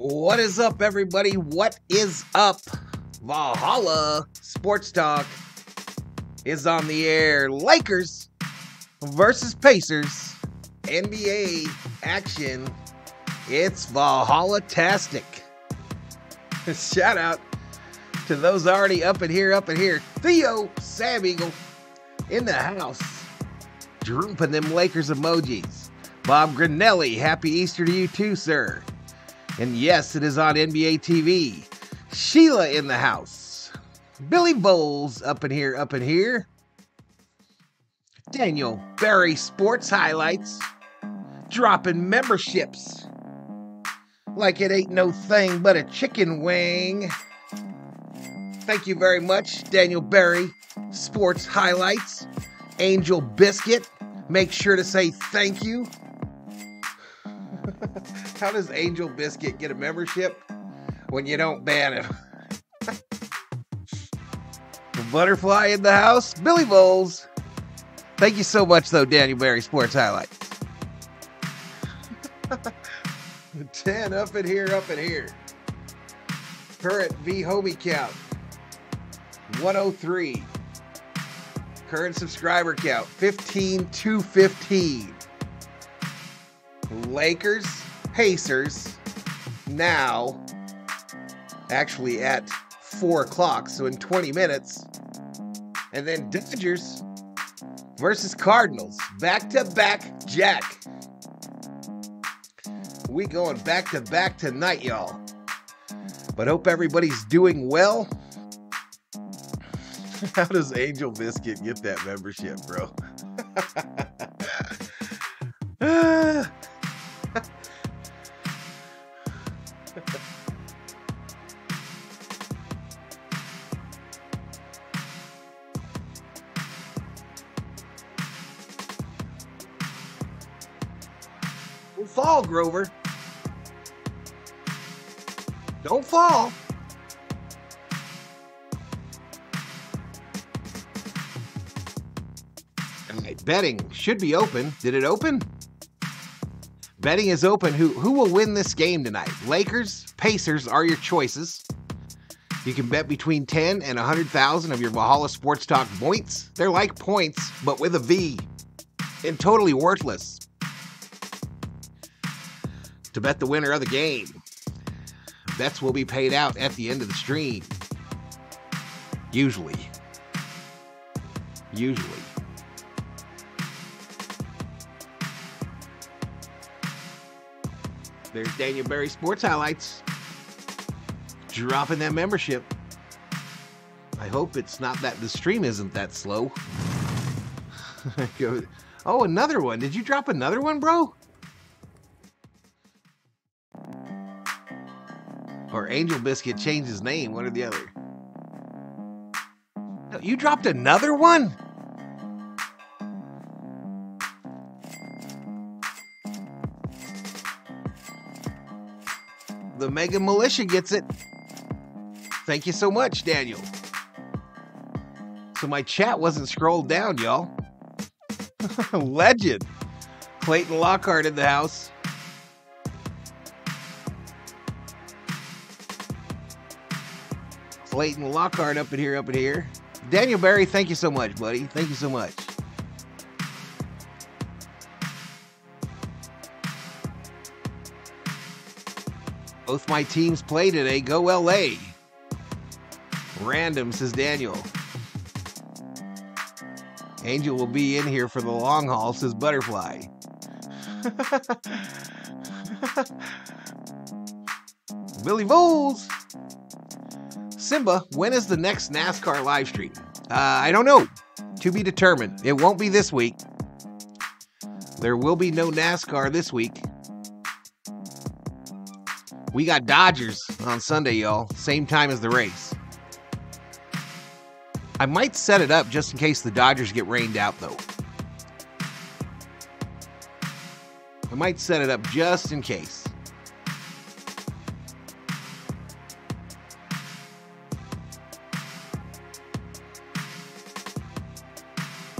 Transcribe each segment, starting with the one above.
What is up, everybody? What is up? Valhalla Sports Talk is on the air. Lakers versus Pacers. NBA action. It's Valhalla Tastic. Shout out to those already up in here, up in here. Theo Sam Eagle in the house. Drooping them Lakers emojis. Bob Grinelli, happy Easter to you too, sir. And yes, it is on NBA TV. Sheila in the house. Billy Bowles up in here, up in here. Daniel Barry Sports Highlights. Dropping memberships. Like it ain't no thing but a chicken wing. Thank you very much, Daniel Barry Sports Highlights. Angel Biscuit. Make sure to say thank you. How does Angel Biscuit get a membership when you don't ban him? Butterfly in the house, Billy Bowles. Thank you so much, though, Daniel Barry Sports Highlights. 10 up in here, up in here. Current V homie count 103. Current subscriber count 15 to 15. Lakers, Pacers, now actually at 4 o'clock, so in 20 minutes. And then Dodgers versus Cardinals, back to back Jack. We going back to back tonight, y'all. But hope everybody's doing well. How does Angel Biscuit get that membership, bro? fall, Grover. Don't fall. All right, betting should be open. Did it open? Betting is open. Who who will win this game tonight? Lakers, Pacers are your choices. You can bet between 10 and 100,000 of your Valhalla Sports Talk points. They're like points, but with a V. And totally worthless. To bet the winner of the game. Bets will be paid out at the end of the stream. Usually. Usually. There's Daniel Barry Sports Highlights. Dropping that membership. I hope it's not that the stream isn't that slow. oh, another one. Did you drop another one, bro? Or Angel Biscuit changed his name, one or the other. No, you dropped another one? The Mega Militia gets it. Thank you so much, Daniel. So my chat wasn't scrolled down, y'all. Legend. Clayton Lockhart in the house. Clayton Lockhart up in here, up in here. Daniel Barry, thank you so much, buddy. Thank you so much. Both my teams play today. Go LA. Random, says Daniel. Angel will be in here for the long haul, says Butterfly. Billy Bowles. Simba, when is the next NASCAR live stream? Uh, I don't know. To be determined. It won't be this week. There will be no NASCAR this week. We got Dodgers on Sunday, y'all. Same time as the race. I might set it up just in case the Dodgers get rained out, though. I might set it up just in case.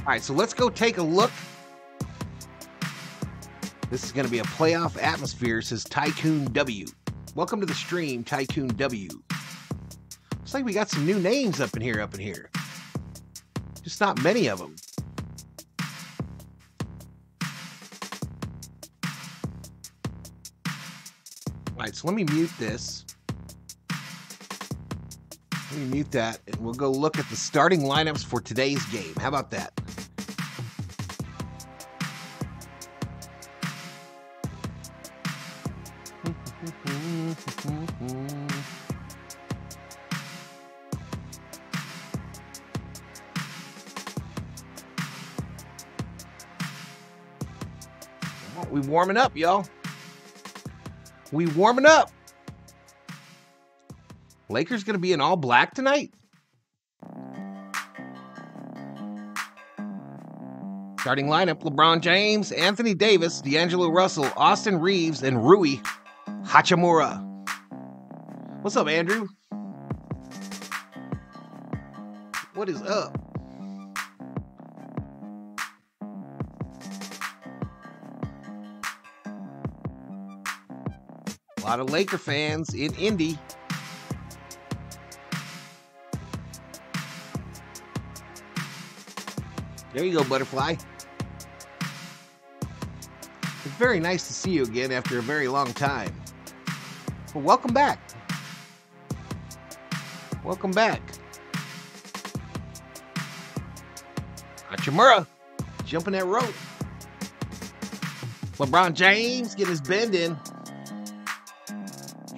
All right, so let's go take a look. This is going to be a playoff atmosphere, says Tycoon W. Welcome to the stream, Tycoon W. Looks like we got some new names up in here, up in here. Just not many of them. All right, so let me mute this. Let me mute that, and we'll go look at the starting lineups for today's game. How about that? Warming up, y'all. We warming up. Lakers gonna be in all black tonight. Starting lineup: LeBron James, Anthony Davis, D'Angelo Russell, Austin Reaves, and Rui Hachimura. What's up, Andrew? What is up? Lot of Laker fans in Indy. There you go, butterfly. It's very nice to see you again after a very long time. Well, welcome back. Welcome back. Hachimura jumping that rope. LeBron James getting his bend in.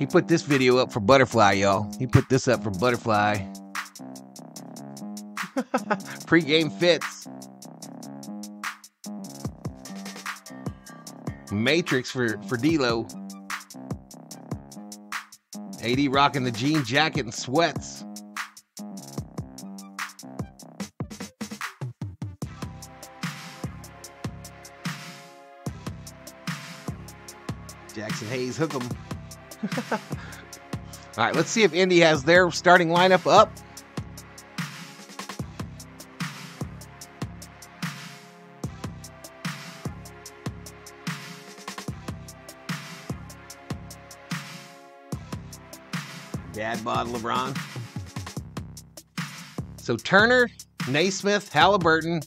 He put this video up for Butterfly, y'all. He put this up for Butterfly. Pre-game fits. Matrix for for D'Lo. AD rocking the jean jacket and sweats. Jaxson Hayes hook 'em. All right, let's see if Indy has their starting lineup up. Dad bod LeBron. So Turner, Nesmith, Halliburton,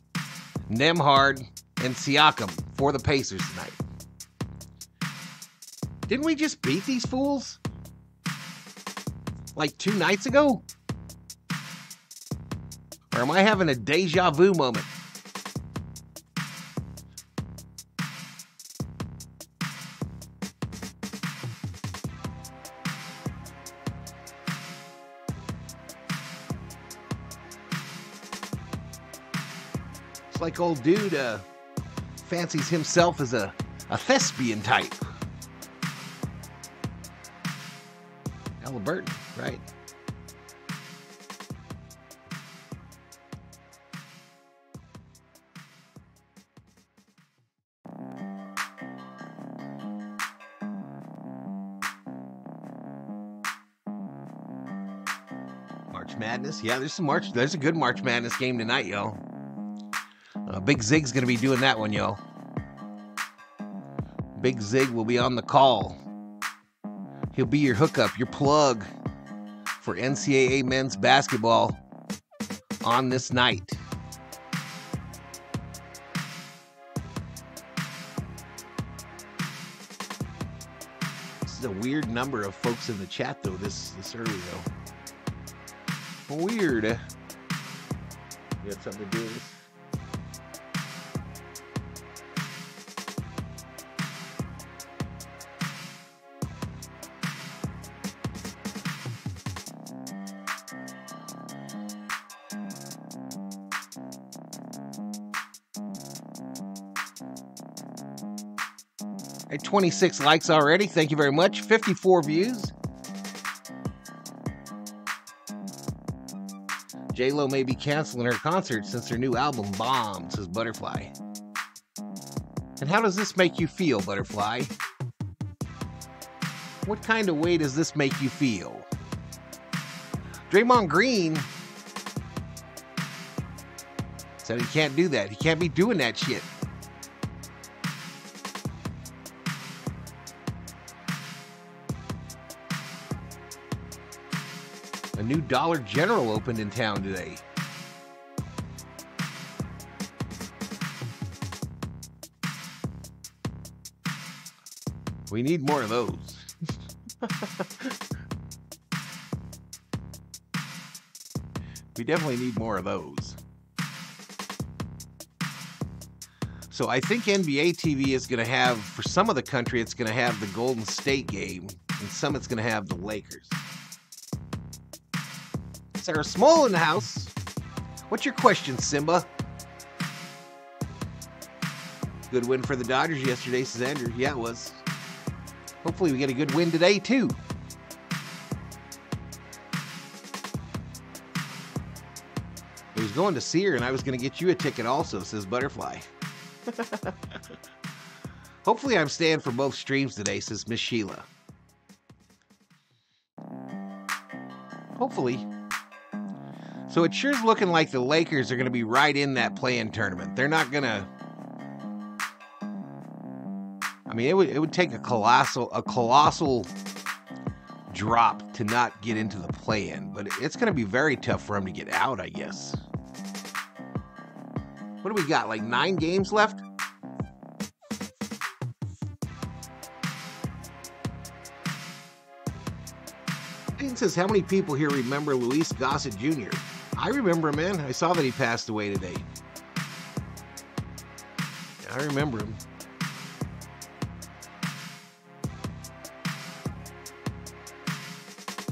Nembhard, and Siakam for the Pacers tonight. Didn't we just beat these fools? Like two nights ago? Or am I having a deja vu moment? It's like old dude uh, fancies himself as a, a thespian type. Halliburton, right? March Madness. Yeah, there's some March. There's a good March Madness game tonight, y'all. Uh, Big Zig's gonna be doing that one, y'all. Big Zig will be on the call. He'll be your hookup, your plug for NCAA men's basketball on this night. This is a weird number of folks in the chat though this this early though. Weird. You got something to do with this? 26 likes already. Thank you very much. 54 views. J Lo may be canceling her concert since her new album bombed, says Butterfly. And how does this make you feel, Butterfly? What kind of way does this make you feel? Draymond Green said he can't do that. He can't be doing that shit. Dollar General opened in town today. We need more of those. we definitely need more of those. So I think NBA TV is going to have, for some of the country, it's going to have the Golden State game, and some it's going to have the Lakers. Sarah Small in the house. What's your question, Simba? Good win for the Dodgers yesterday, says Andrew. Yeah, it was. Hopefully, we get a good win today, too. I was going to see her, and I was going to get you a ticket also, says Butterfly. Hopefully, I'm staying for both streams today, says Miss Sheila. Hopefully. So it sure's looking like the Lakers are going to be right in that play-in tournament. They're not going to. I mean, it would it would take a colossal a colossal drop to not get into the play-in, but it's going to be very tough for them to get out, I guess. What do we got? Like nine games left? Dean says, How many people here remember Louis Gossett Jr.? I remember him, man. I saw that he passed away today. I remember him.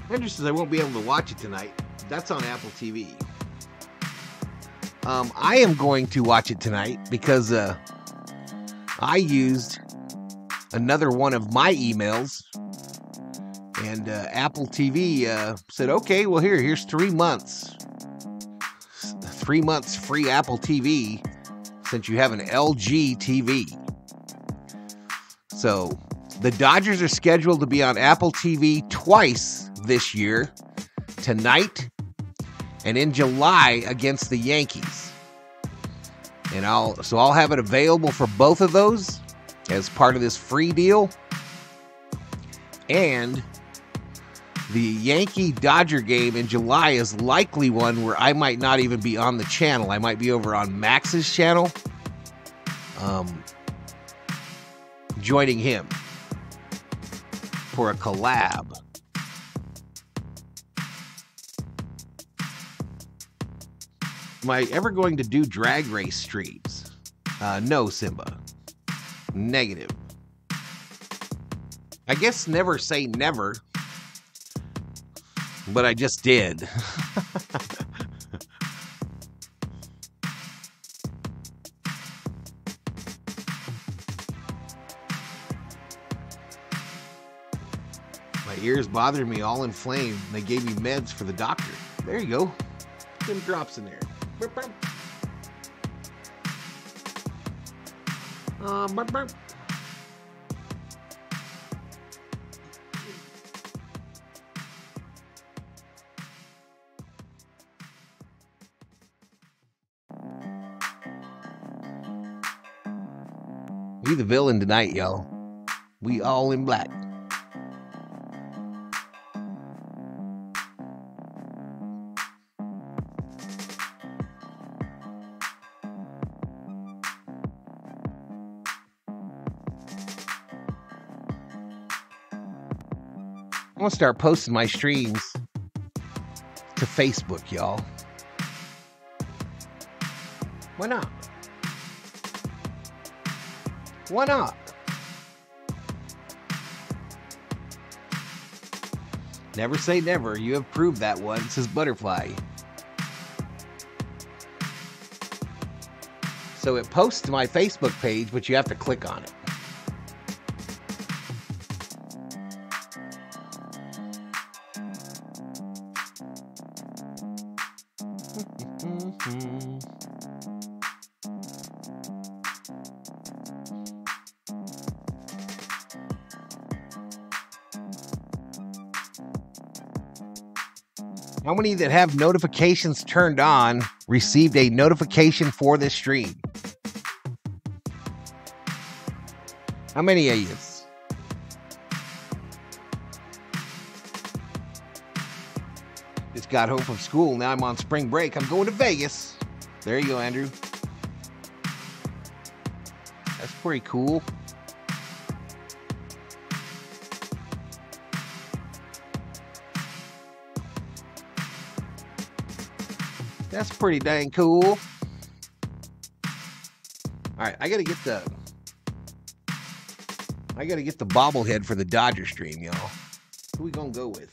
Andrew says, I won't be able to watch it tonight. That's on Apple TV. Um, I am going to watch it tonight because uh, I used another one of my emails, and uh, Apple TV uh, said, "Okay, well here, here's three months, three months free Apple TV since you have an LG TV." So, the Dodgers are scheduled to be on Apple TV twice this year, tonight and in July against the Yankees. And I'll so I'll have it available for both of those as part of this free deal. And the Yankee Dodger game in July is likely one where I might not even be on the channel. I might be over on Max's channel. Um joining him for a collab. Am I ever going to do drag race streams? Uh, no, Simba. Negative. I guess never say never, but I just did. My ears bothered me all inflamed. They gave me meds for the doctor. There you go. Some drops in there. Uh, burp, burp. We the villain tonight, y'all. We all in black. I'm gonna start posting my streams to Facebook, y'all. Why not? Why not? Never say never. You have proved that one, says Butterfly. So it posts to my Facebook page, but you have to click on it. How many that have notifications turned on received a notification for this stream? How many of you? Just got home from school. Now I'm on spring break. I'm going to Vegas. There you go, Andrew. That's pretty cool. That's pretty dang cool. All right, I gotta get the I gotta get the bobblehead for the Dodger stream, y'all. Who we gonna go with?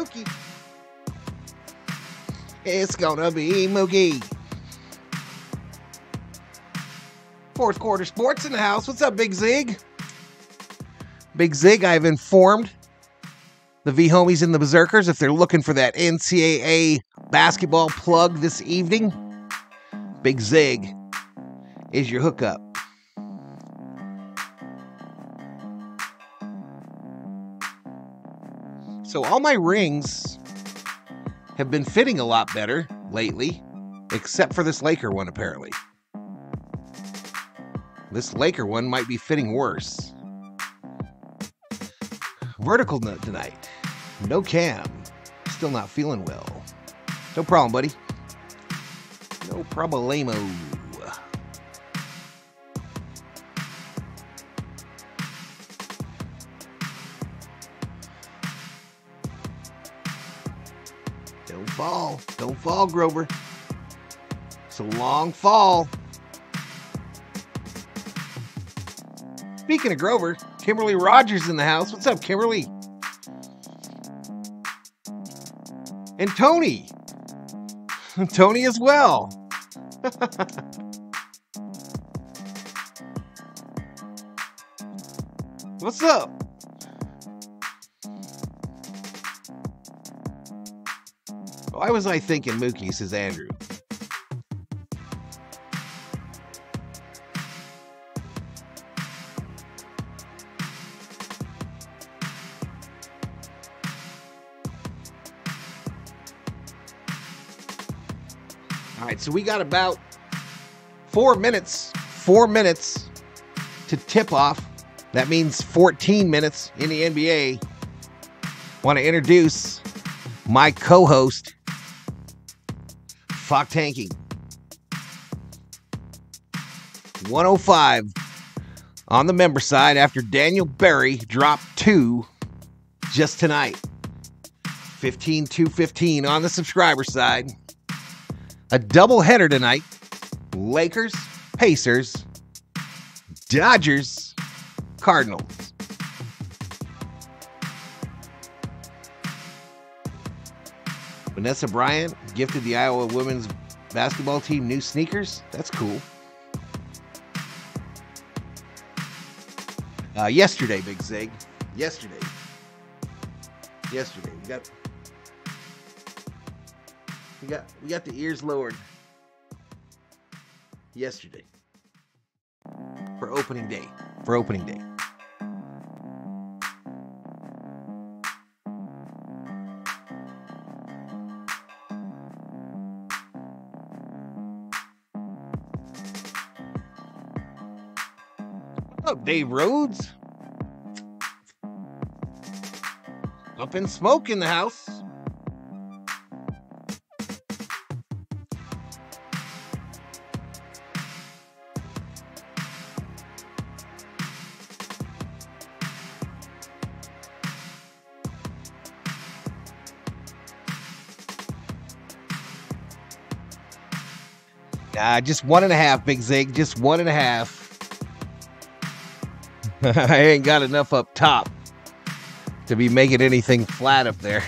Mookie. It's gonna be Mookie. Fourth quarter sports in the house. What's up, Big Zig? Big Zig, I've informed the V homies and the Berserkers if they're looking for that NCAA basketball plug this evening. Big Zig is your hookup. So all my rings have been fitting a lot better lately, except for this Laker one, apparently. This Laker one might be fitting worse. Vertical nut tonight. No cam. Still not feeling well. No problem, buddy. No problemo. Don't fall, Grover. It's a long fall. Speaking of Grover, Kimberly Rogers in the house. What's up, Kimberly? And Tony. Tony as well. What's up? Why was I thinking Mookie, says Andrew? All right, so we got about four minutes, four minutes to tip off. That means 14 minutes in the NBA. Want to introduce my co host, Fuck Tanking. 105 on the member side after Daniel Barry dropped two just tonight. 15 215 on the subscriber side. A double header tonight. Lakers, Pacers, Dodgers, Cardinals. Vanessa Bryant gifted the Iowa women's basketball team new sneakers. That's cool. Uh, yesterday, Big Zig. Yesterday. Yesterday. We got we got we got the ears lowered. Yesterday. For opening day. For opening day. Up, Dave Rhodes? Up in smoke in the house. Uh, just one and a half, Big Zig. Just one and a half. I ain't got enough up top to be making anything flat up there.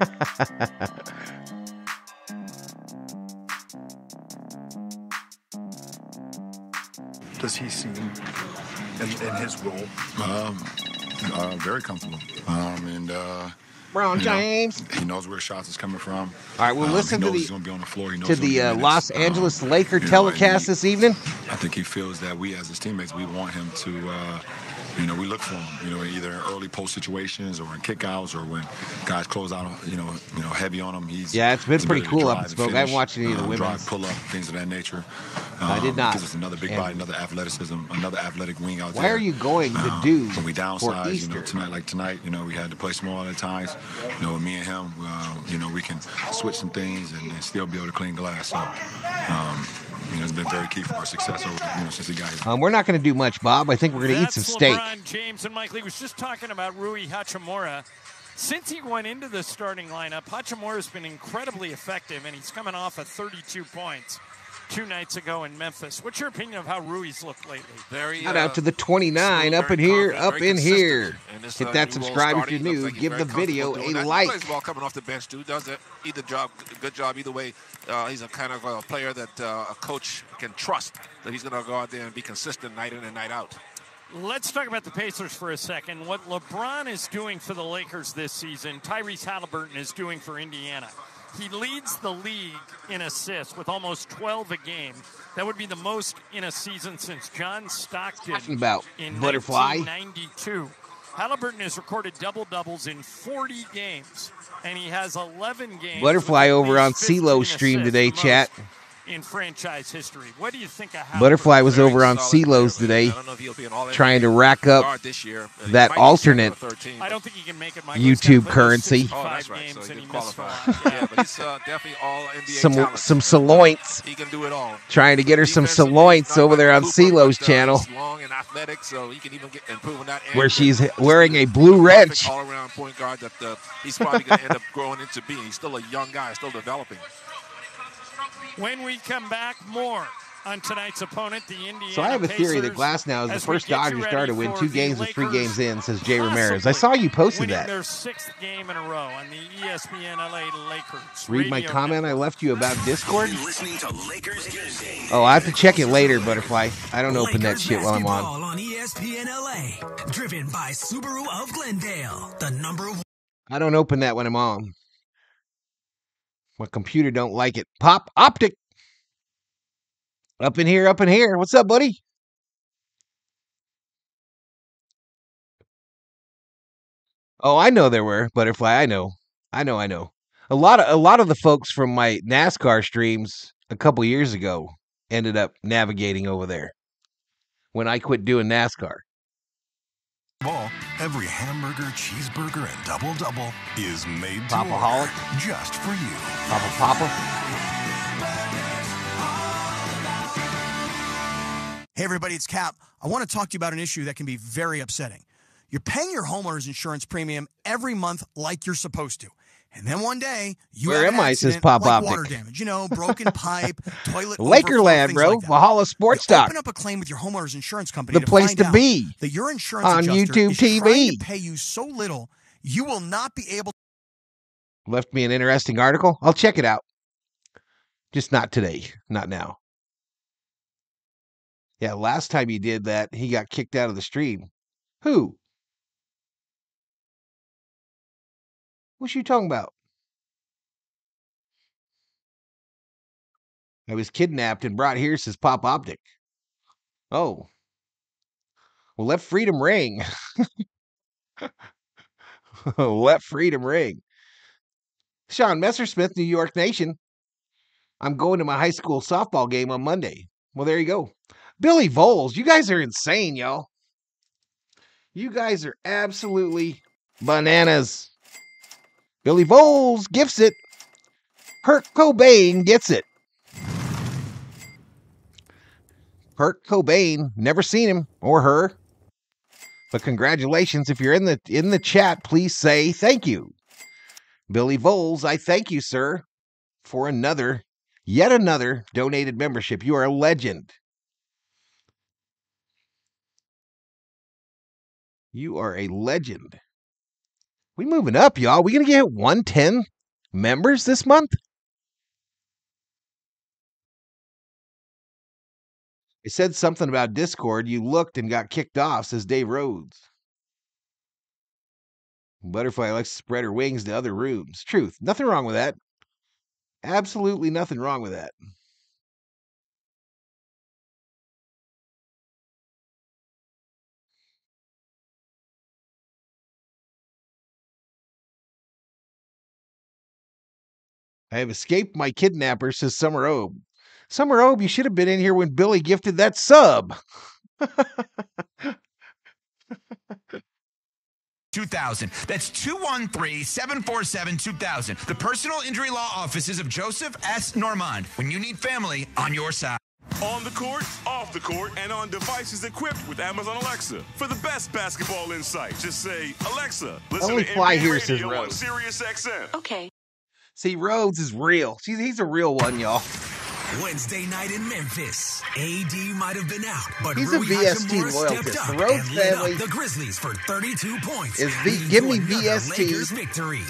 does he seem in, in his role? Um, uh, very comfortable. Um, and uh, LeBron You know, James. he knows where shots is coming from. All right, we'll Um, listen to the he's going to be on the floor. He knows to the uh, minutes. Los Um, Angeles Laker you know, telecast he- this evening. I think he feels that we, as his teammates, we want him to, uh, you know, we look for him, you know, either in early post situations or in kickouts or when guys close out, you know, you know, heavy on him. He's Yeah, it's been pretty cool up in and I haven't watched any of the um, women's. Drive, pull up, things of that nature. Um, I did not, Gives us another big body, another athleticism, another athletic wing out Why there. are you going to Um, do when we downsize, you know, tonight like tonight, you know, we had to play small at times. You know, me and him, uh, you know, we can switch some things and, and still be able to clean glass. So, um, you know, it's been very key for our success over, you know, since he got here. Um, we're not going to do much, Bob. I think we're going to eat some That's steak. LeBron James and Mike Lee was just talking about Rui Hachimura. Since he went into the starting lineup, Hachimura has been incredibly effective, and he's coming off of 32 points two nights ago in Memphis. What's your opinion of how Rui's looked lately? Very, Shout uh, out to the 29 up in here, up in here. this, Hit uh, that subscribe if you're new. like Give the video a that. like. He plays well coming off the bench dude. Does it either job, good job either way. Uh, he's a kind of a player that uh, a coach can trust that he's going to go out there and be consistent night in and night out. Let's talk about the Pacers for a second. What LeBron is doing for the Lakers this season, Tyrese Halliburton is doing for Indiana. He leads the league in assists with almost 12 a game. That would be the most in a season since John Stockton Talking about in butterfly. 1992. Halliburton has recorded double doubles in 40 games, and he has 11 games. Butterfly over on least 15 CeeLo's stream today, most chat. In franchise history, what do you think of Halliburton? Butterfly was over on solid CeeLo's today, I don't know if he'll be an all-NBA trying to rack up this year. That alternate second or third team, I don't think he can make it. YouTube He's gotta play those currency. Oh, right. So he and did he missed a qualify. lot. yeah, uh, definitely all NBA some talent. some saloints. He can do it all. Trying to get her some Defensively, saloints over there on Cooper, CeeLo's uh, channel, long and athletic, so he can even get that. where she's wearing a blue wrench. all-around point guard that uh, he's probably going to end up growing into being. He's still a young guy, still developing. When we come back, more on tonight's opponent, the Indiana So I have a theory that Glasnow is the first get Dodger star to win two the games with three games in, says Jay Ramirez. I saw you posted that. Their sixth game in a row on the ESPN LA Lakers. Read my radio comment I left you about Discord. Listening to Lakers Oh, I have to check it later, Butterfly. I don't open that Lakers shit while I'm on. basketball on ESPN LA. Driven by Subaru of Glendale, the number one. I don't open that when I'm on. My computer don't like it. Pop optic. Up in here, up in here. What's up, buddy? Oh, I know there were butterfly. I know, I know, I know. A lot of a lot of the folks from my NASCAR streams a couple years ago ended up navigating over there when I quit doing NASCAR. Ball, every hamburger, cheeseburger, and double double is made to Popaholic. order just for you. Papa, Papa. Hey, everybody, it's Cap. I want to talk to you about an issue that can be very upsetting. You're paying your homeowner's insurance premium every month like you're supposed to. And then one day, you Where am I, says Pop like water damage, you know, broken pipe, toilet Lakerland, bro. like that. Valhalla Sports You Talk. Open up a claim with your homeowner's insurance company. The to place to be That your insurance on YouTube is TV. pay you so little, you will not be able To- left me an interesting article. I'll check it out. Just not today. Not now. Yeah, last time he did that, he got kicked out of the stream. Who? What's you talking about? I was kidnapped and brought here, says Pop Optic. Oh. Well, let freedom ring. let freedom ring. Sean Messersmith, New York Nation. I'm going to my high school softball game on Monday. Well, there you go. Billy Voles, you guys are insane, y'all. You guys are absolutely bananas. Billy Voles gifts it. Kurt Cobain gets it. Kurt Cobain, never seen him or her. But congratulations. If you're in the in the chat, please say thank you. Billy Voles, I thank you, sir, for another, yet another donated membership. You are a legend. You are a legend. We moving up, y'all. We gonna get 110 members this month? It said something about Discord. You looked and got kicked off, says Dave Rhodes. Butterfly likes to spread her wings to other rooms. Truth. Nothing wrong with that. Absolutely nothing wrong with that. I have escaped my kidnapper, says Summer Obe. Summer Obe, you should have been in here when Billy gifted that sub. 2000. That's 213 747 2000. The personal injury law offices of Joseph S. Normand. When you need family on your side. On the court, off the court, and on devices equipped with Amazon Alexa. For the best basketball insight, just say, Alexa, listen Only to fly NBA here, says radio on Rose. Sirius XM. Okay. See, Rhodes is real. She's, he's a real one, y'all. Wednesday night in Memphis. AD might have been out, but He's a Rui VST Hachimura loyalist. stepped The up Rhodes and lit up family the Grizzlies for 32 points. is V- give me another VST. Lakers victory.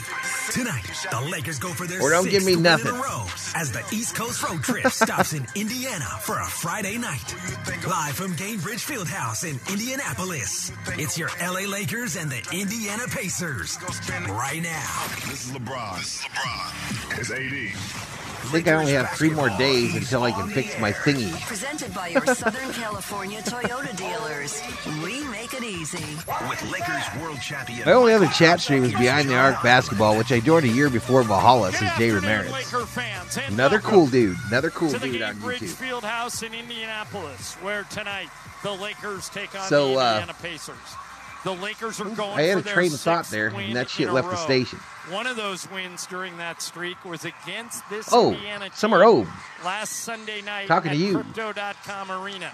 Tonight, the Lakers go for their Or don't give sixth me win nothing. in a row as the East Coast road trip stops in Indiana for a Friday night. Live from Gainbridge Fieldhouse in Indianapolis, it's your LA Lakers and the Indiana Pacers. Right now. This is LeBron. This is LeBron. It's AD. I think I only have three more days until I can fix my thingy. Presented by your Southern California Toyota dealers. We make it easy. With Lakers world champion. My only other chat stream is Behind the Arc Basketball, which I joined a year before Valhalla, says Jay Ramirez. Laker fans, and Another cool dude. Another cool dude on Gainbridge YouTube. Fieldhouse in Indianapolis, where tonight the Lakers take on So, the uh, Indiana Pacers. The Lakers are going. I had a train of thought there, and that shit left the station. One of those wins during that streak was against this Oh, Indiana Summer Obe. last Sunday night Talking at to you. Crypto.com Arena.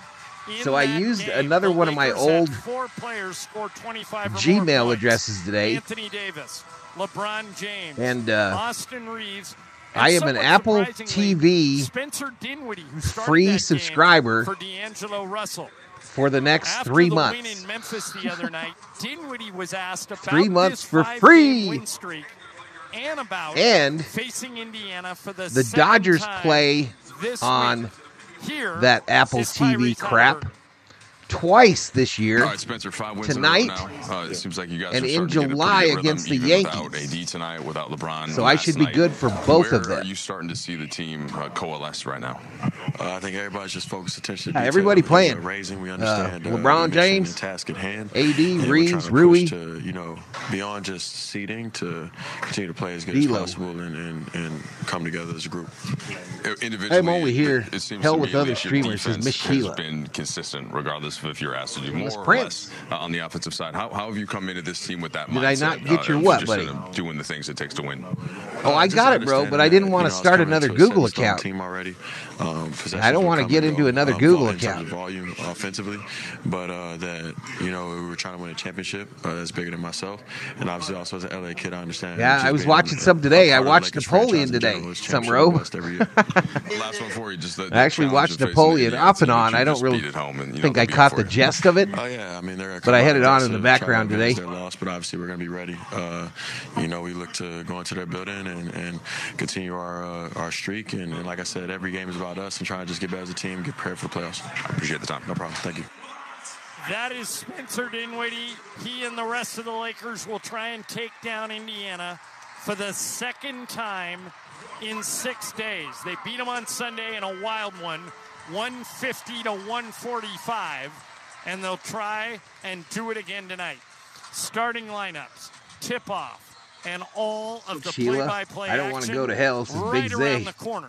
In So I used game, another one of my old four players scored 25 Gmail addresses today. Anthony Davis, LeBron James, And, uh, Austin Reaves. and I am an Apple TV Spencer Dinwiddie, who free subscriber for D'Angelo Russell. For the next After three the months. win in Memphis the other night, Dinwiddie was asked about Three months for free. win streak and about And facing Indiana for the The Dodgers play this on. Here that Apple TV crap Halliburton. Twice this year. All right, Spencer, five wins Tonight, in a row now. Uh, it seems like you guys and are in starting to get July rhythm, against the Yankees. Without AD tonight, without LeBron. So I should be night. good for both Where of them. Are you starting to see the team uh, coalesce right now? Uh, I think everybody's just focused attention. Yeah, everybody We're playing. raising. We Uh, understand uh, LeBron the mission James, task at hand. AD, and Reaves, Rui. to you know beyond just seeding to continue to play as good D'Lo. as possible and, and, and come together as a group. Individually, I'm only here, It, it seems hell with other streamers, says defense Miss has Sheila. been consistent, regardless if you're asked to do more or Prince. less uh, on the offensive side. How, how have you come into this team with that Did I mindset? not get your of what, just buddy? doing the things it takes to win. Oh, I got it, bro, but I didn't want you to know, I start another Google account. Team already. Um, I don't want wanna get into another Google in terms account. of volume offensively, but uh, that you know we were trying to win a championship uh, that's bigger than myself, and obviously also as an LA kid, I understand. Yeah, I was watching some today. I part of the watched Napoleon today. general Some robe. Every year. Last one for you, just the, I actually watched challenge of facing Napoleon off and on. I don't really home and, you know, think I caught the you. gist of it. Oh yeah, I mean they're gonna But I had it on in the background avenge today. Their loss, but obviously we're going to be ready. Uh, you know, we look to go into their building and, and continue our uh, our streak. And, and like I said, every game is about us and trying to just get better as a team, get prepared for the playoffs. I appreciate the time. No problem. Thank you. That is Spencer Dinwiddie. He and the rest of the Lakers will try and take down Indiana for the second time in six days. They beat them on Sunday in a wild one, 150 to 145, and they'll try and do it again tonight. Starting lineups, tip off, and all of the Sheila, play-by-play I don't wanna go to hell, says right Big around Zay. the corner.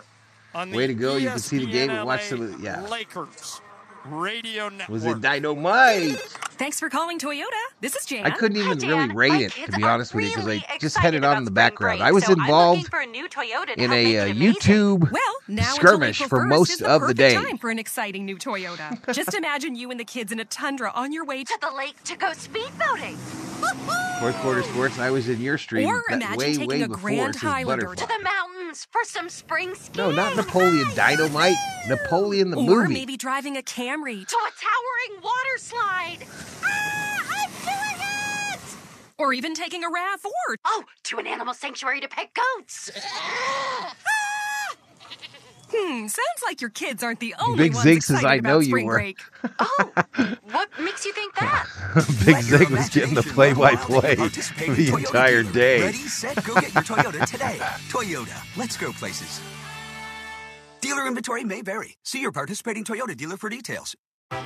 On Way to go, you can see the game. And watch LA some of the- yeah. Lakers radio network. Was it Dynamite? Thanks for calling Toyota. This is Jan. I couldn't even Hi, really Jan. rate My it, to be are honest with you, because I just had it on in the background. break, I was so involved for a new Toyota in a uh. YouTube Well, now skirmish for most is the of the day. time for an exciting new Toyota. Just imagine you and the kids in a Tundra on your way to the lake to go speedboating. Fourth quarter sports. I was in your stream Or that imagine way, taking way a before. Grand says Highlander To the mountains for some spring ski. No, not Napoleon Dynamite. Napoleon the Or movie. maybe driving a Camry. To a towering water slide. Ah, I'm doing it! Or even taking a RAV4. Oh, to an animal sanctuary to pet goats. Hmm, sounds like your kids aren't the only Big ones Zig says, excited "I know about you spring were." break. Oh, what makes you think that? Big Zig was getting the play-by-play the entire day. Ready, set, go get your Toyota today. Toyota, let's go places. Dealer inventory may vary. See your participating Toyota dealer for details.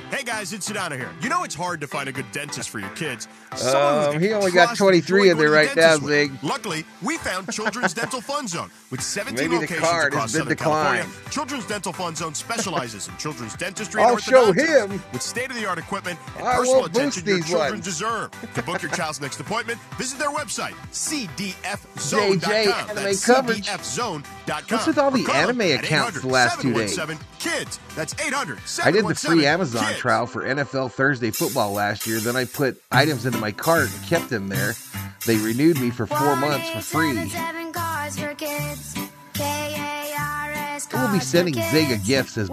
Hey guys, it's Sedona here. You know it's hard to find a good dentist for your kids. Um, he only got 23 in there right now, Zig. Luckily, we found Children's Dental Fun Zone with 17 Maybe the locations card across has been Southern declined. California. Children's Dental Fun Zone specializes in children's dentistry I'll and show him. with state-of-the-art equipment and I personal will boost attention your children ones. deserve. To book your child's next appointment, visit their website, cdfzone.com. JJ, That's coverage. cdfzone.com. What's with all the call anime accounts the last two days? Kids. That's 800 I did the free Amazon kids. trial for NFL Thursday football last year. Then I put items into my cart and kept them there. They renewed me for four months for free. We'll be sending Zig a gift, says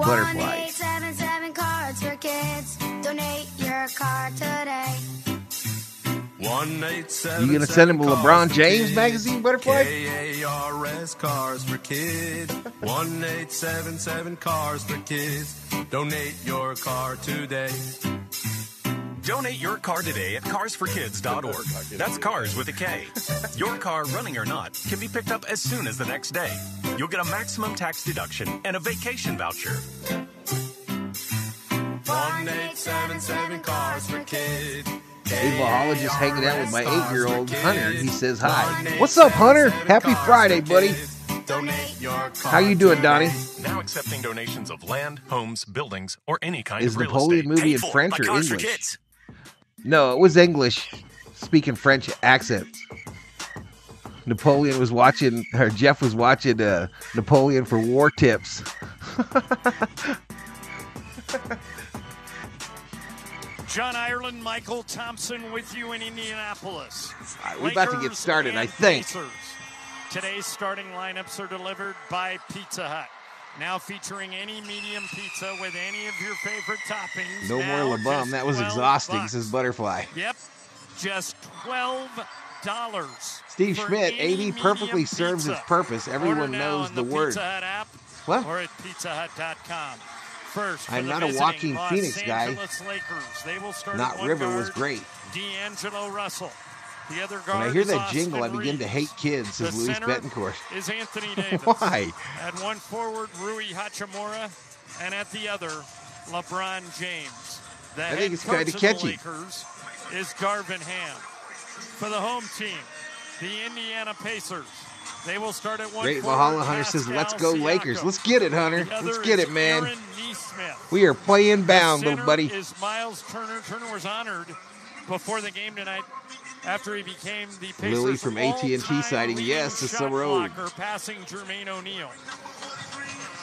You gonna send him a LeBron James magazine, Butterfly? K-A-R-S cars for kids. One eight seven seven cars for kids. Donate your car today. Donate your car today at carsforkids.org. That's cars with a K. Your car, running or not, can be picked up as soon as the next day. You'll get a maximum tax deduction and a vacation voucher. One eight seven seven cars for kids. Hey, Valhalla just hanging out with my eight-year-old Hunter. He says hi. What's up, Hunter? Happy Friday, buddy. Donate your car How you doing, Donnie? Now accepting donations of land, homes, buildings, or any kind Is of real Napoleon estate. movie in French or English? No, it was English, speaking French accents. Napoleon was watching, or Jeff was watching uh, Napoleon for War Tips. John Ireland, Mychal Thompson with you in Indianapolis. right, we're about to get started, I think. Pacers. Today's starting lineups are delivered by Pizza Hut. Now featuring any medium pizza with any of your favorite toppings. No Now more LeBum. That was exhausting, bucks. says Butterfly. Yep, just twelve dollars. Steve Schmidt, AD perfectly medium serves its purpose. Everyone knows on the, word. Pizza Hut app What? or at pizzahut.com. First, I'm not a walking Los Phoenix guy. Lakers. They will start Not River was great. D'Angelo Russell. The other When I hear is that Austin jingle, I begin to hate kids, says The Luis Betancourt. Is Anthony Davis. Why? At one forward, Rui Hachimura, and at the other, LeBron James. The I think it's kinda catchy. The Lakers is Darvin Ham. For the home team, the Indiana Pacers. They will start at one Great Valhalla Hunter says, "Let's go. Lakers. Let's get it, Hunter. Let's get it, man. We are playing bound, little buddy." Is Miles Turner? Turner was honored before the game tonight after he became the Pacers' Lily from AT&T leading yes, to shot Summer Road. passing Jermaine O'Neal.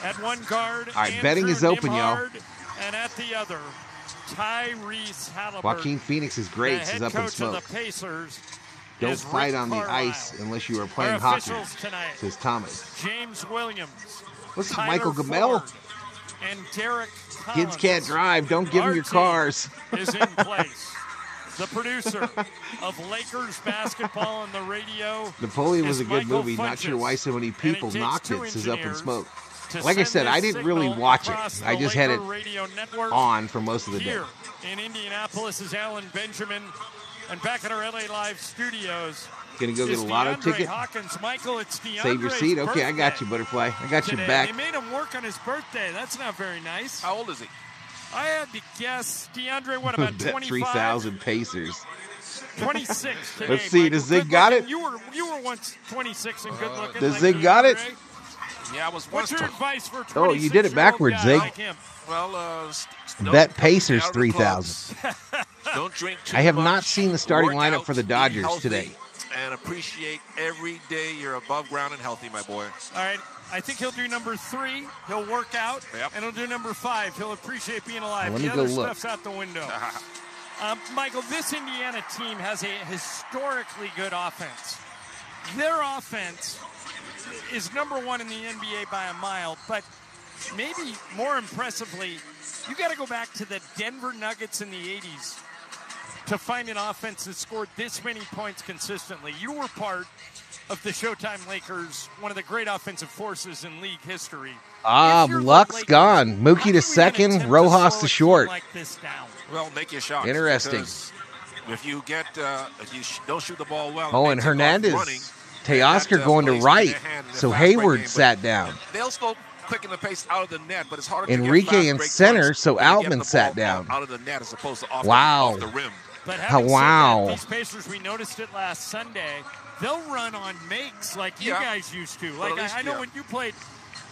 At one guard, All right, Andrew betting is open, y'all. And at the other, Tyrese Halliburton. Joaquin Phoenix is great, the head Up in Smoke. of the Pacers. Don't fight on the ice unless you are playing hockey, tonight, says Thomas. James Williams. What's up, Michael Gamel? And Derek Kids can't drive. Don't give them your cars. is in place. The producer of Lakers basketball on the radio. Napoleon was a good Michael movie. Not sure why so many people knocked it, says Up in Smoke. Like I said, I didn't really watch it. I just had it radio network. on for most of the day. Here in Indianapolis is Alan Benjamin. And back at our LA Live studios. Gonna go get is a lotto DeAndre ticket? Hawkins. Michael, it's DeAndre's Save your seat. Okay, I got you, Butterfly. I got your today. back. They made him work on his birthday. That's not very nice. How old is he? I had to guess. DeAndre, what about Bet 25? 3,000 Pacers. 26 today. Let's see, Michael. does Zig got it? You were you were once 26 and good looking. Does like Zig got it? Yeah, I was once. What's your tw- advice for 26 Oh, you did it backwards, guy Zig. Like? Well, uh, s- s- don't Bet come Pacers out of the 3,000. Don't drink too I have much. not seen the starting Work lineup for the Dodgers today. And appreciate every day you're above ground and healthy, my boy. All right. I think he'll do number three. He'll work out, Yep. and he'll do number five. He'll appreciate being alive. Let the me go other look. stuff's out the window. um, Michael, this Indiana team has a historically good offense. Their offense is number one in the NBA by a mile, but maybe more impressively, you got to go back to the Denver Nuggets in the 80s. to find an offense that scored this many points consistently. You were part of the Showtime Lakers, one of the great offensive forces in league history. Ah, Luck's gone. Mookie to second, Rojas to short. Like this down. Well, make your shot. Interesting. If you get, uh, if you sh- don't shoot the ball well, Oh, they and Hernandez, running, Teoscar going to right. their hand in the So Hayward game, sat down. They'll still quicken the pace out of the net, but it's harder to Enrique get in center, points so when you get Altman sat down. out of the net as opposed to off, Wow. the, off the rim. But How- having said wow. that, these Pacers, we noticed it last Sunday. They'll run on makes like you Yeah. guys used to. Like least- I, I know yeah. when you played,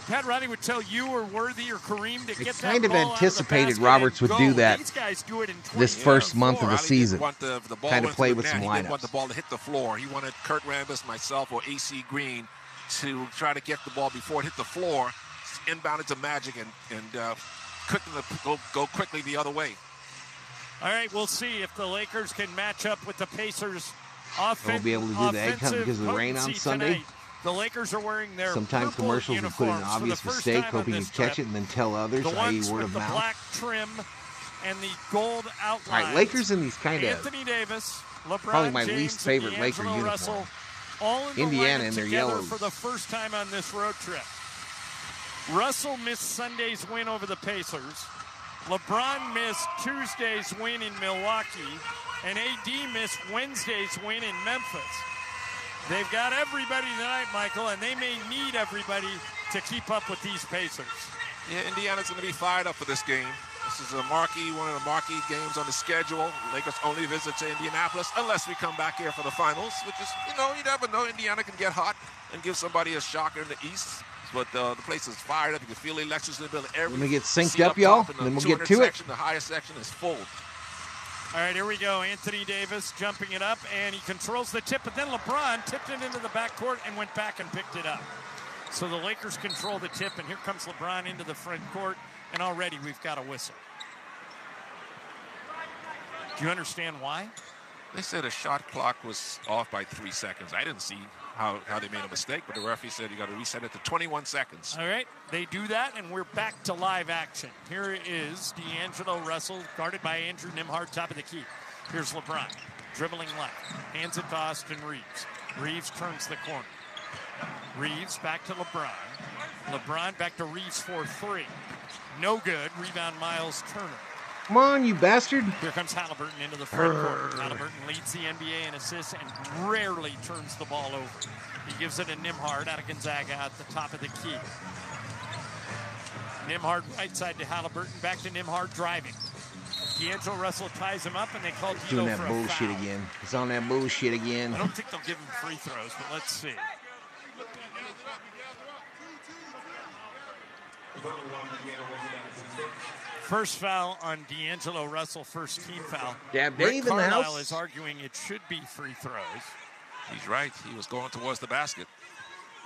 Pat Riley would tell you or Worthy or Kareem to It's get that kind of ball out anticipated basket Roberts would do that These guys do it in this first month of the Riley season. want the, the ball Kind of play with net. some He didn't want the ball to hit the floor. He wanted Kurt Rambis, myself, or AC Green to try to get the ball before it hit the floor, inbound it to Magic, and and uh, quickly go go quickly the other way. All right, we'll see if the Lakers can match up with the Pacers. Offense, Won't be able to do the egg offensive because of the rain on Sunday? tonight. The Lakers are wearing their Sometimes commercials will put an uniforms for the obvious first mistake, time hoping you catch trip. it and then tell others, The i.e. word with of the mouth. black trim and the gold outline. All right, Lakers in these kind of Anthony Davis, LeBron probably my James, least favorite Laker D'Angelo uniform. Russell, all in the Indiana lineup in their together yellows. for the first time on this road trip. Russell missed Sunday's win over the Pacers. LeBron missed Tuesday's win in Milwaukee, and AD missed Wednesday's win in Memphis. They've got everybody tonight, Michael, and they may need everybody to keep up with these Pacers. Yeah, Indiana's going to be fired up for this game. This is a marquee, one of the marquee games on the schedule. Lakers only visit to Indianapolis unless we come back here for the finals, which is, you know, you never know. Indiana can get hot and give somebody a shocker in the East. But uh, the place is fired up. You can feel the elections in the building. Every Let me get synced seat up, y'all, top and then the we'll get 200 to it. The highest section is full. All right, here we go. Anthony Davis jumping it up, and he controls the tip, but then LeBron tipped it into the backcourt and went back and picked it up. So the Lakers control the tip, and here comes LeBron into the front court, and already we've got a whistle. Do you understand why? They said a shot clock was off by three seconds. I didn't see how, how they made a mistake, but the referee said you got to reset it to 21 seconds. All right, they do that, and we're back to live action. Here is D'Angelo Russell, guarded by Andrew Nembhard, top of the key. Here's LeBron, dribbling left, hands it to Austin Reaves. Reaves turns the corner. Reaves back to LeBron. LeBron back to Reaves for three. No good. Rebound Miles Turner. Come on, you bastard. Here comes Halliburton into the front court. Halliburton leads the NBA in assists and rarely turns the ball over. He gives it to Nembhard out of Gonzaga at the top of the key. Nembhard right side to Halliburton, back to Nembhard driving. D'Angelo Russell ties him up, and they call Doing that for a bullshit foul. again. It's on that bullshit again. I don't think they'll give him free throws, but let's see. First foul on D'Angelo Russell, first team foul. Dab Rick Dave in the house. is arguing it should be free throws. He's right. He was going towards the basket.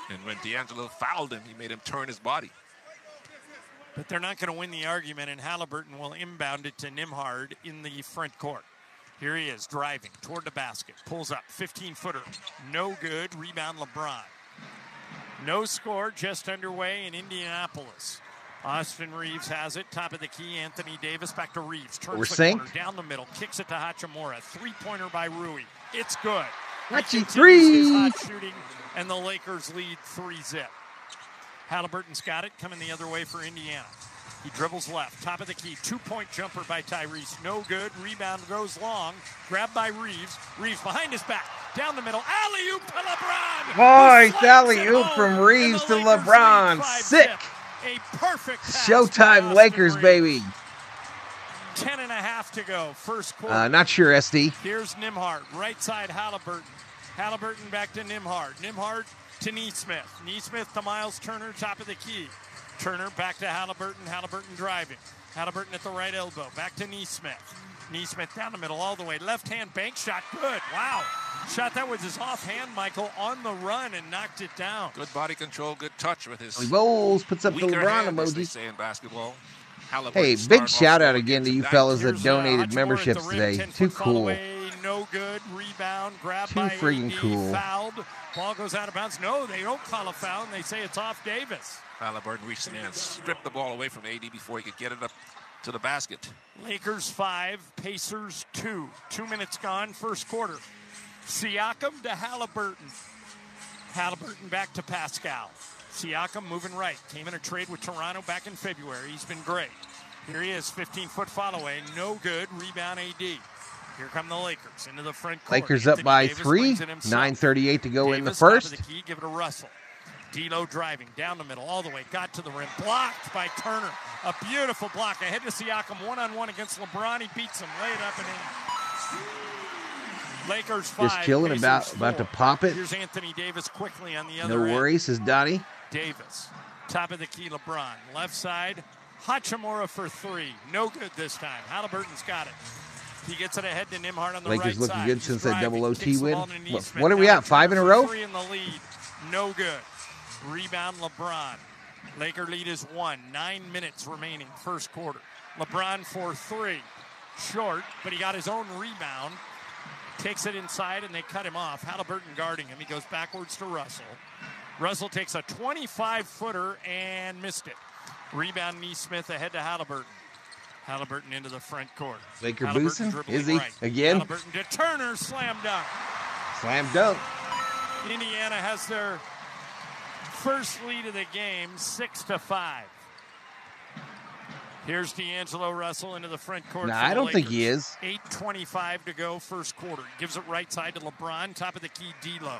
And when D'Angelo fouled him, he made him turn his body. But they're not going to win the argument, and Halliburton will inbound it to Nembhard in the front court. Here he is, driving toward the basket. Pulls up, 15 footer. No good. Rebound LeBron. No score, just underway in Indianapolis. Austin Reaves has it. Top of the key, Anthony Davis back to Reaves. Turns We're the synced? corner, down the middle, kicks it to Hachimura. Three pointer by Rui. It's good. Hachi three. hot shooting, and the Lakers lead three zip. Halliburton's got it coming the other way for Indiana. He dribbles left, top of the key, two point jumper by Tyrese. No good. Rebound goes long. Grabbed by Reaves. Reaves behind his back, down the middle. Alley oop to LeBron. Who alley oop from Reaves to LeBron. Sick. zip. A perfect Showtime Lakers, baby. Ten and a half to go. First quarter. Uh, not sure, SD. Here's Nembhard. right side Halliburton. Halliburton back to Nembhard. Nembhard to Nesmith. Nesmith to Miles Turner, top of the key. Turner back to Halliburton. Halliburton driving. Halliburton at the right elbow. Back to Nesmith. Nesmith down the middle all the way. Left hand bank shot. Good. Wow. Shot that with his offhand, Michael, on the run and knocked it down. Good body control, good touch with his. He rolls, puts up the weaker LeBron hand, as they emoji. say in basketball. Halliburton Hey, big shout out again to you that. fellas that Here's, uh, donated memberships rim, today. Too cool. away, no good. Rebound. Grab Too by friggin' AD, cool. Fouled. Ball goes out of bounds. No, they don't call a foul, and they say it's off Davis. Halliburton reached in and stripped the ball away from AD before he could get it up to the basket. Lakers five, Pacers two. Two minutes gone, first quarter. Siakam to Halliburton. Halliburton back to Pascal. Siakam moving right. Came in a trade with Toronto back in February. He's been great. Here he is, 15 foot follow away. No good. Rebound AD. Here come the Lakers into the front court. Lakers up by Davis three. brings it himself. 9:38 to go in the Davis, top of first. the key, give it to Russell. D'Lo driving down the middle, all the way, got to the rim, blocked by Turner. A beautiful block ahead to Siakam, one on one against LeBron. He beats him, lay it up and in. Lakers five. Just chilling, Pacers about four. about to pop it. Here's Anthony Davis quickly on the No other end. worries, says Donnie. Davis, top of the key, LeBron. Left side, Hachimura for three. No good this time. Halliburton's got it. He gets it ahead to Nembhard on the Lakers right looking side. good He's since that double OT win. What, what are we at? Five in a row? Three in the lead. No good. Rebound LeBron. Laker lead is one. Nine minutes remaining, first quarter. LeBron for three. Short, but he got his own rebound. Takes it inside and they cut him off. Halliburton guarding him. He goes backwards to Russell. Russell takes a 25 footer and missed it. Rebound Nesmith ahead to Halliburton. Halliburton into the front court. Boosting? dribbling Is he? right. Again? Halliburton to Turner, slam dunk. Slam dunk. Indiana has their first lead of the game, six to five. Here's D'Angelo Russell into the front court. Nah, for I don't think he is. 8.25 to go, first quarter. Gives it right side to LeBron, top of the key, D'Lo.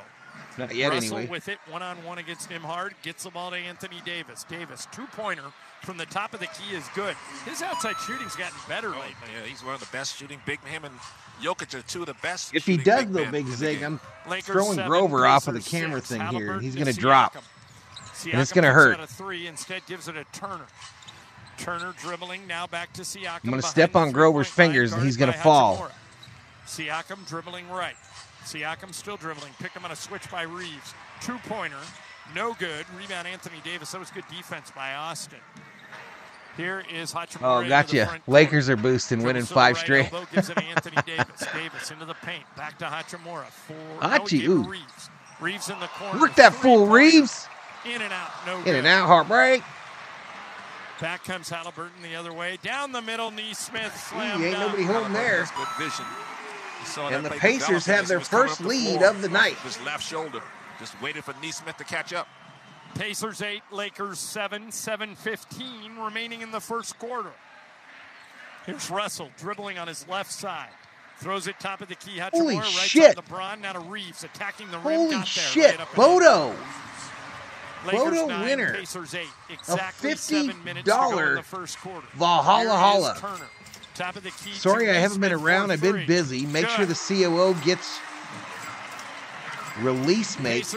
Not yet, Russell anyway. with it, one on one against Nembhard. Gets the ball to Anthony Davis. Davis, two pointer from the top of the key is good. His outside shooting's gotten better oh, lately. Yeah, he's one of the best shooting big. Him and Jokic are two of the best. If he does big though, Big in Zig. I'm Lakers throwing seven, Grover off of the camera six. thing here, and he's going to drop. Siakam And it's gonna hurt. out a three, instead gives it to Turner. Turner dribbling now back to Siakam. I'm going to step on Grover's fingers, and he's going to fall. Hachimura. Siakam dribbling right. Siakam still dribbling. Pick him on a switch by Reaves. Two pointer, no good. Rebound Anthony Davis. That was good defense by Austin. Here is Hachimura. Oh, gotcha. Lakers are boosting, winning five right straight. gives it Anthony Davis. Davis into the paint. Back to Hachimura. For Hachi, no, he gave it to ooh. Reaves. Reaves in the corner. Work that fool, Reaves. In and out. No In good. and out, heartbreak. Back comes Halliburton the other way. Down the middle, Nesmith slam Ooh, ain't dunk. nobody home there. Good vision. Saw And the Pacers have their he was coming first up the lead of the night. His left shoulder. Just waited for Nesmith to catch up. Pacers 8, Lakers 7, 7.15 remaining in the first quarter. Here's Russell dribbling on his left side. Throws it top of the key. Hachimura, Holy right shit. side LeBron. Now to Reaves attacking the rim. Holy got there, shit. laid up. Bodo. Lakers Bodo nine, winner. Pacers 8. A Exactly seven minutes to go in $50 the first quarter. Valhalla Here is Holla. Turner. Top of the key. Sorry I haven't been around. I've been busy. Make sure the COO gets release mate.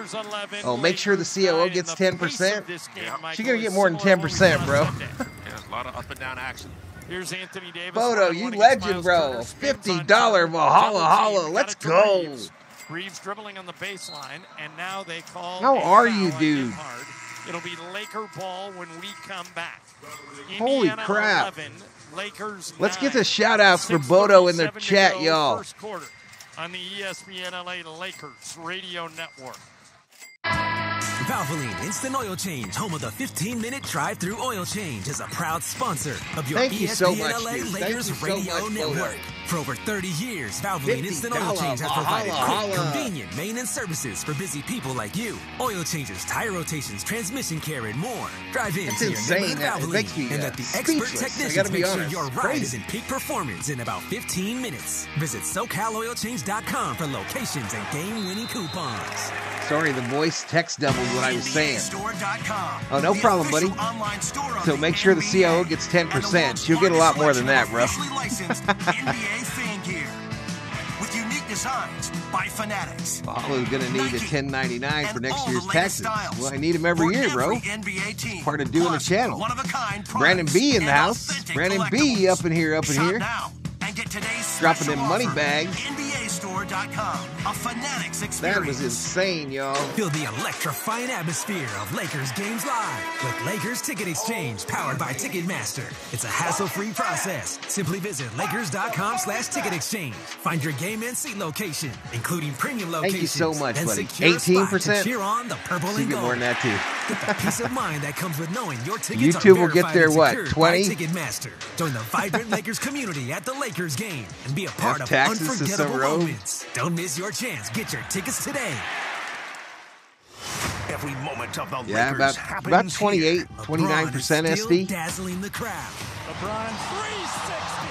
Oh, make sure the COO gets and the pace of 10%. this game, gonna get more than similar to what we 10%, bro. Sunday. Yeah, a lot of up and down action. Here's Anthony Davis. Bodo, you legend, bro. Turner. Spins on $50 Valhalla Double Holla. Let's Got it go. Reaves. Reaves dribbling on the baseline, and now they call. How a are you, dude? Nembhard. It'll be Laker ball when we come back. Holy Indiana crap. 11, Lakers. Let's get the shout outs for Bodo in the chat, y'all. First quarter on the ESPN LA Lakers radio network. Valvoline Instant Oil Change, home of the 15 minute drive through oil change, is a proud sponsor of your Thank you so ESPN much, LA dude. Thank Lakers you so Radio much, Bodo. For over 30 years, Valvoline Instant Oil Change has provided quick, convenient maintenance services for busy people like you. Oil changes, tire rotations, transmission care, and more. Drive in That's to your insane. neighborhood That- it Valvoline makes me, and uh, let the expert. Technicians make sure your ride is in peak performance in about 15 minutes. Visit SoCalOilChange.com for locations and game-winning coupons. Sorry, the voice text doubled what I was saying. Oh, no problem, buddy. official online store on So make sure the COO gets 10%. She'll get a lot more than that, bro. designs by Fanatics. Mahalo's gonna need a 1099 for next year's taxes. Well, I need them every year, bro. NBA team. Part of doing the Plus, channel. One-of-a-kind Brandon B in the house. Brandon B up in here, up in Shop here. now and get today's Dropping them money bags. A Fanatics experience. That was insane, y'all. Feel the electrifying atmosphere of Lakers games live with Lakers Ticket Exchange powered by Ticketmaster. It's a hassle-free process. Simply visit Lakers.com slash ticket exchange. Find your game and seat location, including premium locations. Thank you so much, buddy. secure spot to 18%? cheer on the purple and get more than that, too. Get the peace of mind that comes with knowing your tickets are YouTube will get there, what, 20? by Ticketmaster. Join the vibrant Lakers community at the Lakers game and be a part of taxes to unforgettable some road. Don't miss your chance. Get your tickets today. Every moment of the Yeah, Lakers about happens about 28, here. 29 percent Still SD. dazzling the crowd. LeBron 360,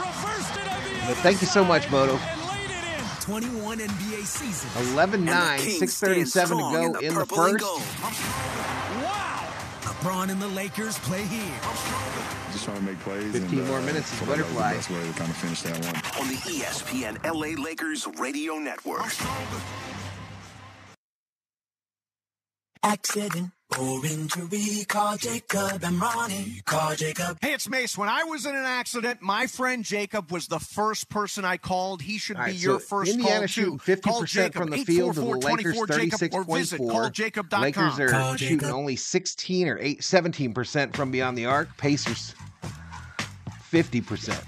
reversed it on the But thank you so much, Moto. 21 NBA seasons. 11-9, 637 to stand strong go the in the first. gold. LeBron and the Lakers play here. Just trying to make plays. 15 and, more uh, minutes is feel like that was butterfly. The best way to kind of finish that one. On the ESPN LA Lakers Radio Network. Accident or injury, call Jacob and Ronnie. Call Jacob. Hey, it's Mace. When I was in an accident, my friend Jacob was the first person I called. He should All be right, your so first Indiana call shooting too. Call 50% Jacob, from the field, and the Lakers 844-24 Jacob, or visit 36.4. calljacob.com. Lakers are Call shooting Jacob. only 16 or 8, 17% from beyond the arc. Pacers 50%.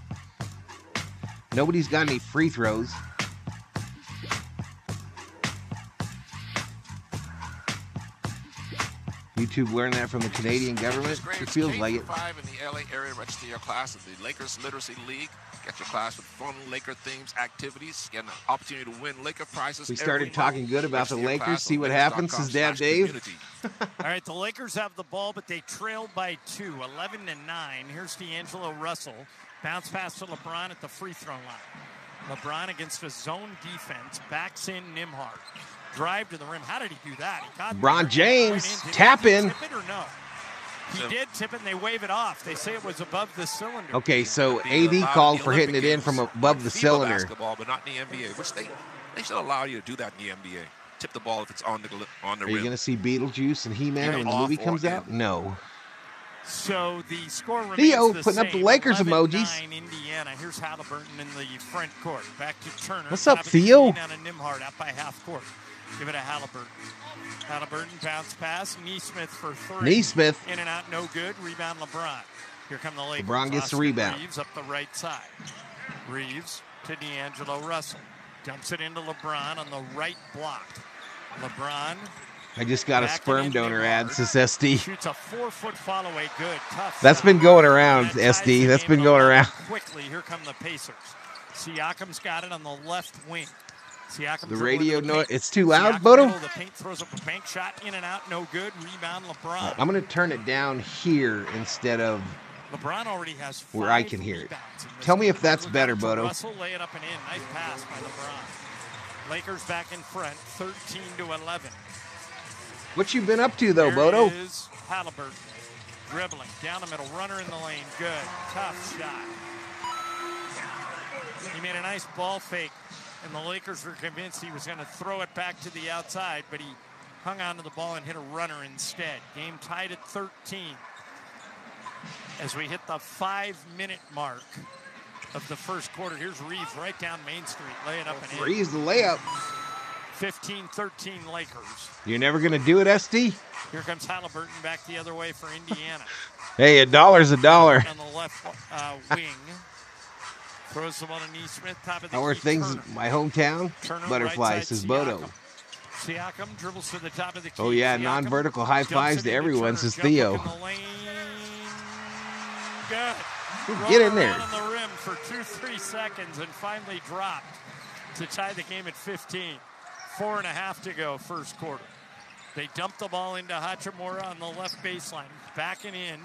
Nobody's got any free throws. YouTube learned that from the Canadian government. It feels like it. Five in the LA area, register your class at the Lakers Literacy League. Get your class with fun Laker themes, activities. Get an opportunity to win Laker prizes. We started talking good about the Lakers. See what happens, says Dad Dave. All right, the Lakers have the ball, but they trail by two, 11 to 9. Here's D'Angelo Russell. Bounce pass to LeBron at the free throw line. LeBron against a zone defense, backs in Nembhard. Drive to the rim. How did he do that? He got Bron James, went in. Did he tap in. Tip no? He did tip it, and they wave it off. They say it was above the cylinder. Okay, so AD called the for hitting it in from above the cylinder. Basketball, but not in the NBA, which they they should allow you to do that in the NBA. Tip the ball if it's on the on the Are you going to see Beetlejuice and He-Man when the movie or comes in. out? No. So the score remains Theo the putting up the Lakers emojis. Indiana. Here's Halliburton in the front court. Back to Turner. What's up, Top of the Theo? key Down to Nembhard out by half court. Give it to Halliburton. Halliburton bounce pass. Nesmith for three. Nesmith. In and out, no good. Rebound LeBron. Here come the Lakers. LeBron gets the rebound. Reaves up the right side. Reaves to D'Angelo Russell. Dumps it into LeBron on the right block. LeBron I just got a sperm donor ad, says SD. shoots a four-foot fall away. Good, tough. That's been going around, SD. That's been going around. Quickly, here come the Pacers. Siakam's got it on the left wing. Siakam The radio to the no paint. it's too loud, Bodo? The paint throws up a bank shot in and out, no good. Rebound LeBron. I'm going to turn it down here instead of LeBron already has where I can hear it. rebounds in this Tell me if that's better, Bodo. Russell lay it up and in. Nice pass by LeBron. Lakers back in front, 13 to 11. What you been up to though, Here Bodo? is Halliburton dribbling down the middle, runner in the lane. Good, tough shot. He made a nice ball fake, and the Lakers were convinced he was going to throw it back to the outside, but he hung onto the ball and hit a runner instead. Game tied at 13 as we hit the five-minute mark of the first quarter. Here's Reaves right down Main Street, lay it up and in. Reaves the layup. 15-13 Lakers. You're never going to do it, SD? Here comes Halliburton back the other way for Indiana. Hey, a dollar's a dollar. On the left uh, wing. Throws the ball to Nesmith, top of the How are things Turner. my hometown? Turner, Butterfly, right says Bodo. Siakam. Dribbles to the top of the key. Oh, yeah, Siakam non-vertical high fives to everyone, Turner. says Theo. in. Get in there. on the rim for two, three seconds and finally dropped to tie the game at 15. Four and a half to go, first quarter. They dumped the ball into Hachimura on the left baseline. Backing in.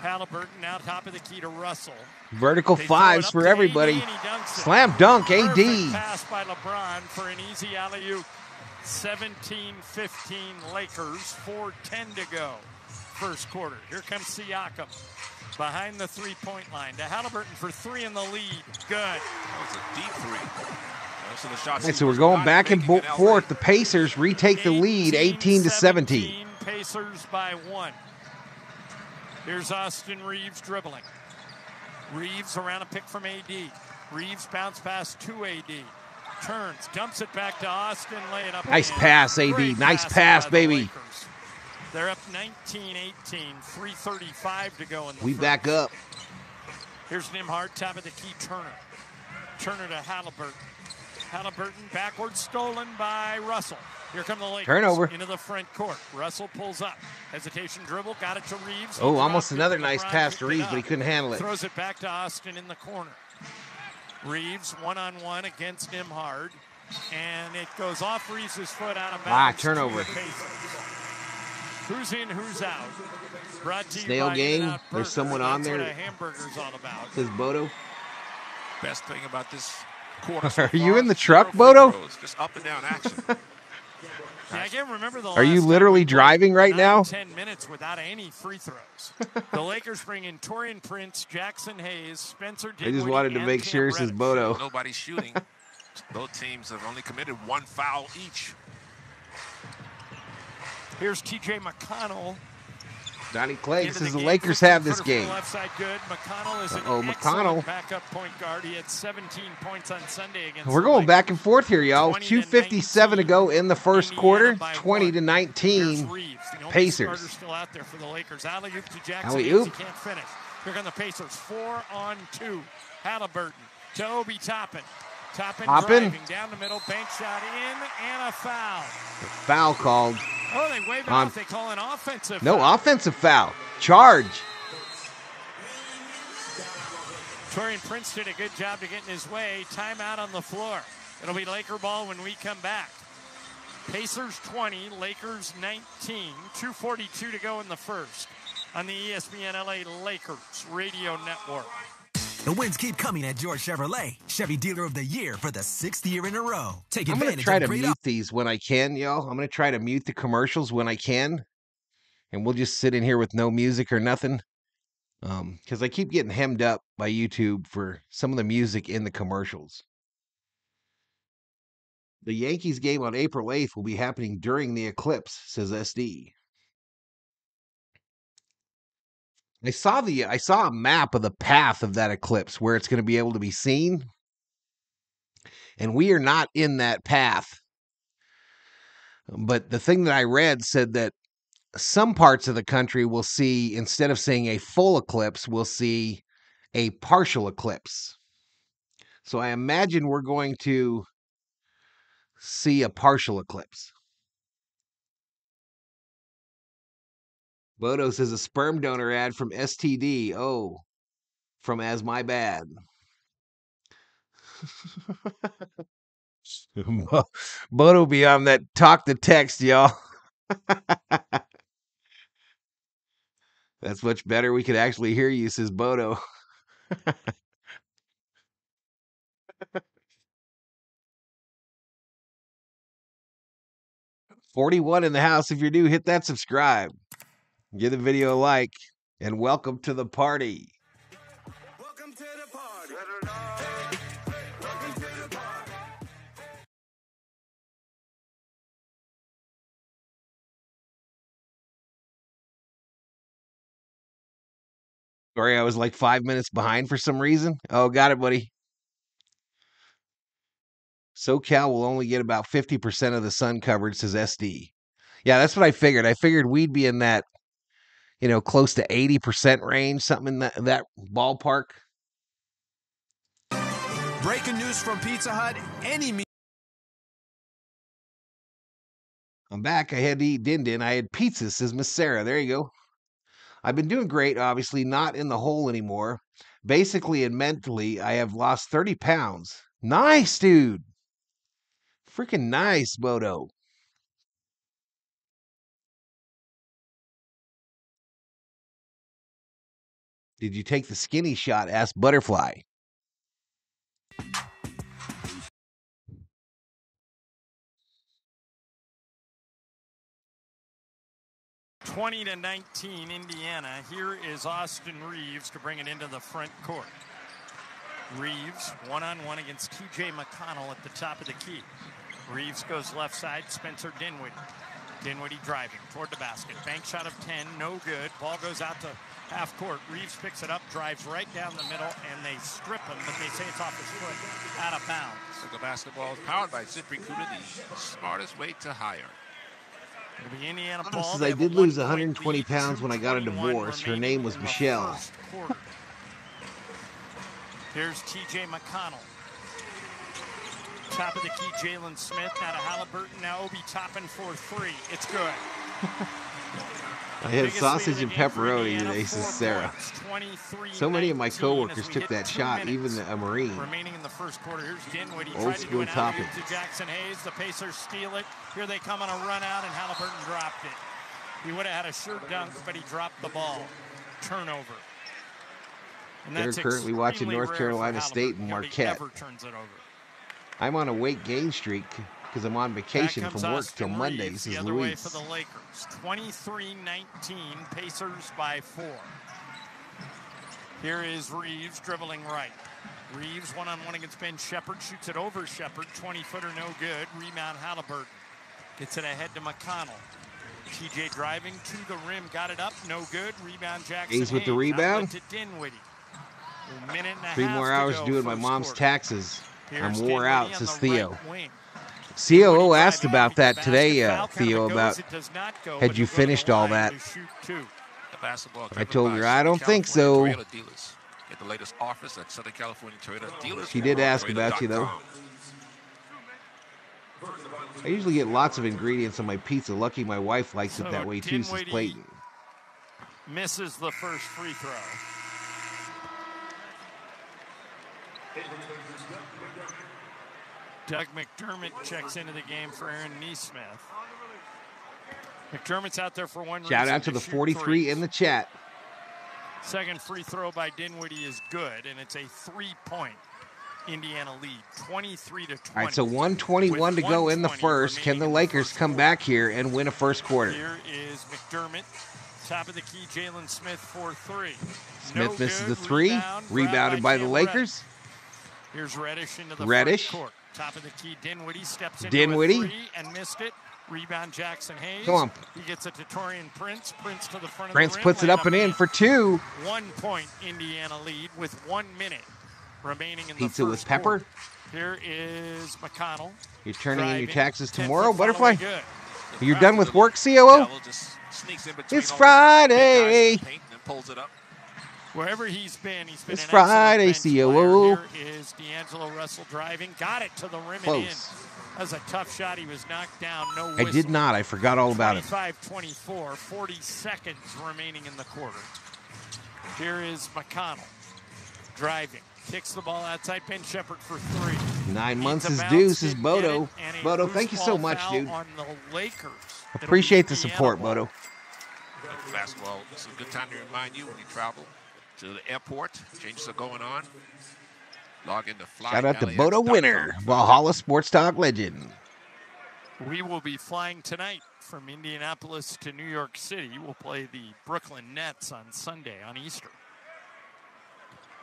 Halliburton now top of the key to Russell. Vertical They fives for everybody. AD and he dunks it. Slam dunk, Perfect AD. pass by LeBron for an easy alley-oop. 17-15 Lakers, 4-10 to go. First quarter. Here comes Siakam behind the three-point line to Halliburton for three in the lead. Good. That was a deep three. Most of the shots Hey, so we're going back and bo- forth. The Pacers retake the lead 18 to 17. Pacers by one. Here's Austin Reaves dribbling. Reaves around a pick from AD. Reaves bounce pass to AD. Turns, dumps it back to Austin, lay it up. Nice pass, AD. Great Nice pass pass, by the baby. They're up 19-18, 3:35 to go in the We first. back up. Here's Nembhard, top of the key, Turner. Turner to Halliburton. Halliburton backward stolen by Russell. Here come the Lakers. Turnover. Into the front court. Russell pulls up. Hesitation dribble. Got it to Reaves. Oh, almost another nice LeBron pass to Reaves, but he couldn't handle it. Throws it back to Austin in the corner. Reaves one on one against Nembhard. And it goes off Reaves' foot out of bounds. Ah, turnover. Who's in, who's out? Brought to you Snail by game. There's someone on That's there What that- a hamburger's all about. Says Bodo. Best thing about this quarter. Are you in the truck, free Bodo? Just up and down action. Yeah, I can't remember the Are you last time literally we driving right now? Ten minutes without any free throws. the Lakers bring in Taurean Prince, Jaxson Hayes, Spencer I just wanted to make Cam sure it says Reddish. Bodo. Nobody's shooting. Both teams have only committed one foul each. Here's T.J. McConnell. Donnie Clay says the game. Lakers have this the game. Good. McConnell is an Uh-oh, McConnell. backup point guard. He had 17 points on Sunday against. We're going back and forth here, y'all. 257 to go in the first quarter. by 20 to 19. Reaves, the Pacers. still out there for the Lakers. Alley oop to Jaxson. Alley-oop. He can't finish. Here come the Pacers. Four on two. Halliburton to Obi Toppin. Toppin, Toppin. driving down the middle. Bank shot in and a foul. The Foul called. Oh, they wave it On- off. They call an offensive. No foul. offensive foul. Charge. Taurean Prince did a good job to get in his way. Timeout on the floor. It'll be Laker ball when we come back. Pacers 20, Lakers 19. 242 to go in the first on the ESPN LA Lakers radio network. The wins keep coming at George Chevrolet, Chevy Dealer of the Year for the sixth year in a row. Take I'm going to try to mute these when I can, y'all. I'm going to try to mute the commercials when I can. And we'll just sit in here with no music or nothing. Um, because I keep getting hemmed up by YouTube for some of the music in the commercials. The Yankees game on April 8th will be happening during the eclipse, says SD. I saw the I saw a map of the path of that eclipse where it's going to be able to be seen. And we are not in that path. But the thing that I read said that some parts of the country will see instead of seeing a full eclipse, we'll see a partial eclipse. So I imagine we're going to see a partial eclipse. Bodo says a sperm donor ad from STD. Oh, from As My Bad. Bo- Bodo be on that talk to text, y'all. That's much better. We could actually hear you, says Bodo. Forty-one in the house. If you're new, hit that subscribe. Give the video a like, and welcome to the party. Sorry, I was like five minutes behind for some reason. Oh, got it, buddy. SoCal will only get about 50% of the sun coverage, says SD. Yeah, that's what I figured. I figured we'd be in that, you know, close to 80% range, something in that, that ballpark. Breaking news from Pizza Hut. Any meat. I'm back. I had to eat din din. I had pizza, says Miss Sarah. There you go. I've been doing great, obviously, not in the hole anymore. Basically and mentally, I have lost 30 pounds. Nice, dude. Freaking nice, Bodo. Did you take the skinny shot? Asked Butterfly. 20 to 19, Indiana. Here is Austin Reaves to bring it into the front court. Reaves one on one against TJ McConnell at the top of the key. Reaves goes left side, Spencer Dinwiddie. Dinwiddie driving toward the basket. Bank shot of 10, no good. Ball goes out to half court. Reaves picks it up, drives right down the middle, and they strip him, but they say it's off his foot, out of bounds. So the basketball is powered by ZipRecruiter, the smartest way to hire. It'll be Indiana Bodo ball. says They I have a did lose 120 lead, pounds when I got a divorce. Her name was Michelle. Here's TJ McConnell. Top of the key, Jalen Smith. Now to Halliburton. Now Obi Toppin for three. It's good. I had sausage and of the game for pepperoni today, says Sarah. So many of my coworkers took that shot, minutes even a uh, Marine. Remaining in the first quarter. Here's Dinwiddie. Old to school an topping. to Jaxson Hayes. The Pacers steal it. Here they come on a run out, and Halliburton dropped it. He would have had a sure dunk, but he dropped the ball. Turnover. And They're currently watching North Carolina State and Marquette. ever turns it over. I'm on a weight gain streak because I'm on vacation from work till Austin Monday, Reaves, says the other way for the Lakers. 23-19, Pacers by four. Here is Reaves dribbling right. Reaves one-on-one against Ben Sheppard, shoots it over Sheppard, 20-footer no good. Rebound Halliburton. Gets it ahead to McConnell. TJ driving to the rim, got it up, no good. Rebound Jaxson. Hayes with the rebound. To Dinwiddie. A minute and a Three more to hours doing my mom's taxes. I'm wore out, says right Theo. COO asked about that today, uh, Theo, about it does not go, had you he'll go to the finished all that. to shoot two. The basketball I told her, I don't think so. California Toyota dealers. Get the latest offers at Southern California Toyota dealers. She did ask about you, though. I usually get lots of ingredients on my pizza. Lucky my wife likes it that way too, says Clayton. Misses the first free throw. Doug McDermott checks into the game for Aaron Nesmith. McDermott's out there for one Shout out to the 43 threes. in the chat. Second free throw by Dinwiddie is good, and it's a three-point Indiana lead, 23 to 20. All right, so 121 to go in the first. Can the Lakers come back here and win a first quarter? Here is McDermott. Top of the key, Jalen Smith for three. Smith No misses the three. Rebound, Rebounded by the Cam Reddish. Lakers. Here's Reddish into the Reddish. court. Top of the key, Dinwiddie steps into Dinwiddie. a three and missed it. Rebound Jaxson Hayes. Come on. He gets it to Taurean Prince. Prince to the front Prince of the rim. puts it up and in for two. One point Indiana lead with one minute remaining in the Pizza with pepper. quarter. Here is McConnell. You're turning in your taxes tomorrow, Butterfly? good. You're done with work, COO? Sneaks in between It's Friday. big guys in the paint and pulls it up. Wherever he's been, he's been It's an Friday, excellent bench COO. player. Here is D'Angelo Russell driving. Got it to the rim and in. That was a tough shot. He was knocked down. No I did not. I forgot all about it. 25-24, 40 seconds remaining in the quarter. Here is McConnell driving. Kicks the ball outside. Ben Sheppard for three. Nine Needs months is bounce, due, says didn't get Bodo. it, and a Bodo, thank you so much, dude. On the Lakers. It'll Appreciate the support, ball. Bodo. Basketball, it's a good time to remind you when you travel to the airport, changes are going on. Log into Fly Shout out to LAX Bodo dot. Winner, Valhalla Sports Talk legend. We will be flying tonight from Indianapolis to New York City. We'll play the Brooklyn Nets on Sunday on Easter.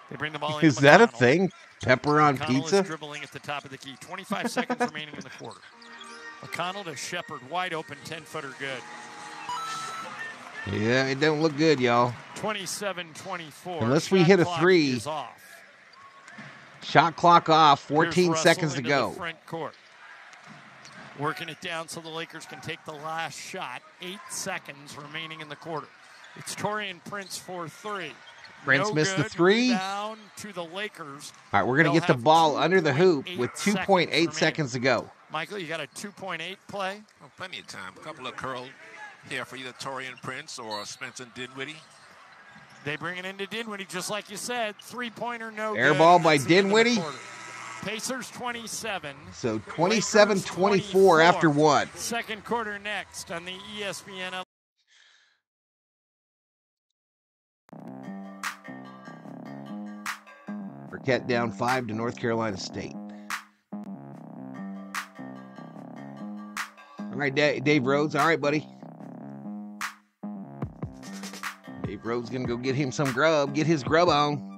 They bring the ball in. Is to that a thing? Pepper on McConnell pizza? is dribbling at the top of the key. 25 seconds remaining in the quarter. McConnell to Sheppard, wide open, 10 footer good. Yeah, it don't look good, y'all. 27 24. Unless we hit a three. Shot clock off, 14 seconds to go. Front court. Working it down so the Lakers can take the last shot. Eight seconds remaining in the quarter. It's Taurean Prince for three. Prince No missed the three. Rebound to the Lakers. All right, we're going to get the ball under the hoop with 2.8 remaining. seconds to go. Michael, you got a 2.8 play. Oh, plenty of time. A couple of curls here for either Taurean Prince or Spencer Dinwiddie. They bring it into Dinwiddie, just like you said. Three pointer, no Air good. ball by That's the end of the Dinwiddie. Pacers 27. So 27 Lakers 24 after what? Second quarter next on the ESPN. Marquette down five to North Carolina State. All right, Dave Rhodes. All right, buddy. Dave Rhodes gonna go get him some grub. Get his grub on.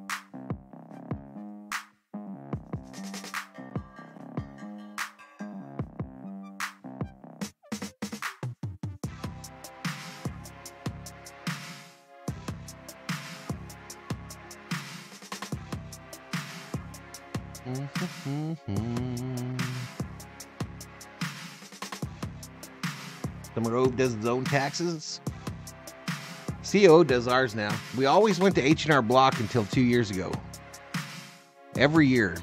Mm-hmm. Summer Ove does his own taxes. CO does ours now. We always went to H&R Block until two years ago. Every year.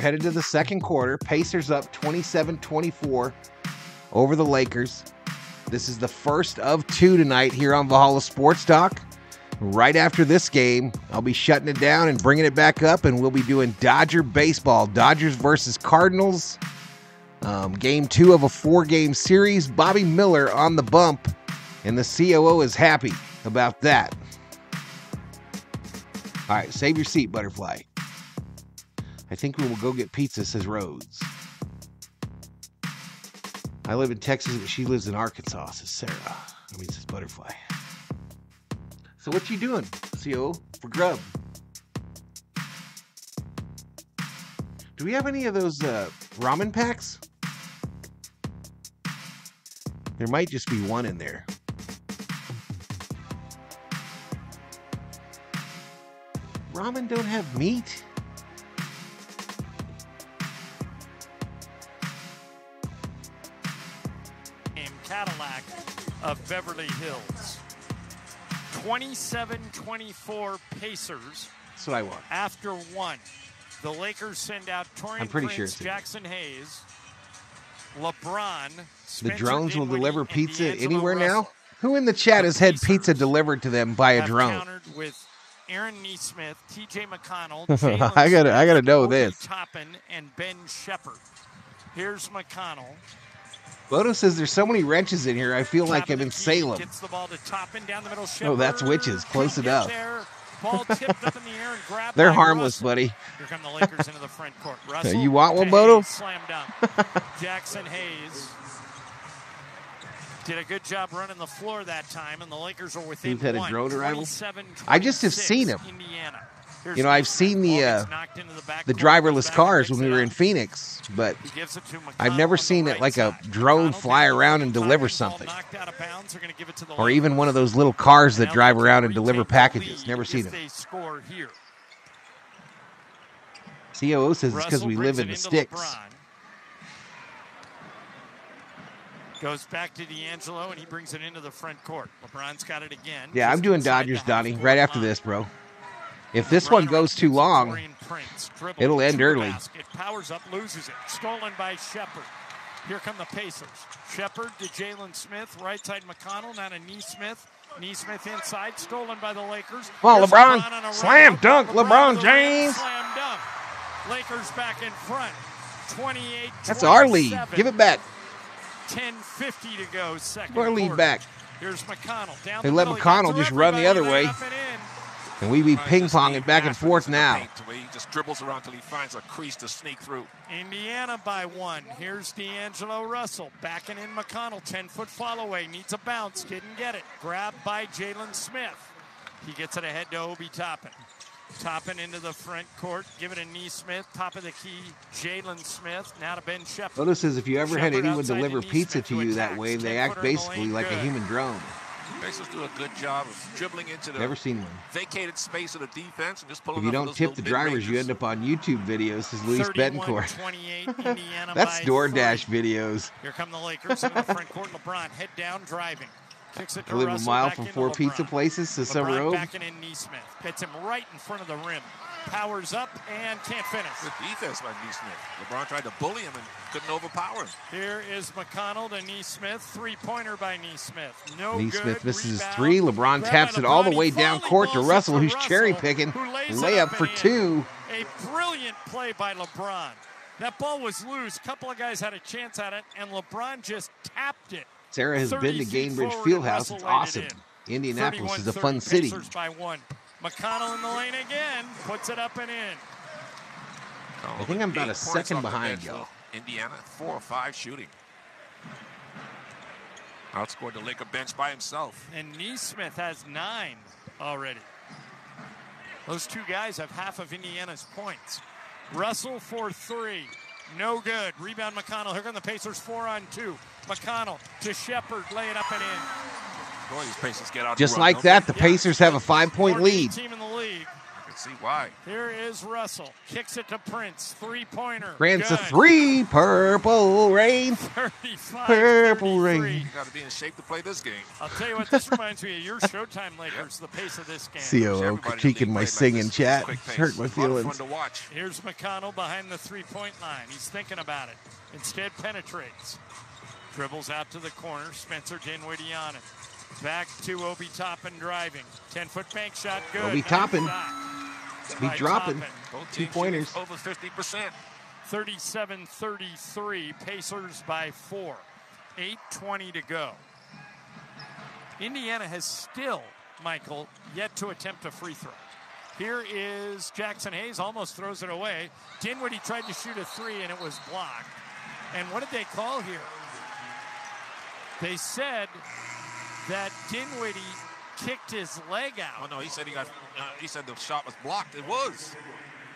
We're headed to the second quarter. Pacers up 27 24 over the Lakers. This is the first of two tonight here on Valhalla Sports Talk. Right after this game, I'll be shutting it down and bringing it back up, and we'll be doing Dodger baseball. Dodgers versus Cardinals. Um, game two of a four game series. Bobby Miller on the bump, and the COO is happy about that. All right, save your seat, Butterfly. I think we will go get pizza, says Rhodes. I live in Texas, but she lives in Arkansas, says Sarah. I mean, says Butterfly. So what you doing, CO, for grub? Do we have any of those uh, ramen packs? There might just be one in there. Ramen don't have meat? Cadillac of Beverly Hills. 27-24 Pacers. That's what I want. After one, the Lakers send out Taurean I'm pretty Prince, sure. Jaxson Hayes, LeBron. The Spencer drones will deliver pizza anywhere Russell now? Who in the chat has had pizza delivered to them by a drone? with Aaron Nesmith, T.J. McConnell, I gotta- I gotta know Obi this. Toppin, and Ben Sheppard. Here's McConnell. Bodo says there's so many wrenches in here, I feel like I'm in Salem. Gets the ball to Toppin down the middle. Oh, that's witches. Close couldn't enough. there. Up the air and grabbed They're harmless, Russell. buddy. Here come the Lakers into the front court. Russell you want one, to Bodo? Hayes, Slam dunk. Jaxson Hayes did a good job running the floor that time, and the Lakers are within Who's had a drone arrival? 27, I just have seen him. Indiana. You know, I've seen the uh, gets knocked into the back the court, goes driverless cars when we were in Phoenix, but He gives it to I've never seen it like a drone fly around and deliver something. knocked out of bounds. They're going to give it to the Or even one of those little cars that drive around and deliver packages. Never seen them. COO says it's because we live in the sticks. Goes back to D'Angelo and he brings it into the front court. LeBron's got it again. Yeah, I'm doing Dodgers, Donnie, right after this, bro. If this one goes too long, Taurean Prince, dribble it'll end early. powers up, loses it. Stolen by Sheppard. Here come the Pacers. Sheppard to Jalen Smith, right side McConnell, now to Nesmith. Nesmith inside, stolen by the Lakers. Come on, Here's LeBron. Slam dunk, LeBron rim, James. Slam dunk. Lakers back in front. 28 That's our lead. Give it back. 10.50 to go, second Our lead quarter. back. Here's McConnell down They the let middle. McConnell just run the other way. Layup and we be ping ponging back and forth now. He just dribbles around till he finds a crease to sneak through. Indiana by one. Here's D'Angelo Russell backing in McConnell. 10 foot follow away. Needs a bounce. Didn't get it. Grabbed by Jalen Smith. He gets it ahead to Obi Toppin. Toppin into the front court. Give it to Nesmith. Top of the key. Jalen Smith. Now to Ben Sheppard. Odo says if you ever had anyone deliver pizza to to you that way, they act footer the basically lane, like a human drone. Pacers do a good job of dribbling into the Never seen one. vacated space of the defense and just pulling If you up don't those tip the drivers, you end up on YouTube videos, says Luis Betancourt. 31-28, Indiana That's by DoorDash three. videos. Here come the Lakers in the front court. LeBron head down driving. Kicks it to I live a Russell, mile from four pizza places, says Summer LeBron Road. backing in Nesmith. Gets him right in front of the rim. Powers up and can't finish. Good defense by Nesmith. LeBron tried to bully him and couldn't overpower him. Here is McConnell to Nesmith. Three-pointer by Nesmith. No Nesmith good. misses his Rebound. three. LeBron Grabbed taps it all the way down court to Russell, who's to cherry Russell, picking. who lays it Layup for and in. two. A brilliant play by LeBron. That ball was loose. A couple of guys had a chance at it, and LeBron just tapped it. Sarah has been to Gainbridge forward, and Fieldhouse. It's laid it awesome. in. Indianapolis is a fun city. By one. McConnell in the lane again. Puts it up and in. Oh, I think I'm about a Eight points second behind y'all. Indiana, four or five shooting. Outscored the Laker bench by himself. And Nesmith has nine already. Those two guys have half of Indiana's points. Russell for three. No good. Rebound McConnell. Here come the Pacers four on two. McConnell to Sheppard. Lay it up and in. Boy, these Pacers get out. Just run, like don't that, they? the Pacers have a five-point lead. Team in the league. It's See why. Here is Russell. Kicks it to Prince. Three pointer. Grants a three. Purple rain. Purple rain. You got to be in shape to play this game. I'll tell you what, this reminds me of your Showtime Lakers, the pace of this game. COO critiquing my singing chat. Hurt my feelings. to watch. Here's McConnell behind the three point line. He's thinking about it. Instead, penetrates. Dribbles out to the corner. Spencer Dinwiddie on it. Back to Obi Toppin driving. 10 foot bank shot. Good. Obi Nice Toppin. Be dropping. Toppin. Two pointers. Over 50%. 37 33. Pacers by four. 8.20 to go. Indiana has still, Michael, yet to attempt a free throw. Here is Jaxson Hayes, almost throws it away. Dinwiddie tried to shoot a three and it was blocked. And what did they call here? They said that Dinwiddie kicked his leg out. Oh no, he said he got. Uh, he said the shot was blocked. It was.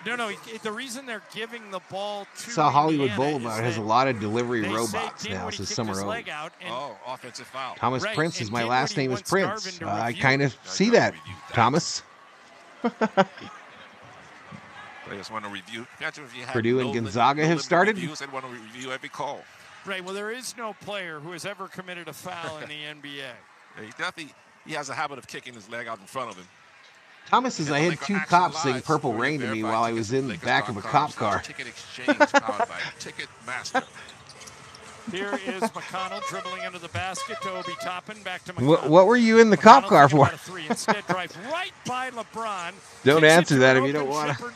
No, no. The reason they're giving the ball to Saw Hollywood Indiana Boulevard has a lot of delivery robots now, Dinwiddie says kicked Summer his leg out and Oh, offensive foul. Thomas Right, Prince is and my last name is Prince. Uh, I kind of see that, Thomas. I just want to review. Imagine if you Purdue and no limit- Gonzaga no have started? Reviews, they'd want to review every call. Right. Well, there is no player who has ever committed a foul in the NBA. Yeah, he definitely he has a habit of kicking his leg out in front of him. Thomas says I had two cops sing Purple Rain to me while I was in the back of a cop car. Ticket exchange powered by Ticketmaster. Here is McConnell dribbling under the basket to Obi Toppin. Back to McConnell. What, what were you in the cop car for? Three. Instead, drives right by LeBron. Don't Kicks answer that if you don't wanna. Sheppard,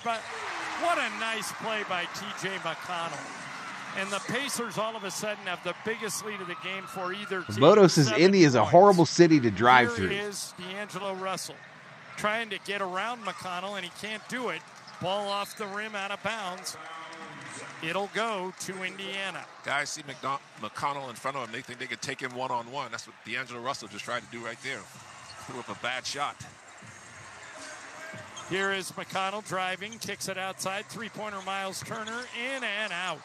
what a nice play by T.J. McConnell. And the Pacers all of a sudden have the biggest lead of the game for either team. Bodo says seven Indy is a horrible city to drive Here through. is D'Angelo Russell trying to get around McConnell, and he can't do it. Ball off the rim, out of bounds. It'll go to Indiana. Guys see McDon- McConnell in front of him. They think they could take him one on one. That's what D'Angelo Russell just tried to do right there. Threw up a bad shot. Here is McConnell driving, kicks it outside. Three pointer Miles Turner in and out.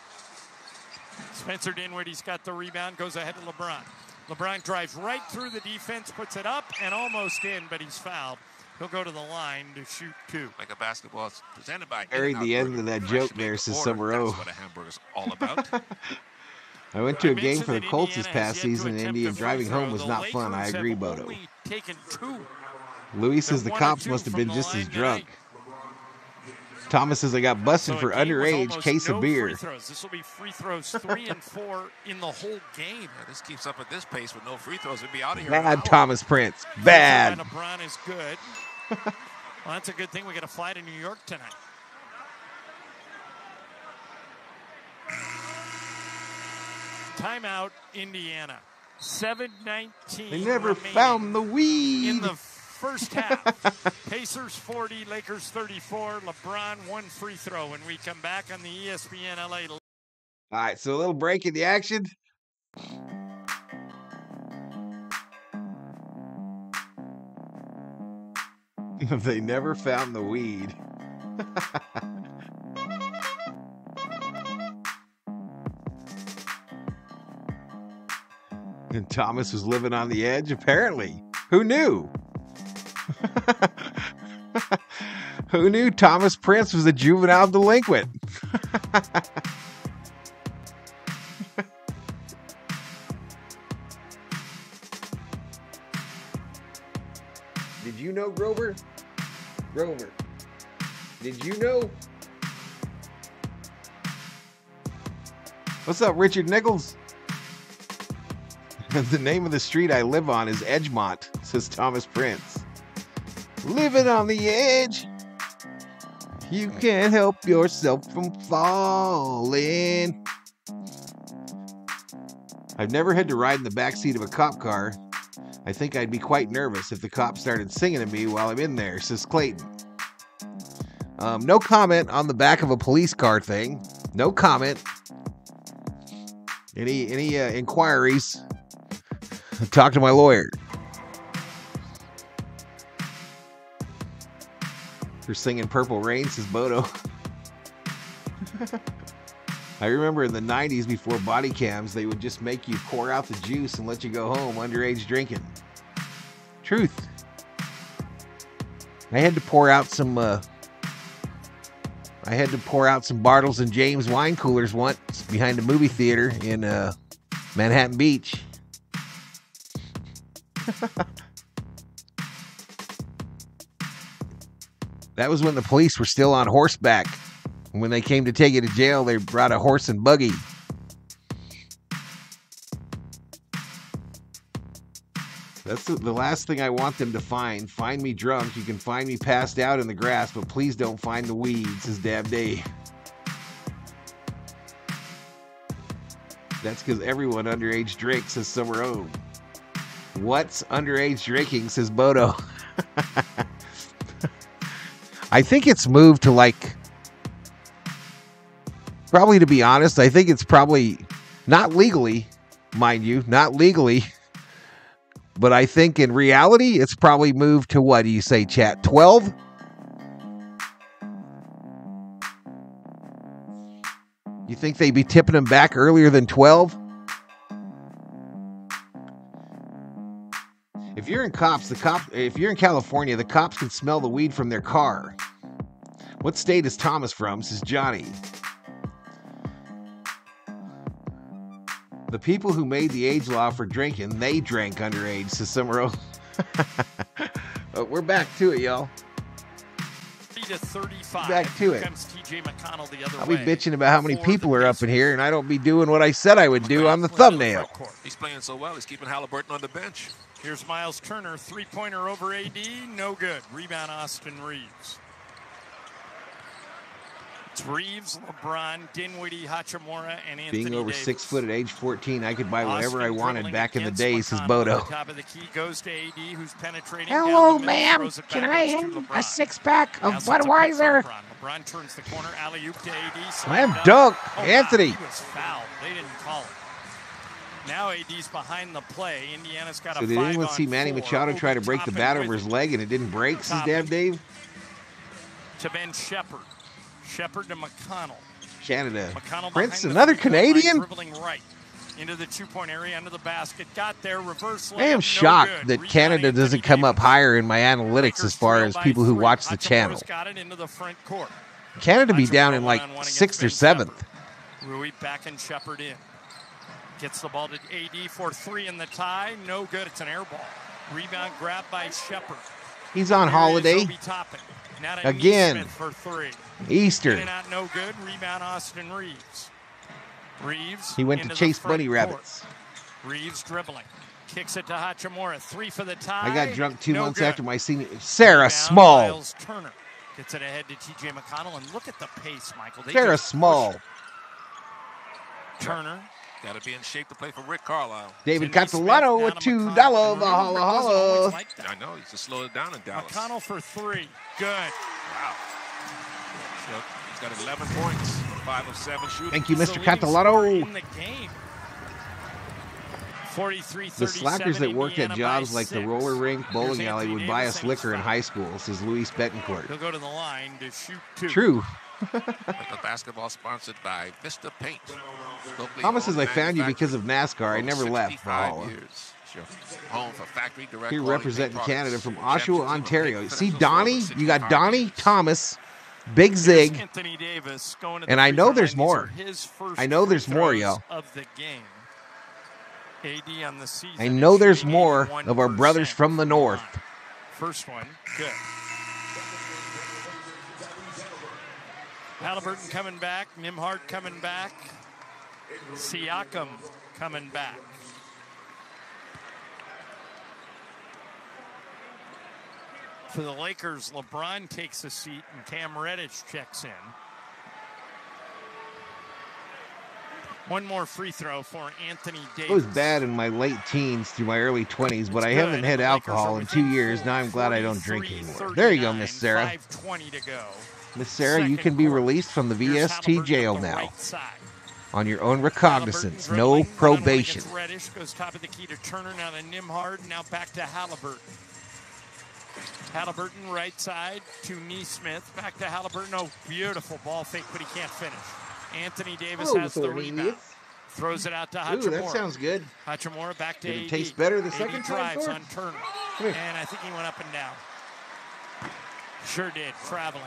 Spencer Dinwiddie's got the rebound, goes ahead to LeBron. LeBron drives right through the defense, puts it up and almost in, but he's fouled. He'll go to the line to shoot two. Like a basketball is presented by. Buried In-N-Out the end of that joke there, to says order. Summer That's what a hamburger's all about. I went to I a game for the Colts this Indiana has past season, and attempt Indy and driving throw. home was The not fun. I agree, have Bodo. only taken two. Louis says the They're one or cops must have been just as drunk. tonight. Thomas says I got busted So for a game with underage case no of beer. This will be free throws three and four in the whole game. This keeps up at this pace with no free throws. We'd be out of here. Bad. Thomas Prince. Bad. LeBron is good. well, that's a good thing. We got to fly to New York tonight. Timeout, Indiana. 7-19. They never found the weed. in the first half. Pacers 40, Lakers 34. LeBron one free throw. When we come back on the ESPN LA All right, so a little break in the action. they never found the weed. and Thomas was living on the edge, apparently. Who knew? Who knew Thomas Prince was a juvenile delinquent? Did you know Grover? Grover. Did you know? What's up, Richard Nichols? the name of the street I live on is Edgemont, says Thomas Prince. Living on the edge. You can't help yourself from falling. I've never had to ride in the back seat of a cop car. I think I'd be quite nervous if the cop started singing to me while I'm in there, says Clayton. Um, no comment on the back of a police car thing. No comment. Any any uh, inquiries? Talk to my lawyer. For singing Purple Rain, says Bodo. I remember in the 90s before body cams, they would just make you pour out the juice and let you go home underage drinking. Truth. I had to pour out some uh, I had to pour out some Bartles and Jaymes wine coolers once behind a movie theater in uh, Manhattan Beach. that was when the police were still on horseback. When they came to take you to jail, they brought a horse and buggy. That's the, last thing I want them to find. Find me drunk. You can find me passed out in the grass, but please don't find the weeds, says Dab Day. That's because everyone underage drinks, says Summer O. What's underage drinking, says Bodo. I think it's moved to like. Probably to be honest, I think it's probably not legally, mind you, not legally. But I think in reality, it's probably moved to what do you say, chat? 12? You think they'd be tipping them back earlier than 12? If you're in cops, the cop if you're in California, the cops can smell the weed from their car. What state is Thomas from? Says Johnny. The people who made the age law for drinking, they drank underage, says Summer But we're back to it, y'all. to 35. Back to it. TJ McConnell the other I'll be way. bitching about how many people are up in here, and I don't be doing what I said I would do on the thumbnail. He's playing so well. He's keeping Halliburton on the bench. Here's Miles Turner, three pointer over AD, no good. Rebound Austin Reaves. It's Reaves, LeBron, Dinwiddie, Hachimura, and Anthony Being over Davis. six foot at age 14, I could buy whatever I wanted back in the against day, says McConnell. Bodo. Top of the key goes to AD, who's penetrating. Hello, down the middle, ma'am. Can I have a six pack of Now sets a pick Budweiser? LeBron. LeBron turns the corner, alley oop to AD. Slam slam dunk, Oh, wow, Anthony. he was fouled. They didn't call it. Now AD's behind the play. Indiana's got So a did anyone see Manny four. Machado try to break the bat over his leg and it didn't break, says. Dab Dave? to Ben Sheppard. Sheppard to McConnell. Canada. McConnell Prince, another Canadian? dribbling right into the two-point area, under the basket. Got there, reverse I am shocked good. that Canada doesn't come up higher in my analytics as far as people who watch the channel. Got it into the front court. Canada be down in like sixth or seventh. Rui back and Sheppard in. Gets the ball to AD for three in the tie. No good. It's an air ball. Rebound grabbed by Sheppard. He's on Here is holiday. Now Again. For three. Easter. Out, no good. Rebound Austin Reaves. Reaves. He went to chase bunny court. rabbits. Reaves dribbling. Kicks it to Hachimura. Three for the tie. I got drunk two No months good. after my senior. Sarah Rebound, Small. Miles Turner gets it ahead to TJ McConnell. And look at the pace, Michael. They Sarah Small. Turner. Got to be in shape to play for Rick Carlisle. David Catalano with two dollar holla holla. I know. He's just slowed it down in Dallas. McConnell for three. Good. Wow. So he's got 11 points, five of seven shooting. Thank you, Mr. the leading scorer Catalano. in the game. 43 The slackers that work at jobs like the roller rink, bowling Here's alley Anthony would buy us and he's liquor in high school, says Luis Betancourt. He'll go to the line to shoot two. True. The basketball sponsored by Vista Paint. Locally Thomas says owned I found you because of NASCAR. I never left. 65 years. Home for factory direct Here representing Canada from Oshawa, Ontario. paint See Donnie? You got Donnie, years. Thomas, Big Zig, Anthony Davis going to and I know there's more. his first I know there's more, yo. Of the game. AD on the season. I know there's more of our brothers from the north. First one, good. Halliburton coming back. Nembhard coming back. Siakam coming back. For the Lakers, LeBron takes a seat and Cam Reddish checks in. One more free throw for Anthony Davis. I was bad in my late teens through my early 20s, but I haven't had and the Lakers alcohol in two years. Now I'm glad I don't drink anymore. There you go, Miss Sarah. 5:20 to go. Miss Sarah, you can be released from the VST jail the now right on your own recognizance. No probation. against Reddish goes top of the key to Turner. Now to Nembhard. Now back to Halliburton. Halliburton right side to Nesmith. Back to Halliburton. Oh, beautiful ball fake, but he can't finish. Anthony Davis Oh, has the Thorny rebound. idiots. Throws it out to Ooh, Hachimura. that sounds good. Hachimura back to Did it AD. better the AD second time, drives Thor? on Turner. And I think he went up and down. Sure did, traveling.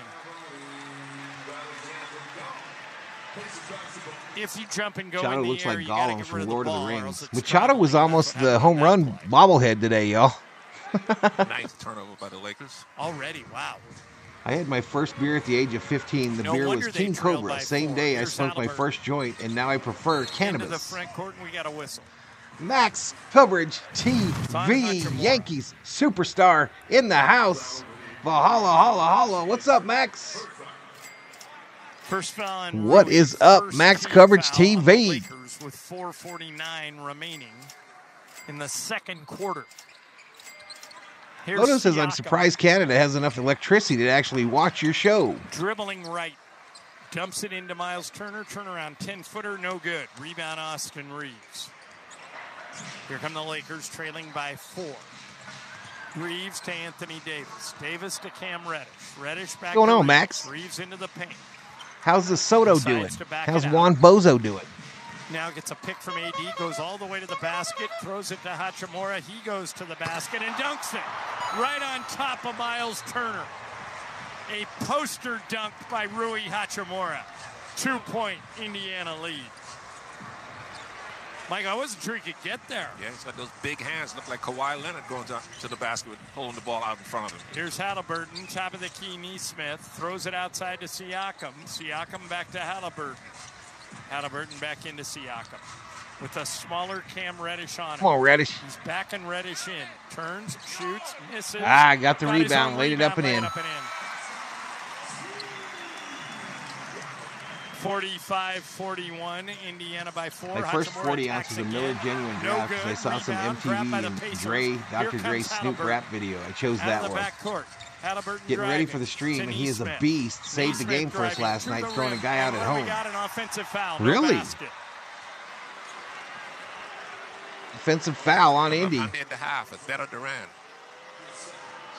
If you jump and go in Machado the looks air, like you gotta Gollum from rid of the Lord of the Rings. it's Machado was almost the home run bobblehead today, y'all. Ninth turnover by the Lakers. Already, wow. I had my first beer at the age of 15. The No beer was King Cobra. Same four. day I Here's smoked my first joint, and now I prefer Into the cannabis. front court, and we got a whistle. Max coverage TV Yankees superstar in the house. Valhalla, holla, holla. What's up, Max? First foul on What up, first Max Coverage foul on the TV? Lakers with 4:49 remaining in the second quarter. Here's Loto says, I'm surprised Canada has enough electricity to actually watch your show. Dribbling right. Dumps it into Miles Turner. Turnaround 10 footer. No good. Rebound Austin Reaves. Here come the Lakers trailing by four. Reaves to Anthony Davis. Davis to Cam Reddish. Reddish back What's going on, Reaves. Max? Reaves into the paint. How's the Soto doing? How's. Juan Bozo doing? Now gets a pick from AD, goes all the way to the basket, throws it to Hachimura. He goes to the basket and dunks it right on top of Miles Turner. A poster dunk by Rui Hachimura. Two point Indiana lead. Mike, I wasn't sure he could get there. Yeah, he's got those big hands. Look like Kawhi Leonard going to, to the basket with holding the ball out in front of him. Here's Halliburton, top of the key, Nesmith, throws it outside to Siakam. Siakam back to Halliburton. Halliburton back into Siakam. With a smaller Cam Reddish on him. Come on, Reddish. He's backing Reddish in. Turns, shoots, misses. Ah, got the his rebound, laid it up and in. up and in. 45-41, Indiana by four. My first Hachimura 40 attacks ounces of again. Miller Genuine No Draft because I saw some Rebound, grabbed MTV and Dre, Dr. Dre Snoop Halliburton. rap video. I chose Out that one. backcourt. Halliburton Getting ready for the stream, and he is a beast. Saved the game for us last night, the throwing a guy out at home. got an offensive foul. No Really? basket. Offensive foul on Indy. Hyundai and a half at Better Duran. It's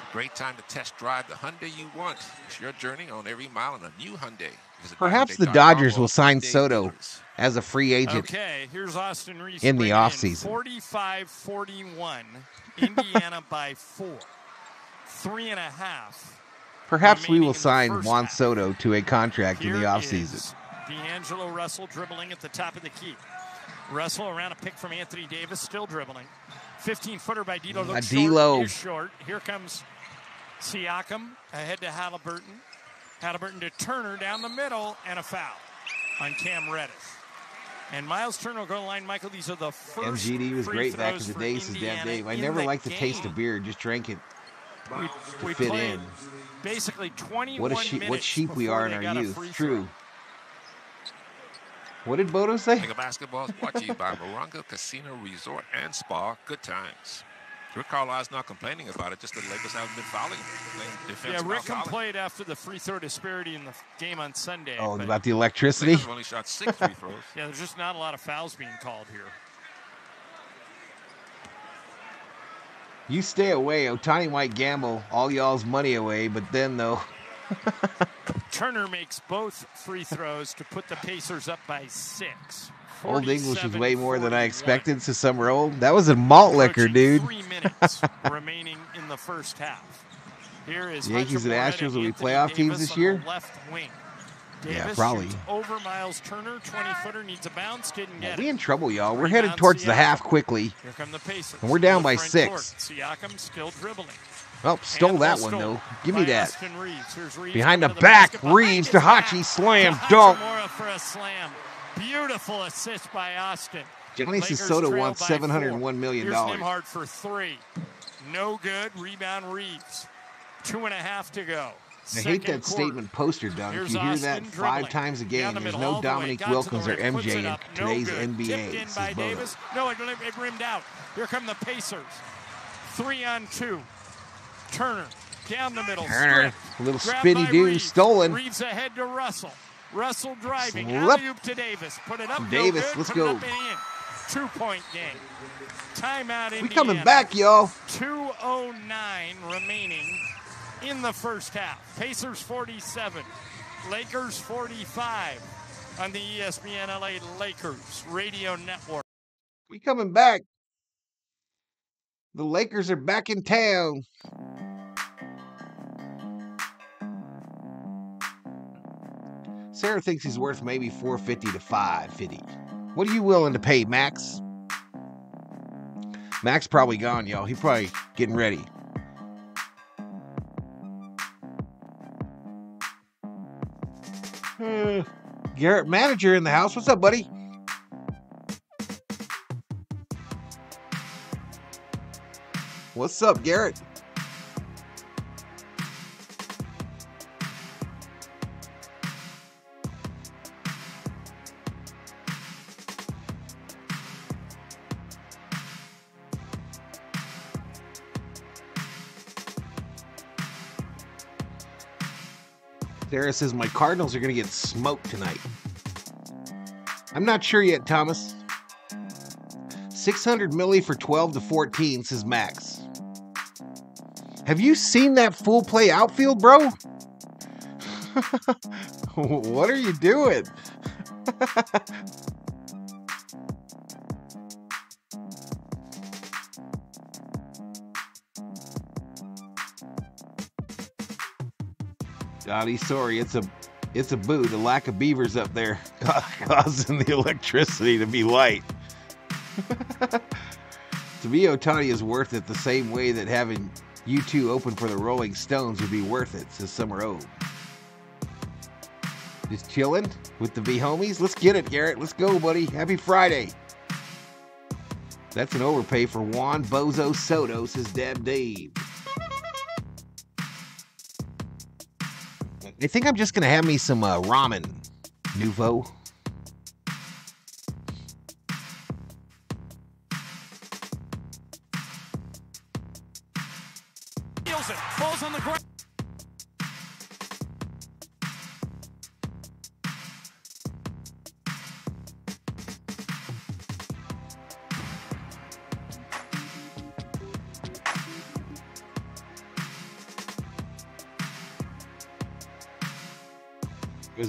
a great time to test drive the Hyundai you want. It's your journey on every mile in a new Hyundai. Visit Perhaps the Dodgers will sign Soto as a free agent. Okay, here's Austin Reaves in the bringing offseason. 45-41, Indiana by four. Three and a half. Perhaps we will sign first Juan half. Soto to a contract in the Here offseason. D'Angelo Russell dribbling at the top of the key. Russell around a pick from Anthony Davis, still dribbling. 15 footer by D'Lo. Looks D'Lo. Short, short. Here comes Siakam ahead to Halliburton. Halliburton to Turner down the middle and a foul on Cam Reddish. And Miles Turner will go to the line. Michael, these are the first. MGD was free great back in the for day, says Dad Indiana Dave. I never the liked the taste game. of beer, just drank it. We, we fit in. basically 21 What a sheep, minutes what sheep we are in our youth. True. What did Bodo say? Mega Basketball is brought to you by Morongo Casino Resort and Spa. Good times. Rick Carlisle's not complaining about it, just the Lakers haven't been fouling. Playing defense Yeah, without Rick fouling. complained after the free throw disparity in the game on Sunday. Oh, about the electricity? Lakers only shot six free throws. yeah, there's just not a lot of fouls being called here. You stay away. Ohtani might gamble all y'all's money away, but then though, Turner makes both free throws to put the Pacers up by six. Old English is way more than I expected since some old. That was a malt liquor, dude. Three minutes remaining in the first half. Here is Yankees and Astros will be playoff teams this year? Left wing. Yeah, probably. over Miles Turner, 20 footer, needs a bounce, didn't get We it. in trouble, y'all. We're headed towards the half quickly. Here come the Pacers. And we're down by six. Siakam still dribbling. Oh, stole that one though. Give me that. Reaves. Reaves Behind the coming back, Reaves to. Hachi, slam, dunk. Hachimura for a slam. Beautiful assist by Austin. Johnny Lakers Soto trail wants seven hundred and one million Here's dollars. Nembhard for three. No good. Rebound Reaves. Two and a half to go. I hate that quarter. statement poster dunk. Here's If you hear that Austin five dribbling. times a game, the there's no all the way, Dominique the Wilkins or MJ in no today's good. NBA. Tipped in by Davis. No, it, it rimmed out. Here come the Pacers. Three on two. Turner down the middle. Turner, a little Grabbed do, Reaves. stolen. Reaves ahead to Russell. Russell driving. Alley-oop to Davis. Put it up. Davis, good. let's Put go. Two-point game. Timeout. We Indiana. coming back, y'all. 209 remaining in the first half. Pacers 47, Lakers 45 on the ESPN LA Lakers radio network. We coming back. The Lakers are back in town. Sarah thinks he's worth maybe 450 to 550. What are you willing to pay, Max? Max probably gone, y'all. He probably getting ready. Uh, Garrett, manager in the house. What's up, buddy? What's up, Garrett? Says my Cardinals are going to get smoked tonight. I'm not sure yet, Thomas. 600 milli for 12 to 14, says Max. Have you seen that full play outfield, bro? what are you doing? Dottie, sorry, it's a it's a boo. The lack of beavers up there causing the electricity to be light. to me, Ohtani is worth it the same way that having you two open for the Rolling Stones would be worth it, says Summer O. Just chilling with the V homies. Let's get it, Garrett. Let's go, buddy. Happy Friday. That's an overpay for Juan Bozo Soto, says Dab Dave. I think I'm just gonna have me some uh, ramen nouveau.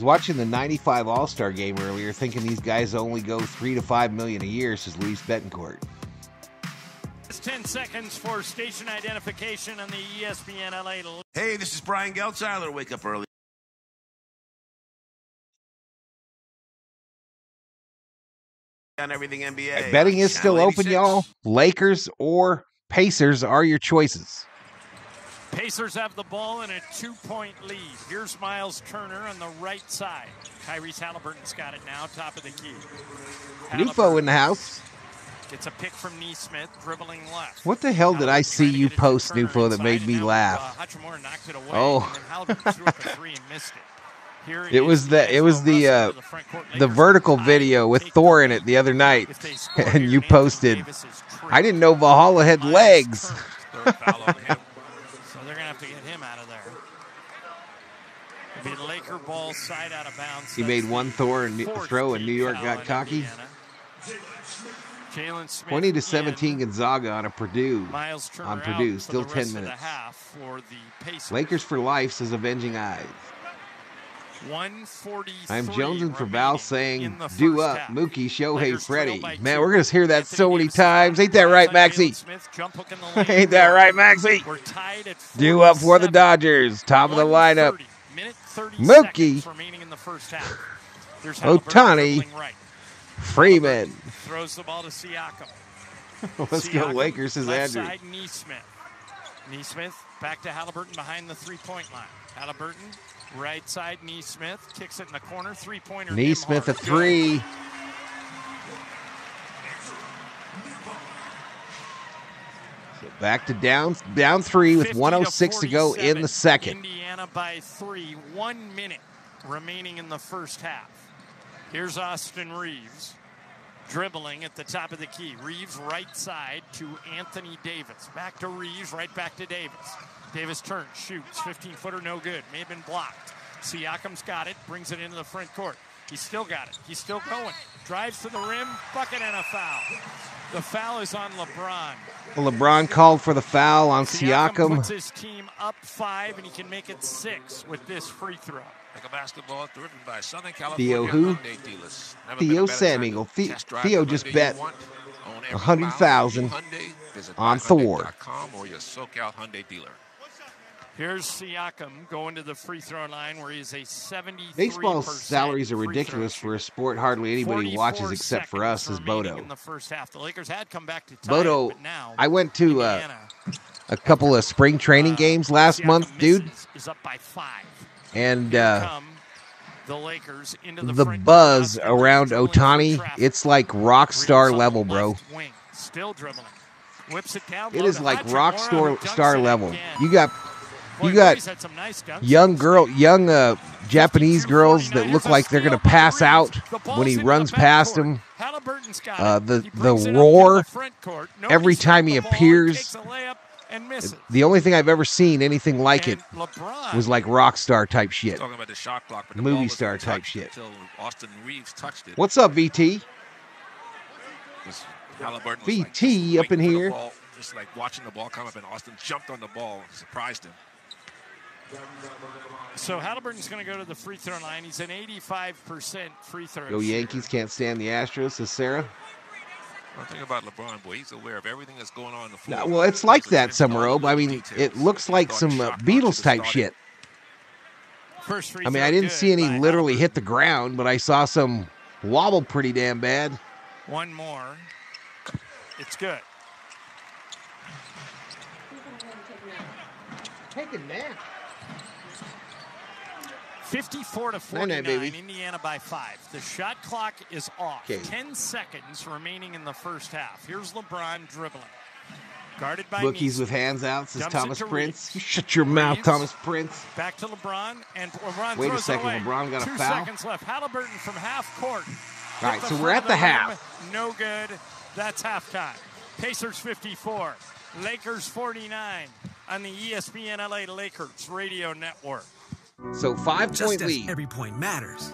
Watching the 95 All Star game earlier, thinking these guys only go three to five million a year, says Luis Betancourt. It's 10 seconds for station identification on the ESPN LA. Hey, this is Brian Geltzeiler. Wake up early. On everything NBA. Betting is still open, y'all. Lakers or Pacers are your choices. Pacers have the ball in a two point lead. Here's Miles Turner on the right side. Tyrese Halliburton's got it now, top of the key. Nufo in the house. Gets a pick from Nesmith, dribbling left. What the hell did I see you post, Nufo, that made me laugh? Hachimura knocked it away. Oh. and then Halliburton threw up a three and missed it. Here It was the it was the uh, the vertical video with Thor in it the other night, and you posted. I didn't know Valhalla had legs. So they're going to have to get him out of there. It'll be Laker ball side out of bounds. He made one Thor and throw, and New York got cocky. Smith 20 to in. 17 Gonzaga on a Purdue Miles Turner on Purdue. Still 10 rest of the minutes. half for the Pacers. Lakers for life says Avenging Eyes. 143 I'm jonesing for Val saying, "Do up, half. Mookie, Shohei, Lakers Freddie." Man, we're gonna hear that so many times. Ain't that right, Maxie? Smith jump hook in the lane. Ain't that right, Maxie? We're tied at Do up for the Dodgers, top of the lineup. Minute 30 Mookie. remaining in the first half. There's Ohtani. Right. Freeman. Throws the ball to Siakam. Let's go Lakers, says left Andrew. side, Nesmith. Nesmith back to Halliburton behind the three-point line. Halliburton, right side, Nesmith kicks it in the corner, three-pointer. Nesmith a Nembhard. three. Back to down down three with 50 to 106 to go in the second. Indiana by three. One minute remaining in the first half. Here's Austin Reaves dribbling at the top of the key. Reaves right side to Anthony Davis. Back to Reaves, right back to Davis. Davis turns, shoots, 15 footer, no good. May have been blocked. Siakam's got it, brings it into the front court. He's still got it. He's still going. Drives to the rim, bucket and a foul. The foul is on LeBron. LeBron called for the foul on Siakam puts his team up five, and he can make it six with this free throw. Like a basketball driven by Southern Theo who? Hyundai dealers. Never been a Theo better time Samuel. The- Theo just Hyundai bet you want. Own every a hundred mile of thousand Hyundai. On Thor. or your SoCal Hyundai dealer. Here's Siakam going to the free throw line where he's a 73 Baseball salaries are ridiculous for a sport hardly anybody watches except for us. Is Bodo? in the first half. The Lakers had come back to tie, Bodo, but now I went to uh, a couple of spring training games last Siakam month, dude, is up by five. and uh, the Lakers into the, the buzz around Ohtani, it's like rock star level, bro. wing, still dribbling, whips it down. It is like rock star star level. You got you got young girl, young uh, Japanese girls that look like they're gonna pass out when he runs past them. Uh, the the brings it up to roar the front court. Nobody every time he appears. takes a layup and misses. The only thing I've ever seen anything like it was like rock star type shit, Talking about the shot clock, movie star type shit. Austin Reaves touched it. What's up, VT? This Halliburton was like VT up in waiting for the here. just like watching the ball come up, and Austin jumped on the ball, and surprised him. So Halliburton's going to go to the free throw line. He's an 85% free throw. Go shooter. Yankees can't stand the Astros, says Sarah. One thing about LeBron, boy, he's aware of everything that's going on on the floor. No, well, it's like that, Summer Robe. I mean, it looks like some uh, Beatles type shit. First free I mean, I didn't see any literally hit the ground, but I saw some wobble pretty damn bad. One more. It's good. Take a nap. 54 to 49, night, baby. Indiana by five. The shot clock is off. 'Kay. 10 seconds remaining in the first half. Here's LeBron dribbling. Guarded by Bookies Neeson. with hands out, says Dumps Thomas Prince. Reaves. Shut your mouth, Reaves. Thomas Prince. Back to LeBron, and LeBron Wait a second, away. LeBron got a Two foul? seconds left. Halliburton from half court. All right, so we're at the rim. half. No good. That's halftime. Pacers 54, Lakers 49 on the ESPN LA Lakers radio network. So five Just point lead. every point matters.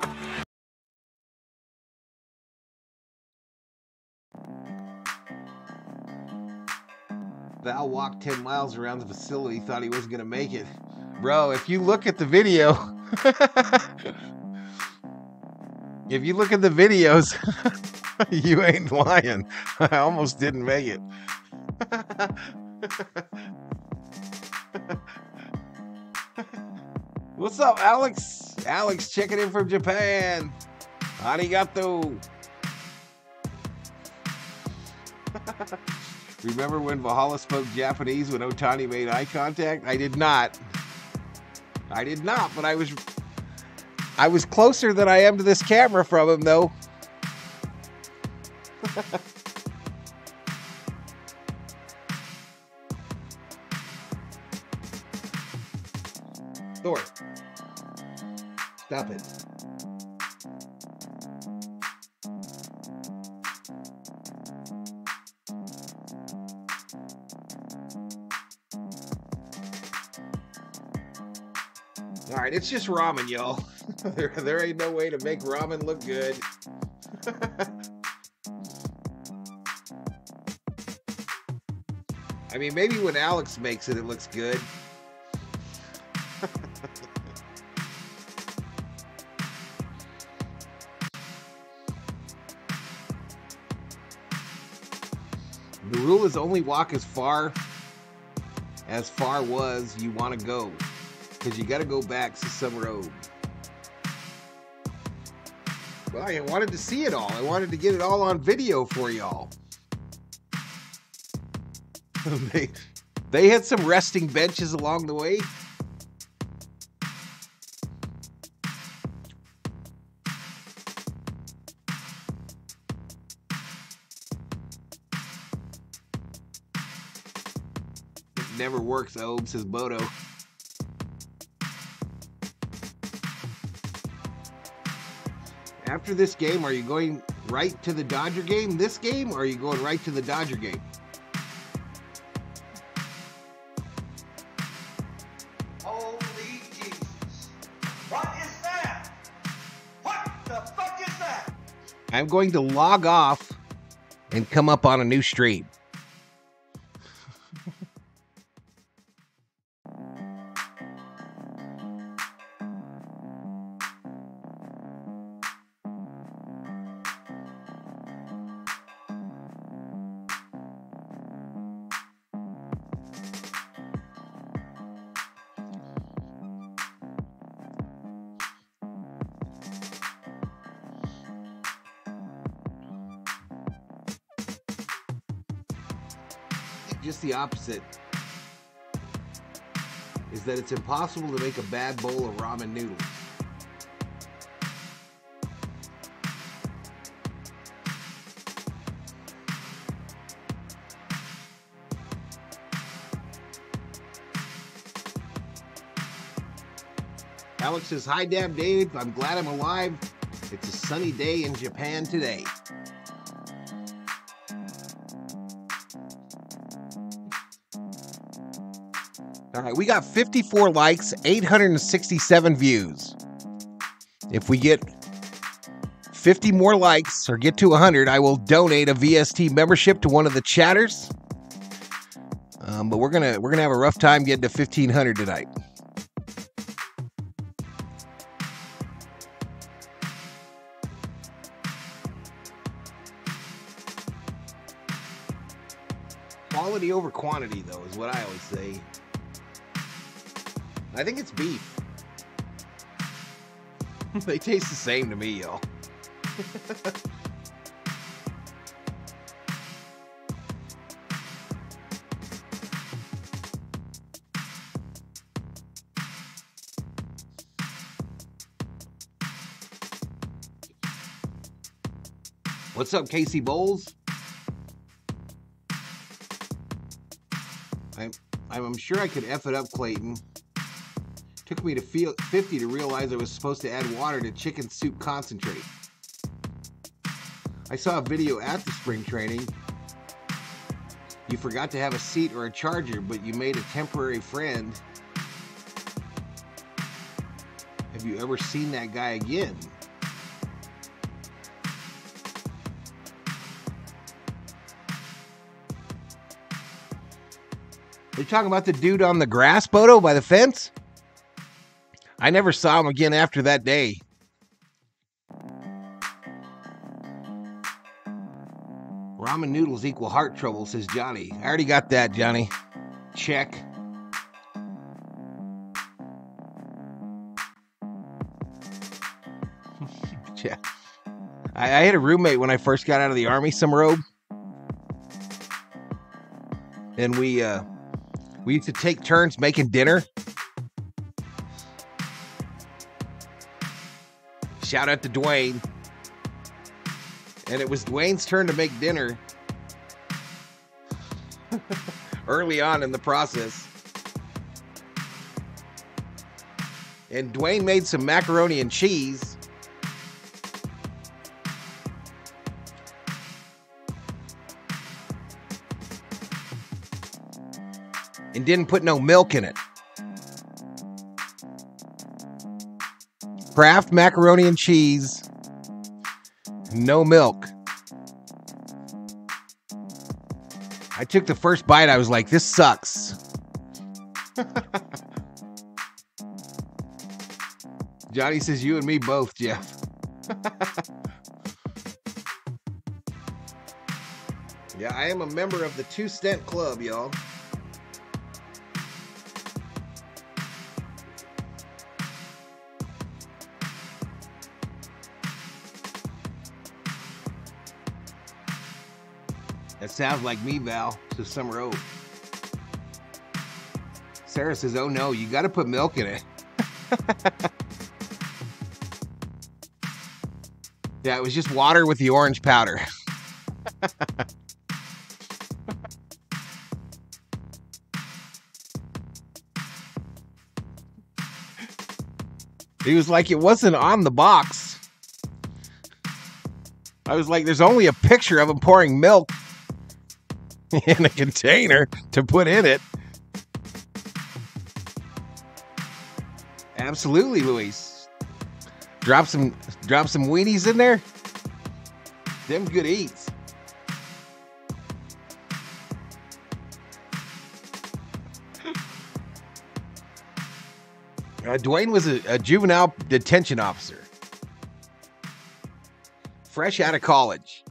Val walked 10 miles around the facility, thought he wasn't going to make it. Bro, if you look at the video, if you look at the videos, you ain't lying. I almost didn't make it. What's up, Alex? Alex checking in from Japan. Arigato. Remember when Valhalla spoke Japanese when Ohtani made eye contact? I did not. I did not, but I was I was closer than I am to this camera from him though. Stop it. All right, it's just ramen, y'all. there, there ain't no way to make ramen look good. I mean, maybe when Alex makes it, it looks good. Is only walk as far as far was you want to go because you got to go back to some road. Well, I wanted to see it all. I wanted to get it all on video for y'all. they, they had some resting benches along the way. Works, Obe, says Bodo. After this game, are you going right to the Dodger game this game, or are you going right to the Dodger game? Holy Jesus. What is that? What the fuck is that? I'm going to log off and come up on a new stream. Just the opposite. Is that it's impossible to make a bad bowl of ramen noodles. Alex says, Hi, Dad Dave. I'm glad I'm alive. It's a sunny day in Japan today. All right, we got 54 likes, 867 views. If we get 50 more likes or get to 100, I will donate a VST membership to one of the chatters. Um, but we're gonna we're gonna have a rough time getting to 1500 tonight. Quality over quantity, though, is what I always say. I think it's beef. they taste the same to me, y'all. What's up, Casey Bowles? I'm, I'm sure I could F it up, Clayton. Took me to feel 50 to realize I was supposed to add water to chicken soup concentrate. I saw a video at the spring training. You forgot to have a seat or a charger, but you made a temporary friend. Have you ever seen that guy again? Are you talking about the dude on the grass, Bodo, by the fence? I never saw him again after that day. Ramen noodles equal heart trouble, says Johnny. I already got that, Johnny. Check. yeah. I, I had a roommate when I first got out of the army, some robe. And we uh we used to take turns making dinner. Shout out to Dwayne. And it was Dwayne's turn to make dinner early on in the process. And Dwayne made some macaroni and cheese. And didn't put no milk in it. Kraft macaroni and cheese, no milk. I took the first bite. I was like, this sucks. Johnny says, you and me both, Jeff. yeah, I am a member of the Two Stent Club, y'all. Sounds like me, Val, to Summer Oak. Sarah says, oh no, you got to put milk in it. yeah, it was just water with the orange powder. he was like, it wasn't on the box. I was like, there's only a picture of him pouring milk in a container to put in it. Absolutely, Luis. Drop some drop some weenies in there. Them good eats. Uh, Dwayne was a, a juvenile detention officer, fresh out of college.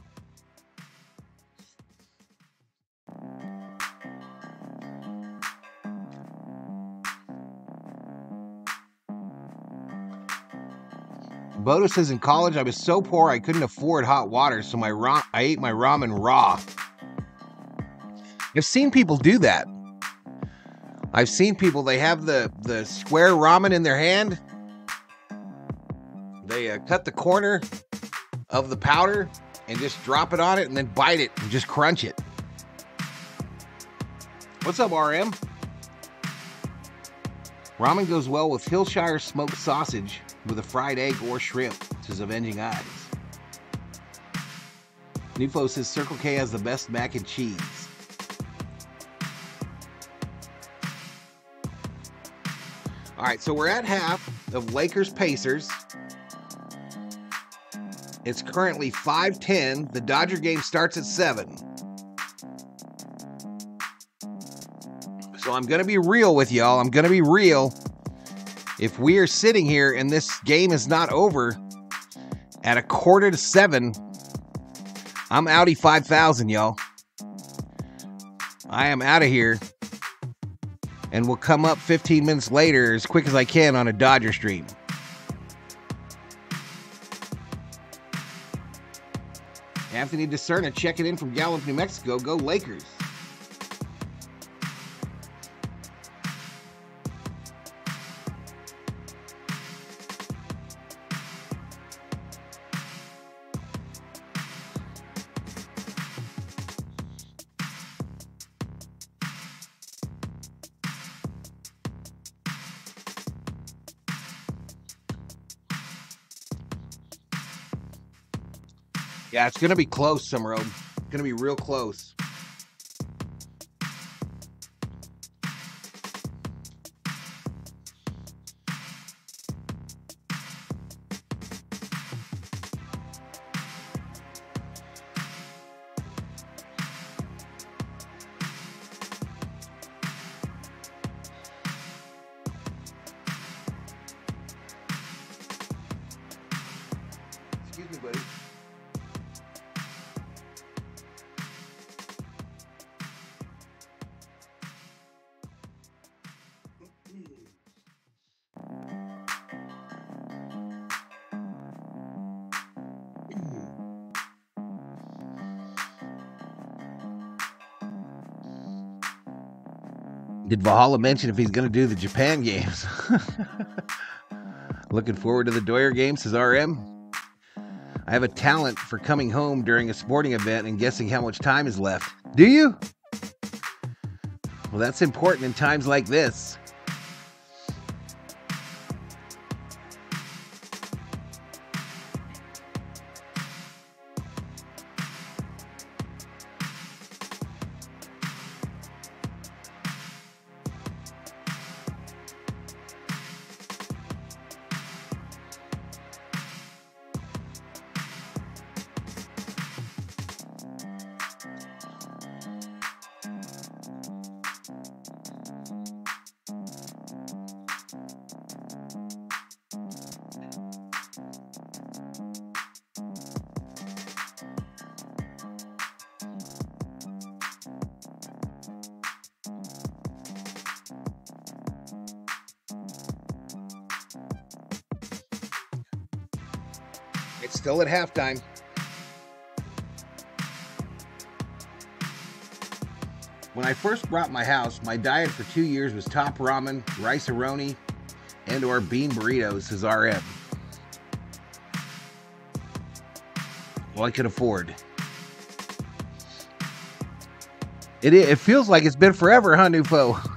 Bodo says in college I was so poor I couldn't afford hot water, so my ra- I ate my ramen raw. I've seen people do that. I've seen people, they have the, the square ramen in their hand. They uh, cut the corner of the powder and just drop it on it and then bite it and just crunch it. What's up, RM? Ramen goes well with Hillshire smoked sausage with a fried egg or shrimp, says Avenging Eyes. Nufo says Circle K has the best mac and cheese. All right, so we're at half of Lakers Pacers. It's currently 5:10. The Dodger game starts at 7. So I'm going to be real with y'all. I'm going to be real. If we are sitting here and this game is not over at a quarter to 7, I'm Audi 5000, y'all. I am out of here. And we'll come up 15 minutes later as quick as I can on a Dodger stream. Anthony Discerna checking in from Gallup, New Mexico. Go Lakers. Yeah, it's gonna be close, Summer Road. Gonna be real close. Valhalla mention if he's going to do the Japan games? Looking forward to the Doyer game, says RM. I have a talent for coming home during a sporting event and guessing how much time is left. Do you? Well, that's important in times like this. At halftime. When I first bought my house, my diet for two years was top ramen, rice aroni, and or bean burritos, says RM. Well, I could afford. It, it feels like it's been forever, huh, Nufo?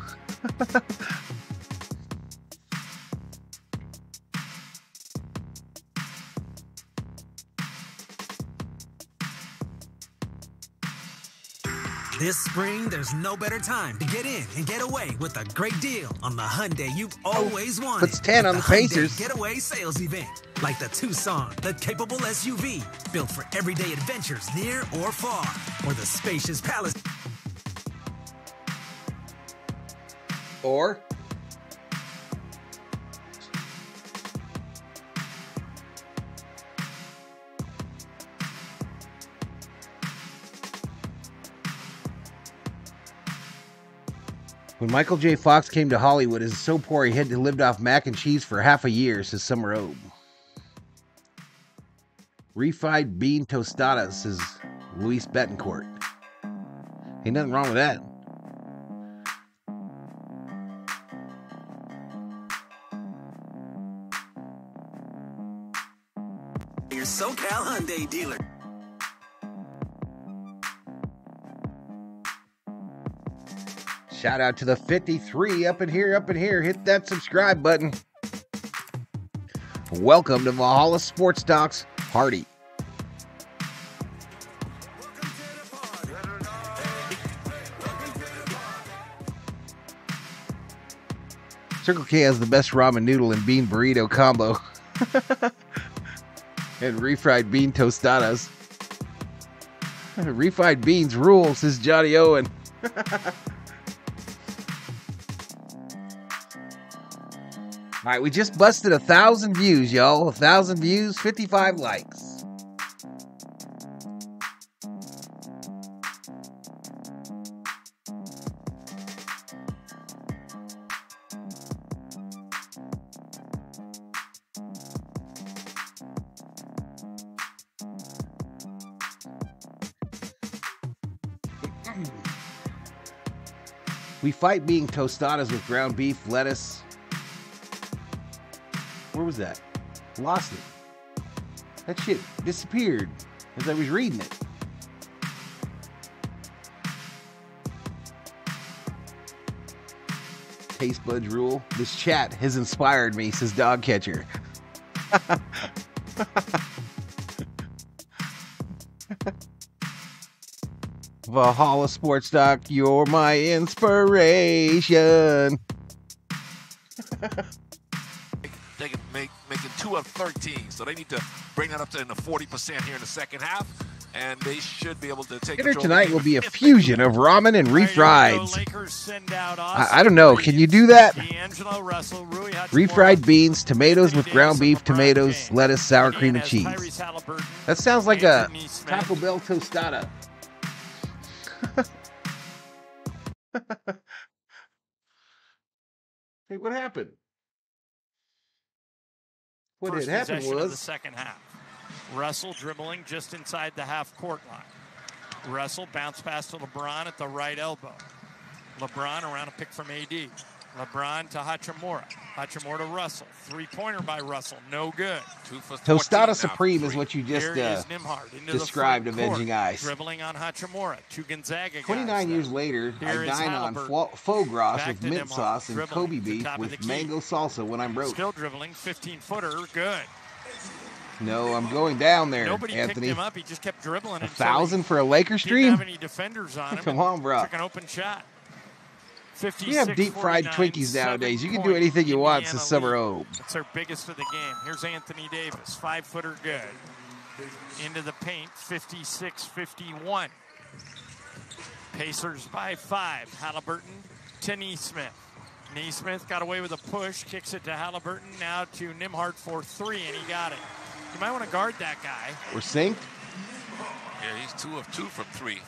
no better time to get in and get away with a great deal on the Hyundai you've always wanted. puts 10 on With the Hyundai Pacers. Getaway sales event, like the Tucson, the capable SUV built for everyday adventures near or far, or the spacious Palisade. Or When Michael J. Fox came to Hollywood, Is so poor he had to live off mac and cheese for half a year, says Summer Obe. Refried bean tostadas, says Luis Betancourt. Ain't nothing wrong with that. Your SoCal Hyundai dealer. Shout out to the 53 up in here, up in here. Hit that subscribe button. Welcome to Valhalla Sports Talks Party. Circle K has the best ramen noodle and bean burrito combo. and refried bean tostadas. refried beans rule, says Johnny Owen. All right, we just busted a thousand views, y'all. A thousand views, 55 likes. We fight being tostadas with ground beef, lettuce. Where was that? Lost it. That shit disappeared as I was reading it. Taste buds rule. This chat has inspired me, says Dog Catcher. Valhalla Sports Doc, you're my inspiration. two of 13, so they need to bring that up to in the 40% here in the second half, and they should be able to take Dinner control of the tonight will be a fusion of ramen and refrieds. Lakers I, I don't know. Can you do that? D'Angelo Russell, Refried beans, tomatoes with ground beef, tomatoes, lettuce, sour cream, and cheese. That sounds like a Taco Bell tostada. hey, what happened? What First had happened of the second half. Russell dribbling just inside the half court line. Russell bounce pass to LeBron at the right elbow. LeBron around a pick from AD. LeBron to Hachimura. Hachimura to Russell. Three pointer by Russell. No good. Two for Tostada Supreme is what you just uh, is Nembhard into the described, Avenging Eyes. Dribbling on Hachimura. To Gonzaga. guys 29 years later, Here I dine on fo- faux gras Back with mint sauce and Kobe beef top of the with mango salsa when I'm broke. Still dribbling. 15 footer. Good. No, I'm going down there, Nobody Anthony. picked him up. He just kept dribbling. A thousand for a Laker Didn't stream? have any defenders on him. Come on, bro. Took an open shot. We have deep fried Twinkies nowadays. You can do anything you want Indiana since summer lead. old. It's their biggest of the game. Here's Anthony Davis, five footer good. Into the paint, 56 51. Pacers by five. Halliburton to Nesmith. Nesmith got away with a push, kicks it to Halliburton, now to Nembhard for three, and he got it. You might want to guard that guy. We're synced. Yeah, he's two of two from three.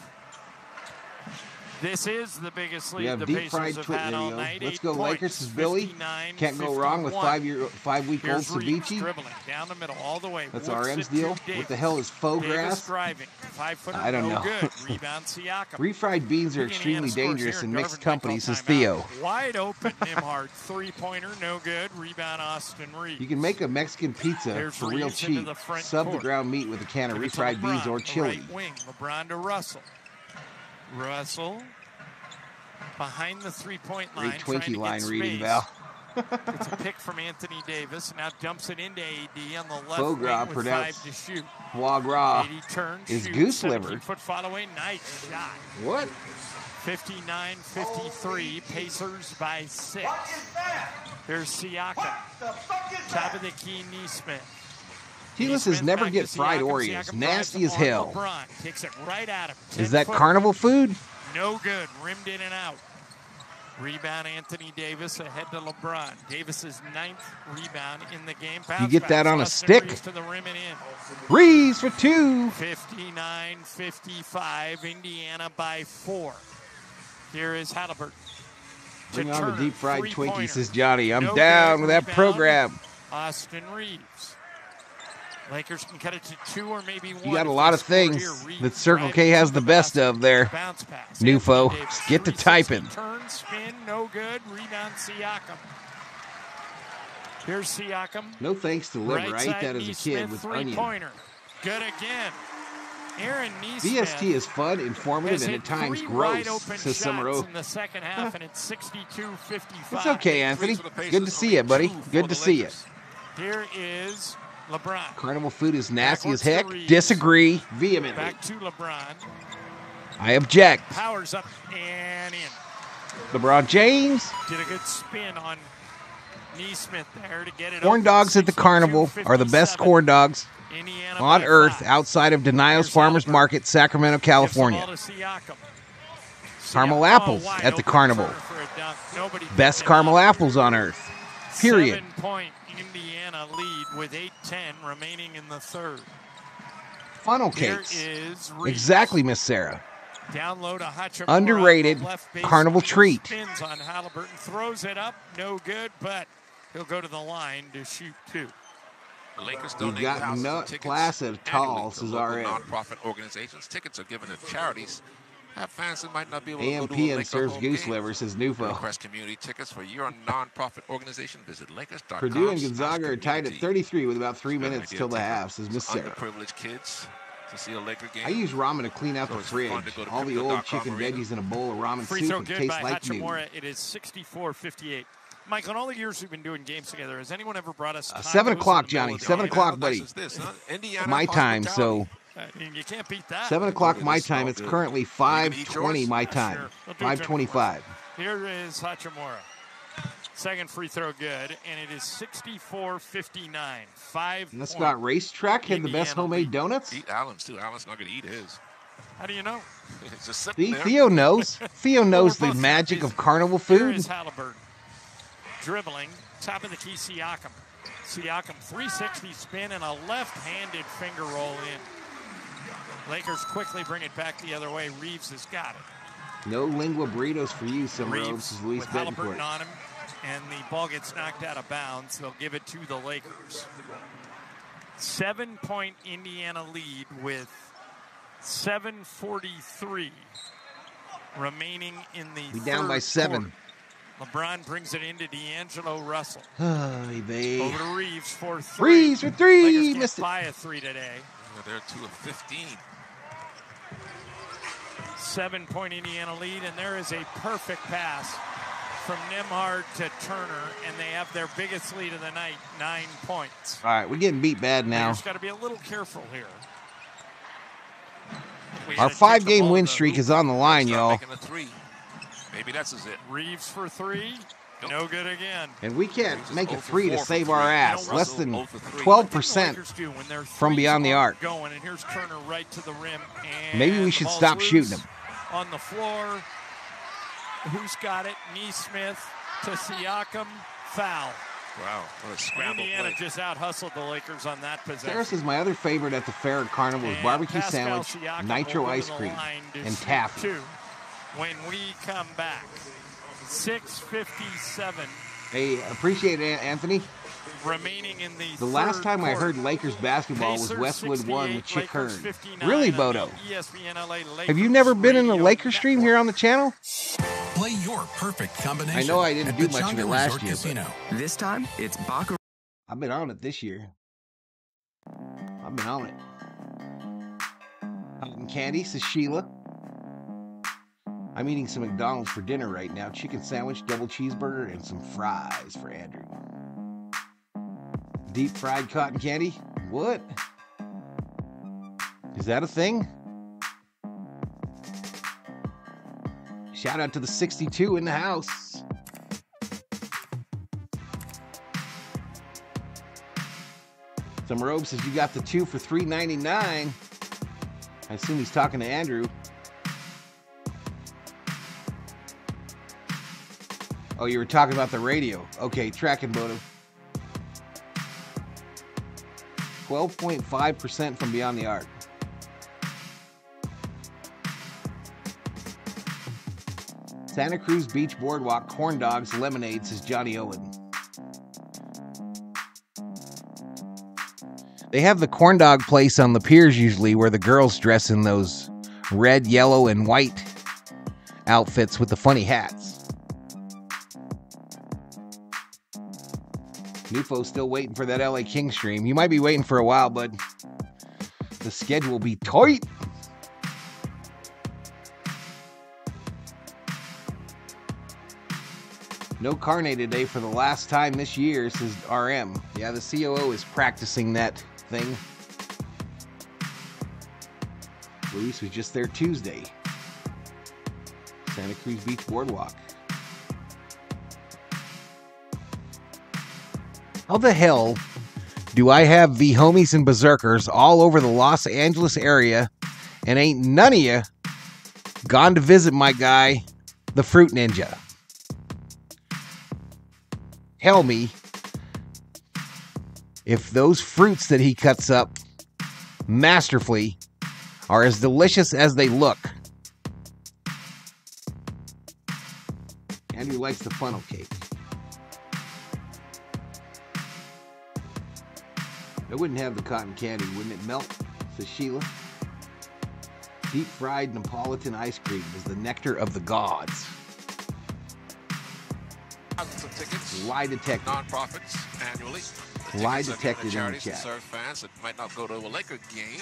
This is the biggest lead have the deep fried twit video. night. Let's go Lakers. Is Billy. Can't go wrong with five year five week old ceviche. down the middle all the way. That's RM's deal. What the hell is faux grass? driving. Five footer. I don't know. Rebound Siakam. Refried beans are extremely dangerous in mixed Garvin might call company, says. Theo. Wide open, Nembhard. Three pointer, no good. Rebound, Austin Reaves. You can make a Mexican pizza for real cheap. Sub the ground meat with a can of Give it to refried beans or chili. Right wing. LeBron to Russell. Russell behind the three-point line. Great trying Twinkie to get reading, space. Val. it's a pick from Anthony Davis. And now dumps it into AD on the left Faux gras wing with pronounced five to shoot. foie gras AD turns, is shoots, goose 17 liver. Foot fall away. Nice shot. What? 59-53. Pacers by six. There's Siakam. Top of the key, Nesmith. Nesmith never get fried Oreos. Nasty as hell. Right. Is that 10-foot. carnival food? No good. Rimmed in and out. Rebound Anthony Davis ahead to LeBron. Davis's ninth rebound in the game. Bounce get that on a stick? Reaves to the rim and in. Reaves for two. 59-55. Indiana by four. Here is Halliburton. To Bring on the deep fried three-pointer. Twinkie, says Johnny. I'm No down with that Rebound, program. Austin Reaves. Lakers can cut it to two or maybe one. You got a lot of things here. That Circle K has the best of there. Bounce pass. Nufo, get to typing. Turn, spin, no good. Rebound, Siakam. Here's Siakam. No thanks to liver. Right I ate that as a kid Nesmith, with three onion. pointer. Good again. Aaron Nesmith VST is fun, informative, and at times three gross, says Summer shots in the second half, and it's 62-55. It's okay, Anthony. Good to see you, buddy. Good to see you. Here is LeBron. Carnival food is nasty as Backwards to heck. Disagree vehemently. Back to LeBron. I object. Powers up and in. LeBron James. Did a good spin on Nesmith there to get it Corn dogs at the carnival are the best corn dogs Indiana on earth five. outside of Denials Farmers Market, Sacramento, Gives the ball California. to Caramel apples oh, wide at the carnival. Turner for a dunk. Nobody Best caramel apples on earth. Period. Seven point Indiana lead with 8-10 remaining in the third. Funnel Here cakes. is Reaves. Exactly, Miss Sarah. Down low to Hachimura. Underrated left carnival treat. Spins on Halliburton, throws it up, no good, but he'll go to the line to shoot two. The Lakers We've donate got thousands of tickets class at annually tall, to says local nonprofit organizations. Tickets are given to charities. Have fans that might not be able to go to and serves goose game. liver, says To Nufo. Request community tickets for your nonprofit organization. Visit Lakers.com. Purdue and slash Gonzaga are tied at 33 with about three minutes till the half, says Miss for Sarah. Underprivileged kids to see a Laker game. I use ramen to clean out the So it's fridge. to to All the old chicken arena. veggies in a bowl of ramen Free soup throw and good tastes by like new. Hachimura. It is 64-58. Mike, on all the years we've been doing games together, has anyone ever brought us Uh, tacos seven in o'clock, the middle Johnny. the Seven game? o'clock, How nice buddy. is this, huh? Indiana My time, so I mean, you can't beat that. seven o'clock my time. smell It's good. currently Are you gonna five eat twenty yours? my Yeah, time. sure. Five twenty-five. Here is Hachimura. Second free throw good, and it is 64-59. Five And that's point got racetrack had the best homemade donuts. Eat Allen's too. Allen's not going to eat his. How do you know? It's just sitting See, there. Theo knows. Theo knows we're the magic of carnival food. is Halliburton. Dribbling, top of the key, Siakam. Siakam, 360 spin and a left-handed finger roll in. Lakers quickly bring it back the other way. Reaves has got it. No lingua burritos for you, Summer Oaks, Reaves says Luis with Halliburton on him, and the ball gets knocked out of bounds. They'll give it to the Lakers. Seven-point Indiana lead with 7:43 remaining in the. We down by seven. quarter. LeBron brings it into D'Angelo Russell. Ay, babe. Over to Reaves for three. Reaves for three. Lakers can't Missed it. buy a three today. Yeah, They're two of 15. Seven point Indiana lead, and there is a perfect pass from Nembhard to Turner, and they have their biggest lead of the night, nine points. All right, we're getting beat bad now. Lakers got to be a little careful here. We Our gotta take the five-game win streak is on the line, Start y'all. making a three. Maybe that's is it. Reaves for three, no good again. And we can't make a 0 for three to save three. our ass. Less than 0 for 3. twelve What do percent the Lakers do when their from beyond the arc. Going and here's Turner right to the rim. And Maybe we should ball's stop shooting him. on the floor. Who's got it? Nesmith to Siakam. Foul. Wow, what a scramble Indiana play. just out hustled the Lakers on that possession. Sarah says my other favorite at the fair at Carnival is And barbecue Pascal sandwich, Siakam nitro will go to ice cream, and shoot taffy. Two. When we come back, 6:57 Hey, appreciate it, Anthony. remaining in the. The last third time I heard Lakers basketball was Westwood 1 with 68, Chick Lakers Hearn. Really, Bodo? ESPN LA Have you never been in a Radio Laker stream here on the channel? Play your perfect combination. I know I didn't at do the much of it last Resort year, but- This time, it's Baccarat. I've been on it this year. I've been on it. Cotton candy, says Sheila. I'm eating some McDonald's for dinner right now. Chicken sandwich, double cheeseburger, and some fries for Andrew. Deep fried cotton candy? What? Is that a thing? Shout out to the 62 in the house. Some robe says you got the two for three ninety nine. I assume he's talking to Andrew. Oh, you were talking about the radio. Okay, tracking Bodo. 12.5% from beyond the arc. Santa Cruz Beach Boardwalk corn dogs lemonade says Johnny Owen. They have the corn dog place on the piers usually where the girls dress in those red, yellow, and white outfits with the funny hats. Nufo still waiting for that LA King stream. You might be waiting for a while, bud. The schedule will be tight. No carne today for the last time this year, says RM. Yeah, the COO is practicing that thing. Luis was just there Tuesday. Santa Cruz Beach Boardwalk. How the hell do I have the homies and berserkers all over the Los Angeles area and ain't none of you gone to visit my guy, the Fruit Ninja? Tell me if those fruits that he cuts up masterfully are as delicious as they look. Andrew likes the funnel cake. I wouldn't have the cotton candy, wouldn't it melt? Says Sheila. Deep fried Neapolitan ice cream is the nectar of the gods. Thousands of tickets. Lie detected. Non-profits annually. Lie given to detected in the chat. serve fans that might not go to a Laker game.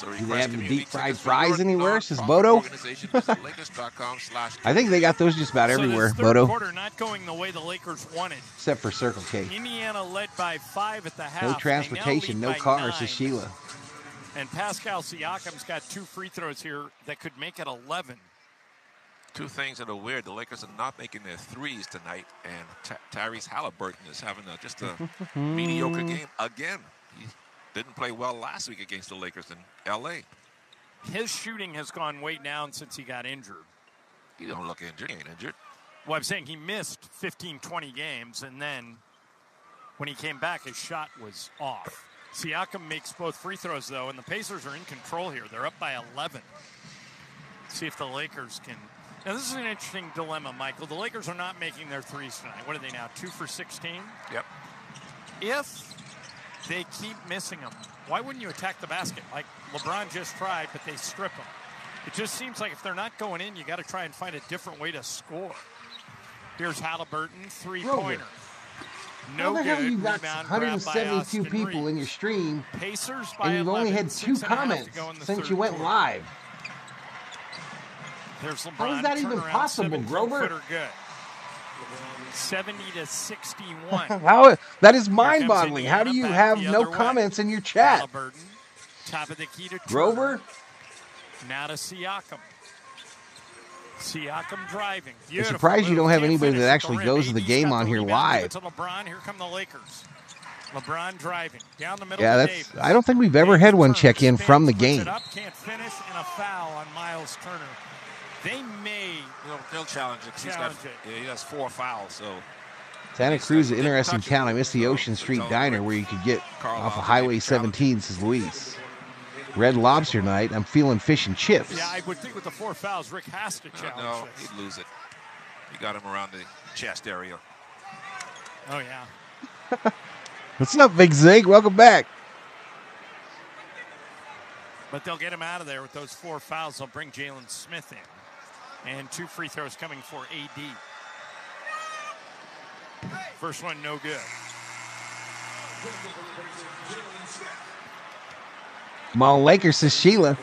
So Do they have the deep fried fries anywhere? Says non-profit Bodo. organization. Visit Lakers.com slash I think they got those just about So everywhere, this Bodo, quarter not going the way the Lakers wanted. except for Circle K. Indiana led by five at the half. No transportation, no cars, nine. says Sheila. And Pascal Siakam's got two free throws here that could make it 11. Two things that are weird. The Lakers are not making their threes tonight, and Ty- Tyrese Halliburton is having a, just a mediocre game again. He didn't play well last week against the Lakers in L.A. His shooting has gone way down since he got injured. He don't look injured. He ain't injured. Well, I'm saying he missed 15, 20 games, and then when he came back, his shot was off. Siakam makes both free throws, though, and the Pacers are in control here. They're up by 11. See if the Lakers can. Now, this is an interesting dilemma, Michael. The Lakers are not making their threes tonight. What are they now? Two for 16? Yep. If they keep missing them, why wouldn't you attack the basket? Like LeBron just tried, but they strip them. It just seems like if they're not going in, you got to try and find a different way to score. Here's Halliburton, three pointer. No How the good. hell you got Rebound grabbed by 172 Austin people in your stream, Pacers by and you've only had two six and a half to comments go in the since you went quarter. live? There's LeBron. How is that even possible, Grover? good. 70 to 61. How that is mind-boggling. How do you have no way. comments in your chat? Halliburton, top of the key to Turner. Grover? Now to Siakam. Siakam driving. I'm surprised you don't have anybody that actually goes to the game on here live. to LeBron. Here come the Lakers. LeBron driving down the middle. Yeah, that's. I don't think we've ever had one check in from the game. up, can't finish, and a foul on Miles Turner. They may They'll, they'll challenge it. 'cause He's got, it. yeah, he has four fouls, so Santa Cruz is an interesting town. I miss the Ocean Street Diner where you could get off of Highway 17, says Luis. Red Lobster night. I'm feeling fish and chips. Yeah, I would think with the four fouls, Rick has to challenge no, this. he'd lose it. He got him around the chest area. Oh yeah. What's up, Big Zig? Welcome back. But they'll get him out of there with those four fouls. They'll bring Jalen Smith in. And two free throws coming for AD. First one, no good. Come on, Lakers, says Sheila.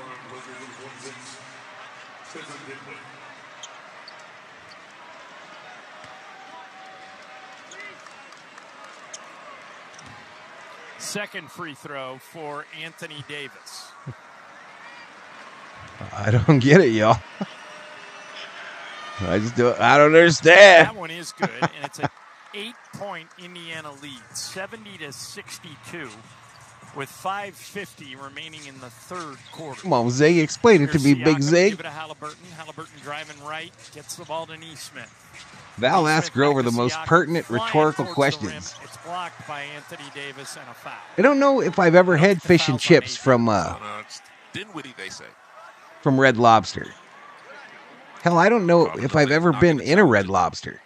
Second free throw for Anthony Davis. I don't get it, y'all. I just do. I don't understand. That one is good, and it's an eight-point Indiana lead, 70 to 62, with 5:50 remaining in the third quarter. Come on, Zig, explain it to me, Here's Big Siakam, Zig. Give it to Halliburton. Halliburton driving right, gets the ball to Nesmith. Val asked Grover the most Siakam pertinent rhetorical towards the rim. questions. It's blocked by Anthony Davis and a foul. I don't know if I've ever had fish and chips from uh, Dinwiddie, they say. from Red Lobster. Hell, I don't know if I've ever been in a Red Lobster.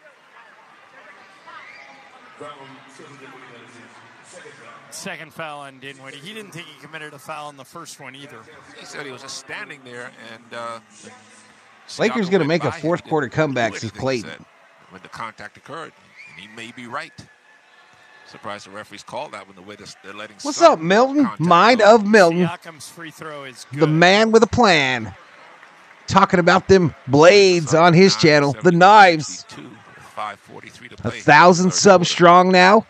Second foul on Dinwiddie. He didn't think he committed a foul in the first one either. He said he was just standing there and. Uh, Lakers going to make a fourth quarter comeback, says Clayton. When the contact occurred, and he may be right. Surprised the referees called that when the way they're, they're letting. What's up, Milton? Mind go. of Milton, Siakam's free throw is the man with a plan. Talking about them blades on his channel, the knives. A thousand subs strong now.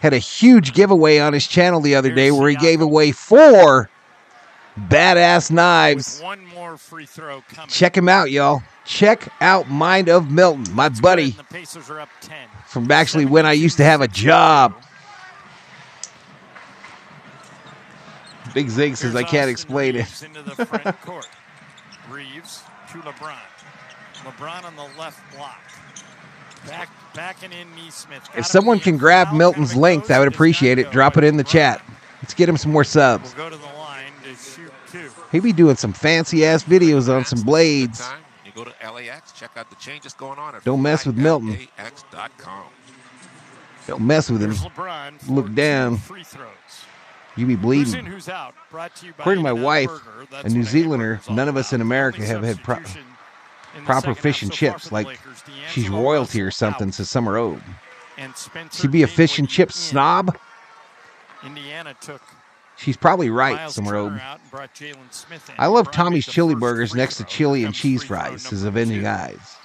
Had a huge giveaway on his channel the other day where he gave away four badass knives. One more free throw coming. Check him out, y'all. Check out Mind of Milton, my buddy The Pacers are up 10. from actually when I used to have a job. Big Zig says I can't explain it. Reaves into the front court. Reaves to LeBron. LeBron on the left block. Back, backing in Nesmith. If someone can grab Milton's length, I would appreciate it. Drop it in the chat. Let's get him some more subs. Go to the line to shoot two. He be doing some fancy ass videos on some blades. You go to LAX, check out the changes going on Don't mess with Milton. Don't mess with him. Here's LeBron. for Look down. Free throws. You be Who's in, bleeding. who's? To According to my wife. A New Zealander, none of us in. America have had pro- substitution in the proper fish and chips like she's royalty or something, out. says Summer Ode. And Spencer She be a fish and chips in. snob? Indiana took She's probably right, Summer Turner Ode. out and brought Jalen Smith in. I love Tommy's chili burgers next to chili and cheese fries, number Avenging. Eyes.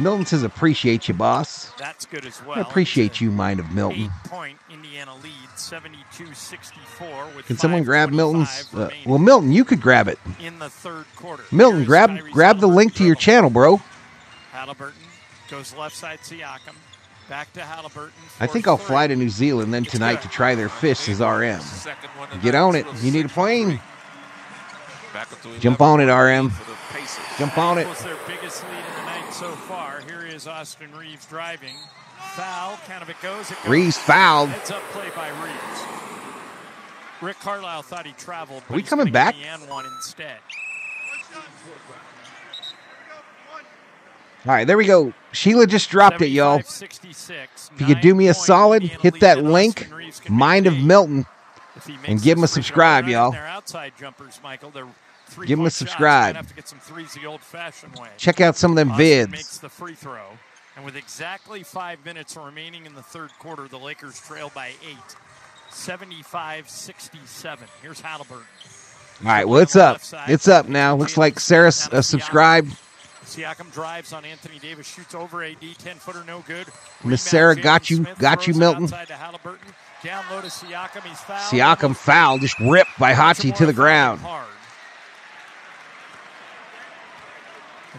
Milton says, appreciate you, boss. That's good as well. I appreciate you, Mind of Milton. Eight-point Indiana lead, 72-64 with Can someone grab Milton's? Uh, well, Milton, you could grab it. in the third quarter. Milton, Here's grab Tyrese grab the link to your channel, bro. Halliburton goes left side Siakam. Back to Halliburton. I think I'll fly to New Zealand then tonight to try their fish, as RM. Get on it. You need a plane. Jump on it, RM. Jump on it. So far. Here is Austin Reaves driving. Foul. Count of it goes. It goes. Reaves fouled. Heads up play by Reaves. Rick Carlisle thought he traveled. but Are we coming back? and one instead. All right, there we go. Sheila just dropped it, y'all. 75-66. If you could do me a solid, hit that link, Mind of Milton, and give him a subscribe, y'all. They're outside jumpers, Michael. They're Give 'em a subscribe. Have to get some threes the old-fashioned way. Check out some of them vids. makes the free throw, and with exactly five minutes remaining in the third quarter, the Lakers trail by eight, 75-67. Here's Halliburton. All right, well, it's up. It's up now. Looks like Sarah's uh, subscribed. Siakam drives on Anthony Davis, shoots over AD, 10 footer, no good. Miss Sarah got you, got you, Milton. Outside. Down low to Siakam. He's fouled. Siakam foul, just ripped by Hachi to the ground. Hard.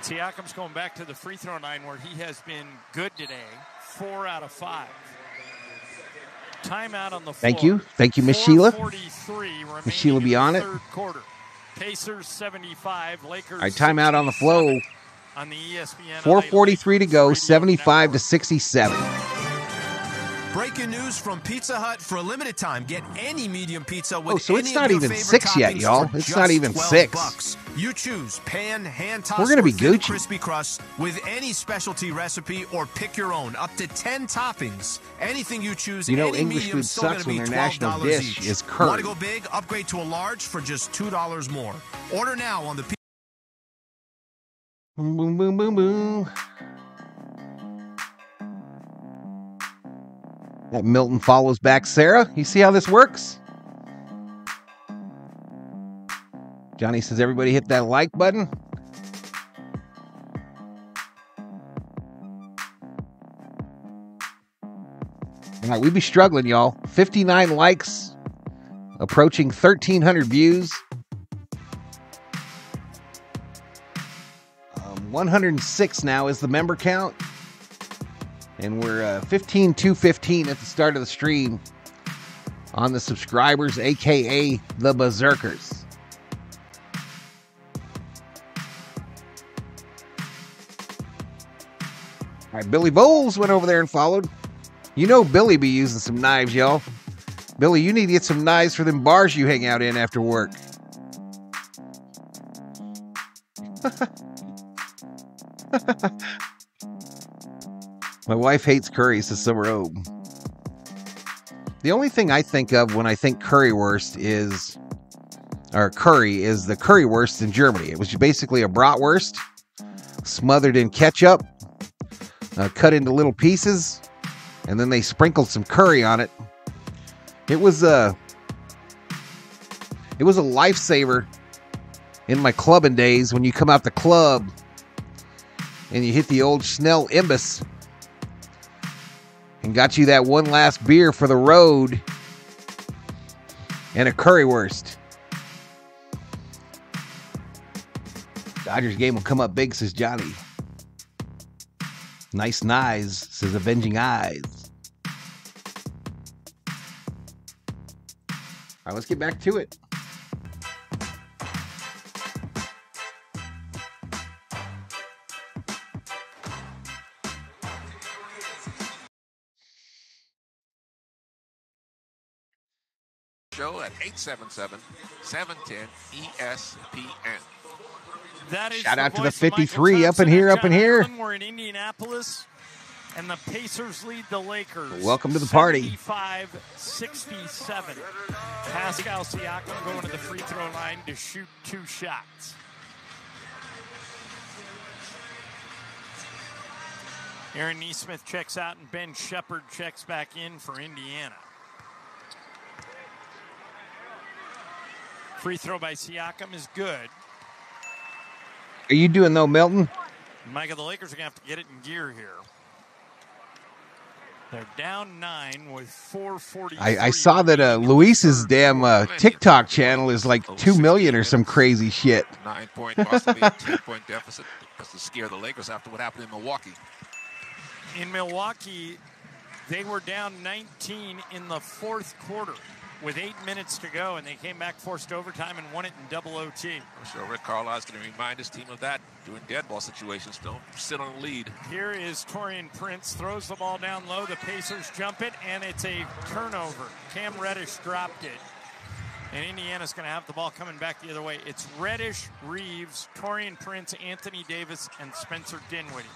And Siakam's going back to the free throw line where he has been good today. Four out of five. Timeout on the floor. Thank you. Thank you, Miss Sheila. Miss Sheila be on it. Quarter. Pacers 75, Lakers. All right, timeout on the flow. On the ESPN. 443 to go, 75 to 67. Breaking news from Pizza Hut for a limited time. Get any medium pizza with Oh, so it's any not even favorite six yet, toppings y'all. It's not even 12 six. Bucks. You choose pan, hand tossed, We're gonna be Gucci. crispy crust with any specialty recipe or pick your own. Up to 10 toppings. Anything you choose. You know, any English medium, food still gonna sucks when be their national $12 dish each. is. Want to go big? Upgrade to a large for just $2 more. Order now on the Pizza Boom, boom, boom, boom, That Milton follows back Sarah. You see how this works? Johnny says, everybody hit that like button. All right, we be struggling, y'all. 59 likes, approaching 1,300 views. Um, 106 now is the member count. And we're uh, 15 215 at the start of the stream on the subscribers, aka the Berserkers. All right, Billy Bowles went over there and followed. You know Billy be using some knives, y'all. Billy, you need to get some knives for them bars you hang out in after work. My wife hates curry, says Summer Oak. The only thing I think of when I think currywurst is, or curry, is the currywurst in Germany. It was basically a bratwurst smothered in ketchup, uh, cut into little pieces, and then they sprinkled some curry on it. It was a it was a lifesaver in my clubbing days when you come out the club and you hit the old Schnell Imbus and got you that one last beer for the road and a currywurst. Dodgers game will come up big, says Johnny. Nice knives, says Avenging Eyes. All right, let's get back to it. Show at 877 710 ESPN. That is Shout out to the voice of Michael 53 up in here, up in here. We're in Indianapolis, and the Pacers lead the Lakers. Welcome to the party. 75 67. Pascal Siakam going to the free throw line to shoot two shots. Aaron Nesmith checks out, and Ben Sheppard checks back in for Indiana. Free throw by Siakam is good. Are you doing though, Milton? Michael, the Lakers are going to have to get it in gear here. They're down nine with 440. I, I saw that uh, Luis's damn uh, TikTok channel is like two million or some crazy shit. Nine point, possibly a 10 point deficit. That's to scare the Lakers after what happened in Milwaukee. In Milwaukee, they were down 19 in the fourth quarter with eight minutes to go, and they came back, forced overtime, and won it in double OT. I'm sure Rick Carlisle's going to remind his team of that during dead ball situations. Don't sit on the lead. Here is Taurean Prince, throws the ball down low. The Pacers jump it, and it's a turnover. Cam Reddish dropped it. And Indiana's going to have the ball coming back the other way. It's Reddish, Reaves, Taurean Prince, Anthony Davis, and Spencer Dinwiddie.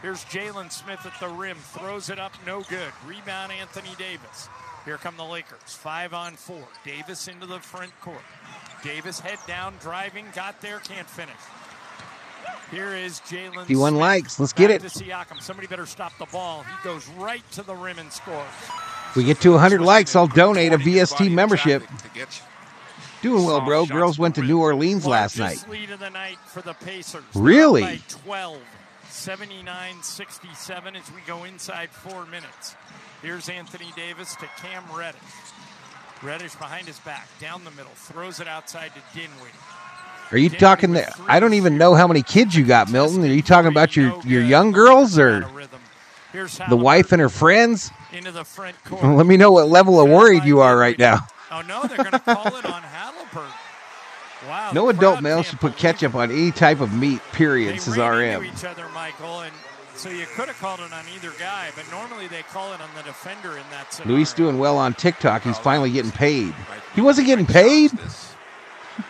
Here's Jalen Smith at the rim, throws it up, no good. Rebound, Anthony Davis. Here come the Lakers, five on four. Davis into the front court. Davis head down, driving, got there, can't finish. Here is Jalen. He won Smith. likes. Let's get it. Somebody better stop the ball. He goes right to the rim and scores. If we get to 100 likes, I'll donate a VST membership. Doing well, bro. Girls went to New Orleans last night. Lead of the night for the Pacers. Really? 12, 79-67 as we go inside four minutes. Here's Anthony Davis to Cam Reddish. Reddish behind his back, down the middle, throws it outside to Dinwiddie. Are you talking there? I don't even know how many kids you got, Milton. Are you talking about your, your young girls or Here's the wife and her friends? into the front court. Let me know what level of worried you are right now. Oh no, they're going to call it on Haliburton. Wow. No adult male should put ketchup on any type of meat, period, says RM. into each other, Michael, and so you could have called it on either guy, but normally they call it on the defender in that scenario. Luis doing well on TikTok. He's oh, finally getting paid. He wasn't getting paid?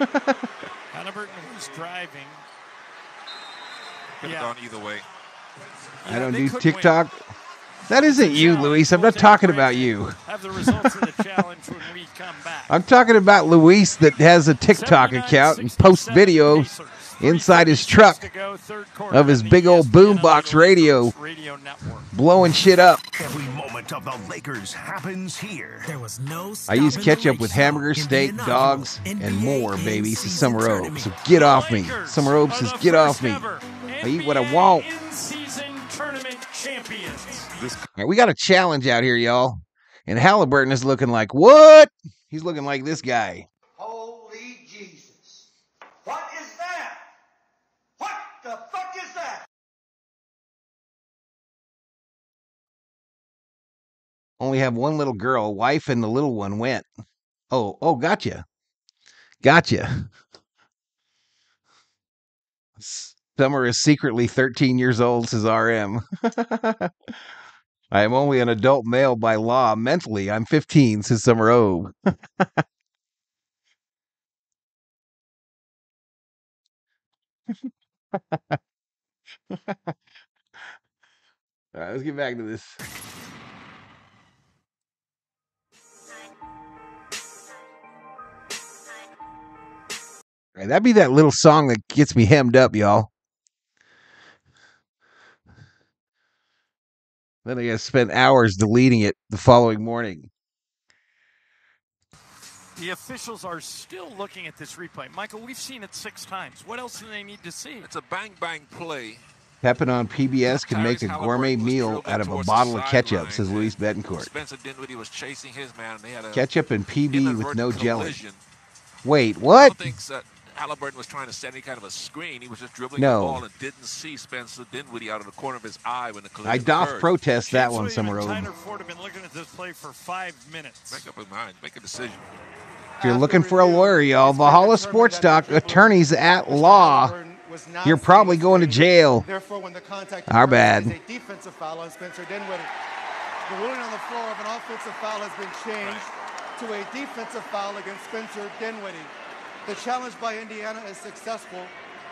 Haliburton was driving. Could have Yeah. gone either way. I don't they do could win. TikTok. That isn't you, Luis. I'm not talking about you. Have the results of the challenge when we come back. I'm talking about Luis that has a TikTok account and posts videos inside his truck of his big old boombox radio blowing shit up. Every moment of the Lakers happens here. There was no. I use ketchup with hamburger, steak, dogs, and more, baby, says Summer Oak. So get off me. Summer Oak says get off me. I eat what I want. In-season tournament champions. All right, we got a challenge out here, y'all. And Haliburton is looking like what? He's looking like this guy. Holy Jesus. What is that? What the fuck is that? Only have one little girl, wife, and the little one went. Oh, oh, gotcha. Gotcha. Summer is secretly 13 years old, says RM. I am only an adult male by law. Mentally, I'm 15, says Summer O. All right, let's get back to this. Right, that'd be that little song that gets me hemmed up, y'all. Then I got to spend hours deleting it the following morning. The officials are still looking at this replay. Michael, we've seen it six times. What else do they need to see? It's a bang bang play. Peppin on PBS can make a gourmet meal out of a bottle of ketchup, sideline, says Luis Betancourt. Spencer Dinwiddie was chasing his man, and they had a Ketchup and PB with no inadvertent jelly. collision. Wait, I what? don't think that Haliburton was trying to set any kind of a screen. He was just dribbling No. the ball and didn't see Spencer Dinwiddie out of the corner of his eye when the collision I doth occurred. protest that James one, William Summer and Road. Tyler Ford have been looking at this play for five minutes. Make up his mind. Make a decision. If you're looking for a lawyer, y'all, Valhalla Sports Talk, attorneys at law, you're probably going to jail. Therefore, when the contact Our bad. it is a defensive foul on Spencer Dinwiddie. The ruling on the floor of an offensive foul has been changed to a defensive foul against Spencer Dinwiddie. The challenge by Indiana is successful.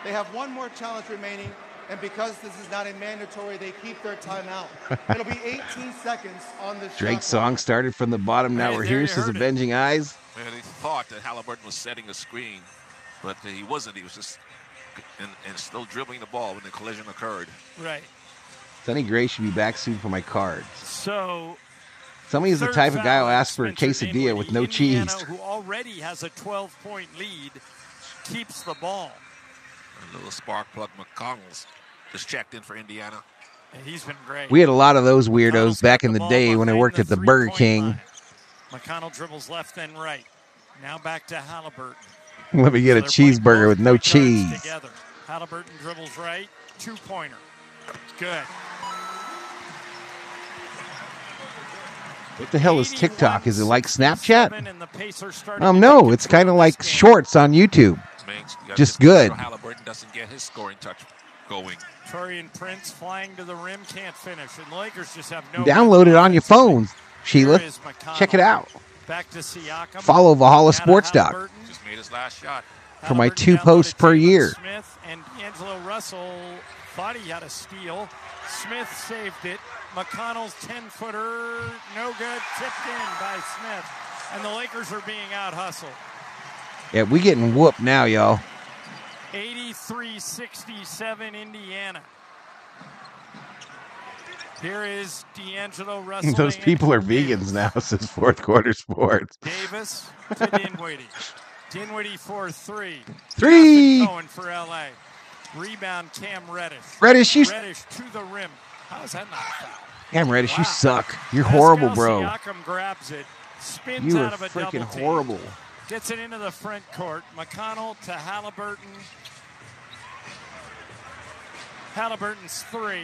They have one more challenge remaining, and because this is not a mandatory, they keep their timeout. It'll be 18 seconds on the shot Drake's song started from the bottom. Now Hey, we're here, you says heard it. Avenging Eyes. Man, he thought that Haliburton was setting a screen, but he wasn't. He was just and, and still dribbling the ball when the collision occurred. Right. Sonny Gray should be back soon for my cards. So Somebody's the Third type of guy who asks for a quesadilla with no Indiana, cheese. who already has a 12-point lead, keeps the ball. A little spark plug McConnell's just checked in for Indiana. And he's been great. We had a lot of those weirdos back in the day when I worked at the Burger King. McConnell dribbles left and right. Now back to Haliburton. Let me get a cheeseburger with no cheese. Together. Haliburton dribbles right. Two pointer. Good. What the hell is TikTok? Is it like Snapchat? And the Pacers starting Um, no, it's kind of like shorts on YouTube. Manx, you gotta Just good. Haliburton doesn't get his scoring touch going. Taurean Prince flying to the rim can't finish, and Lakers just have no. Download it on your phone, Sheila. Here is McConnell. Check it out. Back to Siakam. Follow Valhalla Sports Talk Just made his last shot. for my two posts per year. Smith and D'Angelo Russell thought he had a steal. Smith saved it. McConnell's 10 footer, no good, tipped in by Smith. And the Lakers are being out hustled. Yeah, we getting whooped now, y'all. 83 67 Indiana. Here is D'Angelo Russell. Those people are vegans now, says fourth quarter sports. Davis to Dinwiddie. Dinwiddie for three. Three. Cohen for LA. Rebound Cam Reddish. Reddish, you- Reddish to the rim. How is that not foul? Damn, Reddish, you suck. You're horrible, bro. Siakam grabs it, spins You out of a freaking team, horrible. Gets it into the front court. McConnell to Haliburton. Haliburton's three.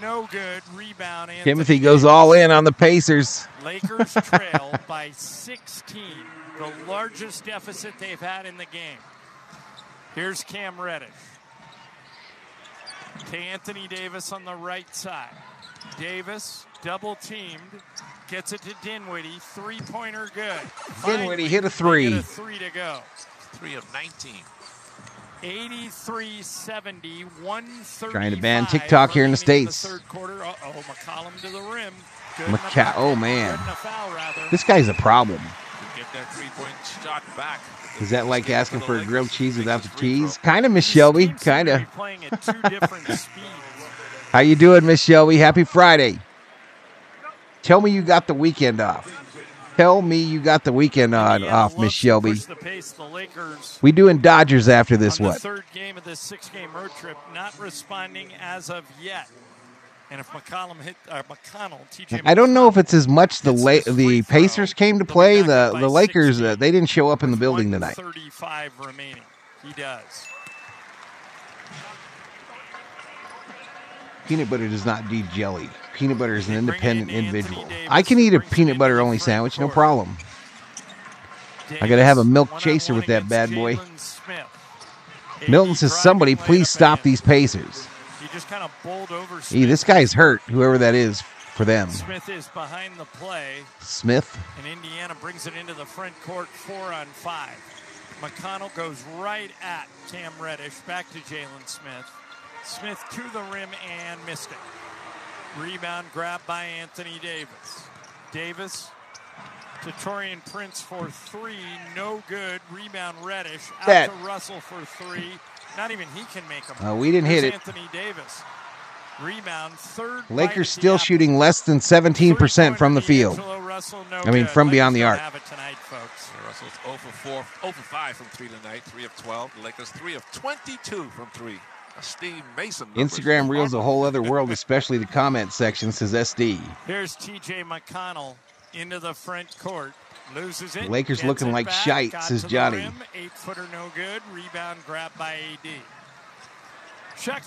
No good. Rebound. Anthony Timothy goes all in on the Pacers. Lakers trail by 16, the largest deficit they've had in the game. Here's Cam Reddish. To Anthony Davis on the right side. Davis, double teamed, gets it to Dinwiddie. Three pointer good. Dinwiddie hit a three. get a three to go. Three of 19. 83 70, 135. Trying to ban TikTok here in the remaining States. third quarter. Uh oh, McCollum to the rim. Good Maca- enough- oh, man. good enough foul. This guy's a problem. Get that three point shot back. Is that like asking for a grilled cheese without the cheese? Kind of, Miss Shelby. Kind of. playing at two different speeds. How you doing, Miss Shelby? Happy Friday. Tell me you got the weekend off. Tell me you got the weekend on off, Miss Shelby. The pace. The Lakers We doing Dodgers after this on the what? third game of this six-game road trip, not responding as of yet. And if McCollum hit uh, McConnell, TJ, I don't know if it's as much the La- the Pacers came to play. The the Lakers uh, they didn't show up in the building tonight. 35 remaining. He does. Peanut butter does not need jelly. Peanut butter is an independent individual. I can eat a peanut butter only sandwich, no problem. I gotta have a milk chaser with that bad boy. Milton says, "Somebody please stop these Pacers." He just kind of bowled over. Hey, this guy's hurt. Whoever that is for them. Smith is behind the play. Smith. And Indiana brings it into the front court, four on five. McConnell goes right at Cam Reddish, back to Jalen Smith. Smith to the rim and missed it. Rebound grab by Anthony Davis. Davis to Taurean Prince for three, no good. Rebound Reddish out That- to Russell for three. Not even he can make them. Uh, we didn't hit Here's it. Anthony Davis. Rebound, third. Lakers still shooting less than 17% from the field. Russell, no I mean, good. from beyond the arc. Have it tonight, folks. Russell's 0 for 4, 0 for 5 from 3 tonight, 3 of 12. The Lakers 3 of 22 from 3. Steve Mason. numbers Instagram reels a whole other world, especially the comment section, says SD. Here's T.J. McConnell into the front court. Loses it. Lakers looking it like back, shite, says Johnny. rim, Eight footer, no good. Rebound grabbed by AD.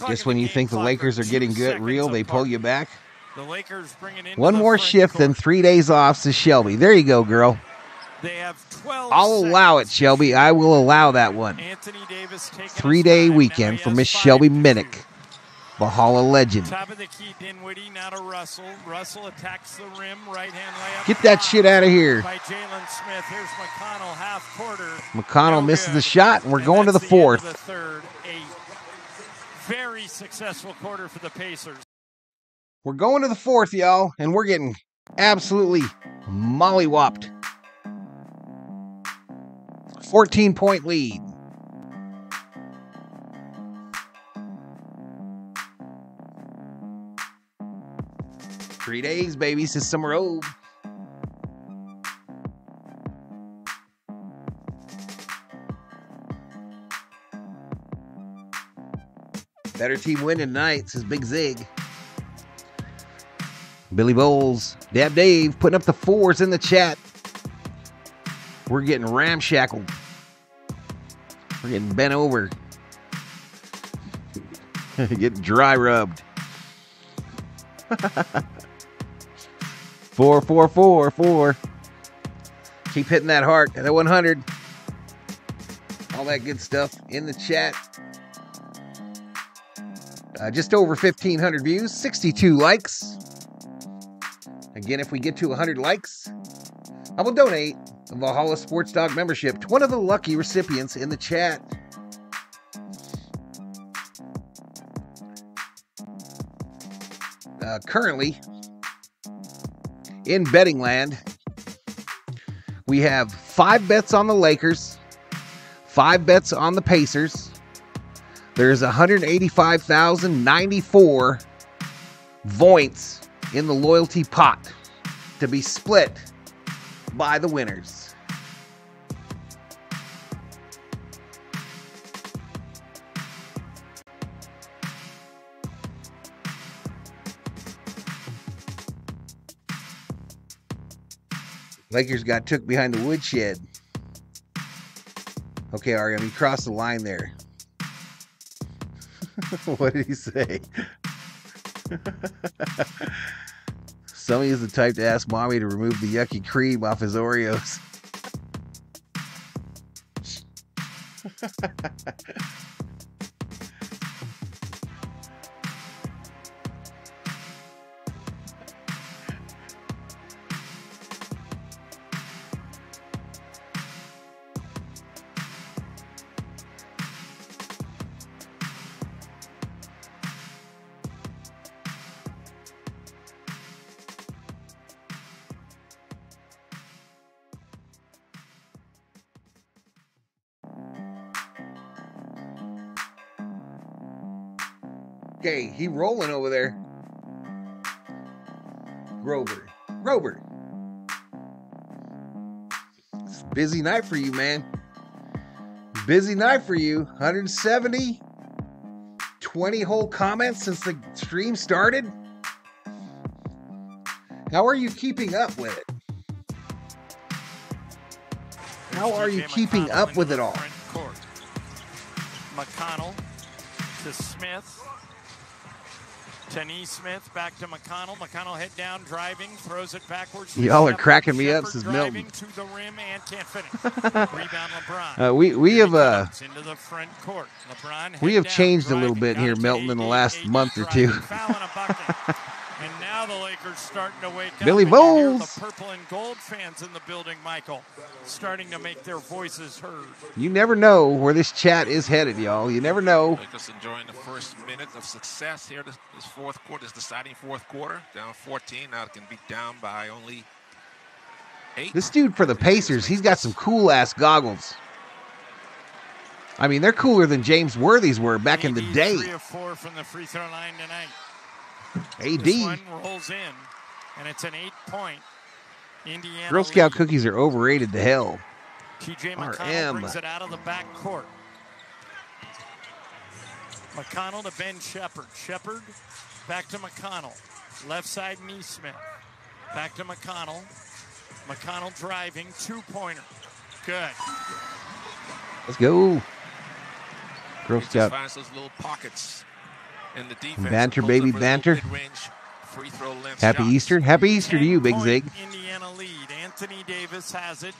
Just when you think the Lakers are getting good real, they pull you back. The Lakers in. One more shift than three days off, says Shelby. There you go, girl. They have 12 I'll allow it, Shelby. I will allow that one. Anthony Davis Three day weekend for Miss Shelby Minnick, Valhalla legend. Top of the key, Dinwiddie, now to Russell. Russell attacks the rim, right hand layup. Get that shit out of here. By Jalen Smith. Here's McConnell, half quarter. McConnell No misses good. the shot, and we're And going to the of fourth. the third, eight. Very successful quarter for the Pacers. We're going to the fourth, y'all, and we're getting absolutely mollywopped. 14 point lead. Three days, baby, says Summer Road. Better team win tonight, says Big Zig. Billy Bowles, Dab Dave putting up the fours in the chat. We're getting ramshackled. We're getting bent over. getting dry rubbed. four, four, four, four. Keep hitting that heart at 100. All that good stuff in the chat. Uh, just over 1,500 views, 62 likes. Again, if we get to 100 likes, I will donate a Valhalla Sports Talk membership to one of the lucky recipients in the chat. Uh, currently, in betting land, we have five bets on the Lakers, five bets on the Pacers. There's 185,094 points in the loyalty pot to be split by the winners. Lakers got took behind the woodshed. Okay, Ariam, you crossed the line there. what did he say? Somebody is the type to ask mommy to remove the yucky cream off his Oreos. he rolling over there. Grover. Grover. It's a busy night for you, man. Busy night for you. 170, 20 whole comments since the stream started. How are you keeping up with it? How are you keeping up with it all? McConnell to Smith. To Smith back to McConnell. McConnell head down, driving, throws it backwards. Y'all are cracking me up, says Milton. to the rim and can't finish. Rebound LeBron. Uh, we we have uh into the front court. LeBron we have down, changed a little bit here, Milton, in the last month or two. foul and a bucket. and now the Lakers starting to wake Billy up. and you Bowles. The purple and gold fans in the building, Michael, starting to make their voices heard. You never know where this chat is headed, y'all. You never know. Lakers enjoying the first minute of success here. This, this fourth quarter, this deciding fourth quarter, down 14. Now it can be down by only eight. This dude for the Pacers, he's got some cool ass goggles. I mean, they're cooler than James Worthy's were back in the day. Three of four from the free throw line tonight. AD. This one rolls in, and it's an eight-point Indiana Girl Scout lead. cookies are overrated to hell. TJ McConnell RM. brings it out of the back court. McConnell to Ben Sheppard. Sheppard back to McConnell. Left side Nesmith. Back to McConnell. McConnell driving. Two pointer. Good. Let's go. Girl Scout. finds those little pockets in the defense. Banter, baby, up for those little banter. Happy shots. Easter. Happy Easter to you, Big Zig. Indiana lead. Anthony Davis has it.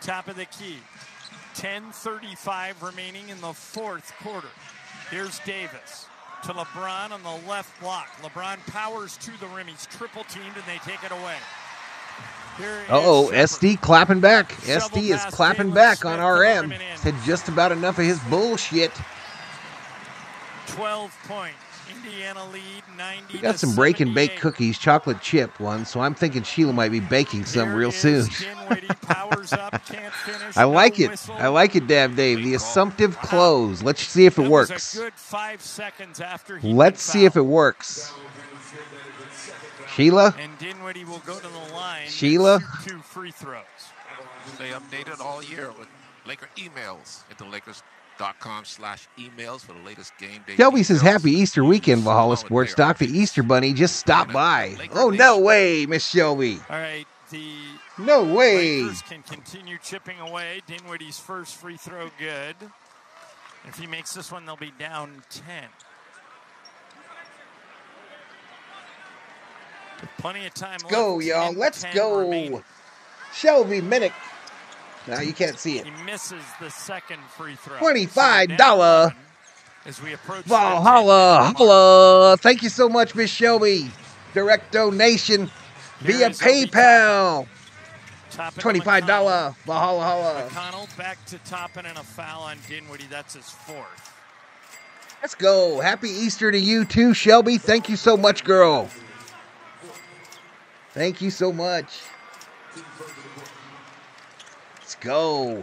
Top of the key. 10:35 remaining in the fourth quarter. Here's Davis to LeBron on the left block. LeBron powers to the rim. He's triple teamed and they take it away. Uh oh, SD clapping back. Shovel SD is clapping back Smith on RM. Said just about enough of his bullshit. 12 point. Indiana lead 90 We got some break and bake cookies, chocolate chip ones, so I'm thinking Sheila might be baking some Here real is soon. Powers up, can't finish, I no like it. whistle. I like it, Dab Dave. The assumptive close. Let's see if it That works. a good five seconds after he Let's see if it works. Sheila? And Dinwiddie will go to the line. Sheila? shoot Two free throws. Stay updated all year with Laker emails at the Lakers.com slash emails for the latest game day. Shelby says, Happy Easter weekend, Valhalla Sports Talk. The Easter Bunny just stopped by. Oh, no way, Miss Shelby. All right, the No way. Lakers can continue chipping away. Dinwiddie's first free throw good. If he makes this one, they'll be down 10. With plenty of time Let's go, y'all. Let's go. remaining. Shelby Minnick. Now you can't see it. He misses the second free throw. $25 as we approach Valhalla. Holla. Thank you so much, Miss Shelby. Direct donation via PayPal. $25 Valhalla. Holla. McConnell back to Toppin and a foul on Dinwiddie. That's his fourth. Let's go. Happy Easter to you too, Shelby. Thank you so much, girl. Thank you so much. Go.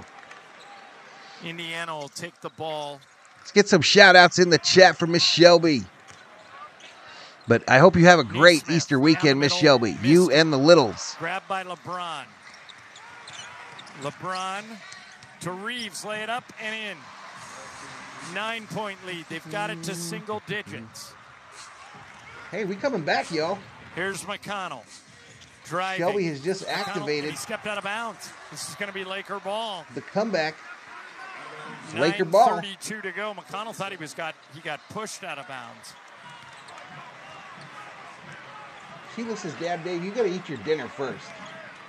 Indiana will take the ball. Let's get some shout outs in the chat for Miss Shelby. But I hope you have a great Easter weekend, Miss Shelby. You and the littles. Grabbed by LeBron. LeBron to Reaves, lay it up and in. Nine point lead. They've got it to single digits. Hey, we coming back, y'all. Here's McConnell. Driving. Shelby has just activated He stepped out of bounds. This is going to be Laker ball. the comeback. Laker ball. 32 to go. McConnell thought he was got he got pushed out of bounds. Sheila says, Dad, Dave, you got to eat your dinner first.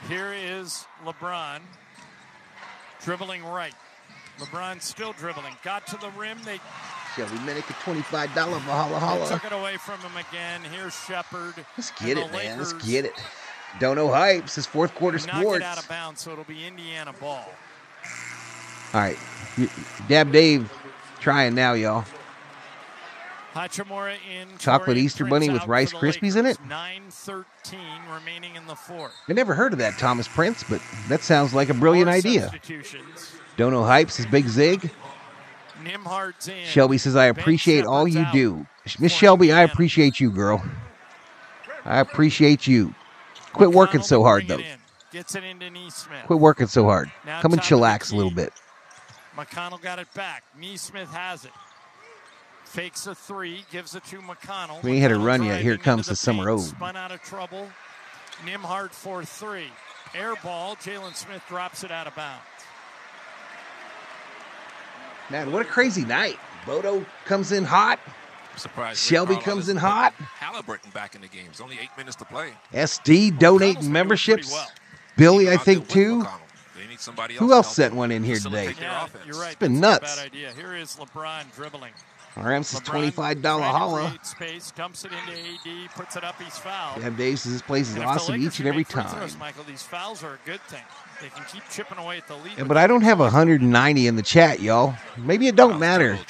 Here is LeBron dribbling right. LeBron still dribbling. Got to the rim. They Shelby Minnick at $25 Valhalla Holla. took it away from him again. Here's Sheppard. Let's get it, man. Let's get it. Don't know hypes. This fourth quarter sports. out of bounds, so it'll be Indiana ball. All right. Dab Dave trying now, y'all. Hachimura in. Chocolate Easter bunny with Rice Krispies in it? Lakers. 9-13 remaining in the fourth. I never heard of that Thomas Prince, but that sounds like a brilliant More idea. Don't hypes is Big Zig. Shelby says, I appreciate all you do. Miss Shelby, I appreciate you, girl. I appreciate you. Quit working so hard, though. Gets it into Nesmith. Quit working so hard. Now Come and the chillax a little bit. McConnell got it back. Nesmith has it. Fakes a three, gives it to McConnell. We ain't had a run yet. Here comes into the summer paint, ode. Spun out of trouble. Nembhard for three. Air ball. Jalen Smith drops it out of bounds. Man, what a crazy night. Bodo comes in hot. I'm surprised. Rick Shelby Carlisle comes in hot. Haliburton back in the game. It's only eight minutes to play. SD donating memberships. Billy, I think, too. They need somebody Who else help sent one in here today? Yeah, you're right. It's been That's not nuts. Bad idea. Here is LeBron dribbling. RM says LeBron $25 trying to holla. create Space, dumps it into AD, puts it up, he's fouled. Dab Dave says this place is And awesome each and every time. throws, Michael, these fouls are a good thing. They can keep chipping away at the lead. Yeah, but I don't have 190 in the chat, y'all. Maybe it don't matter.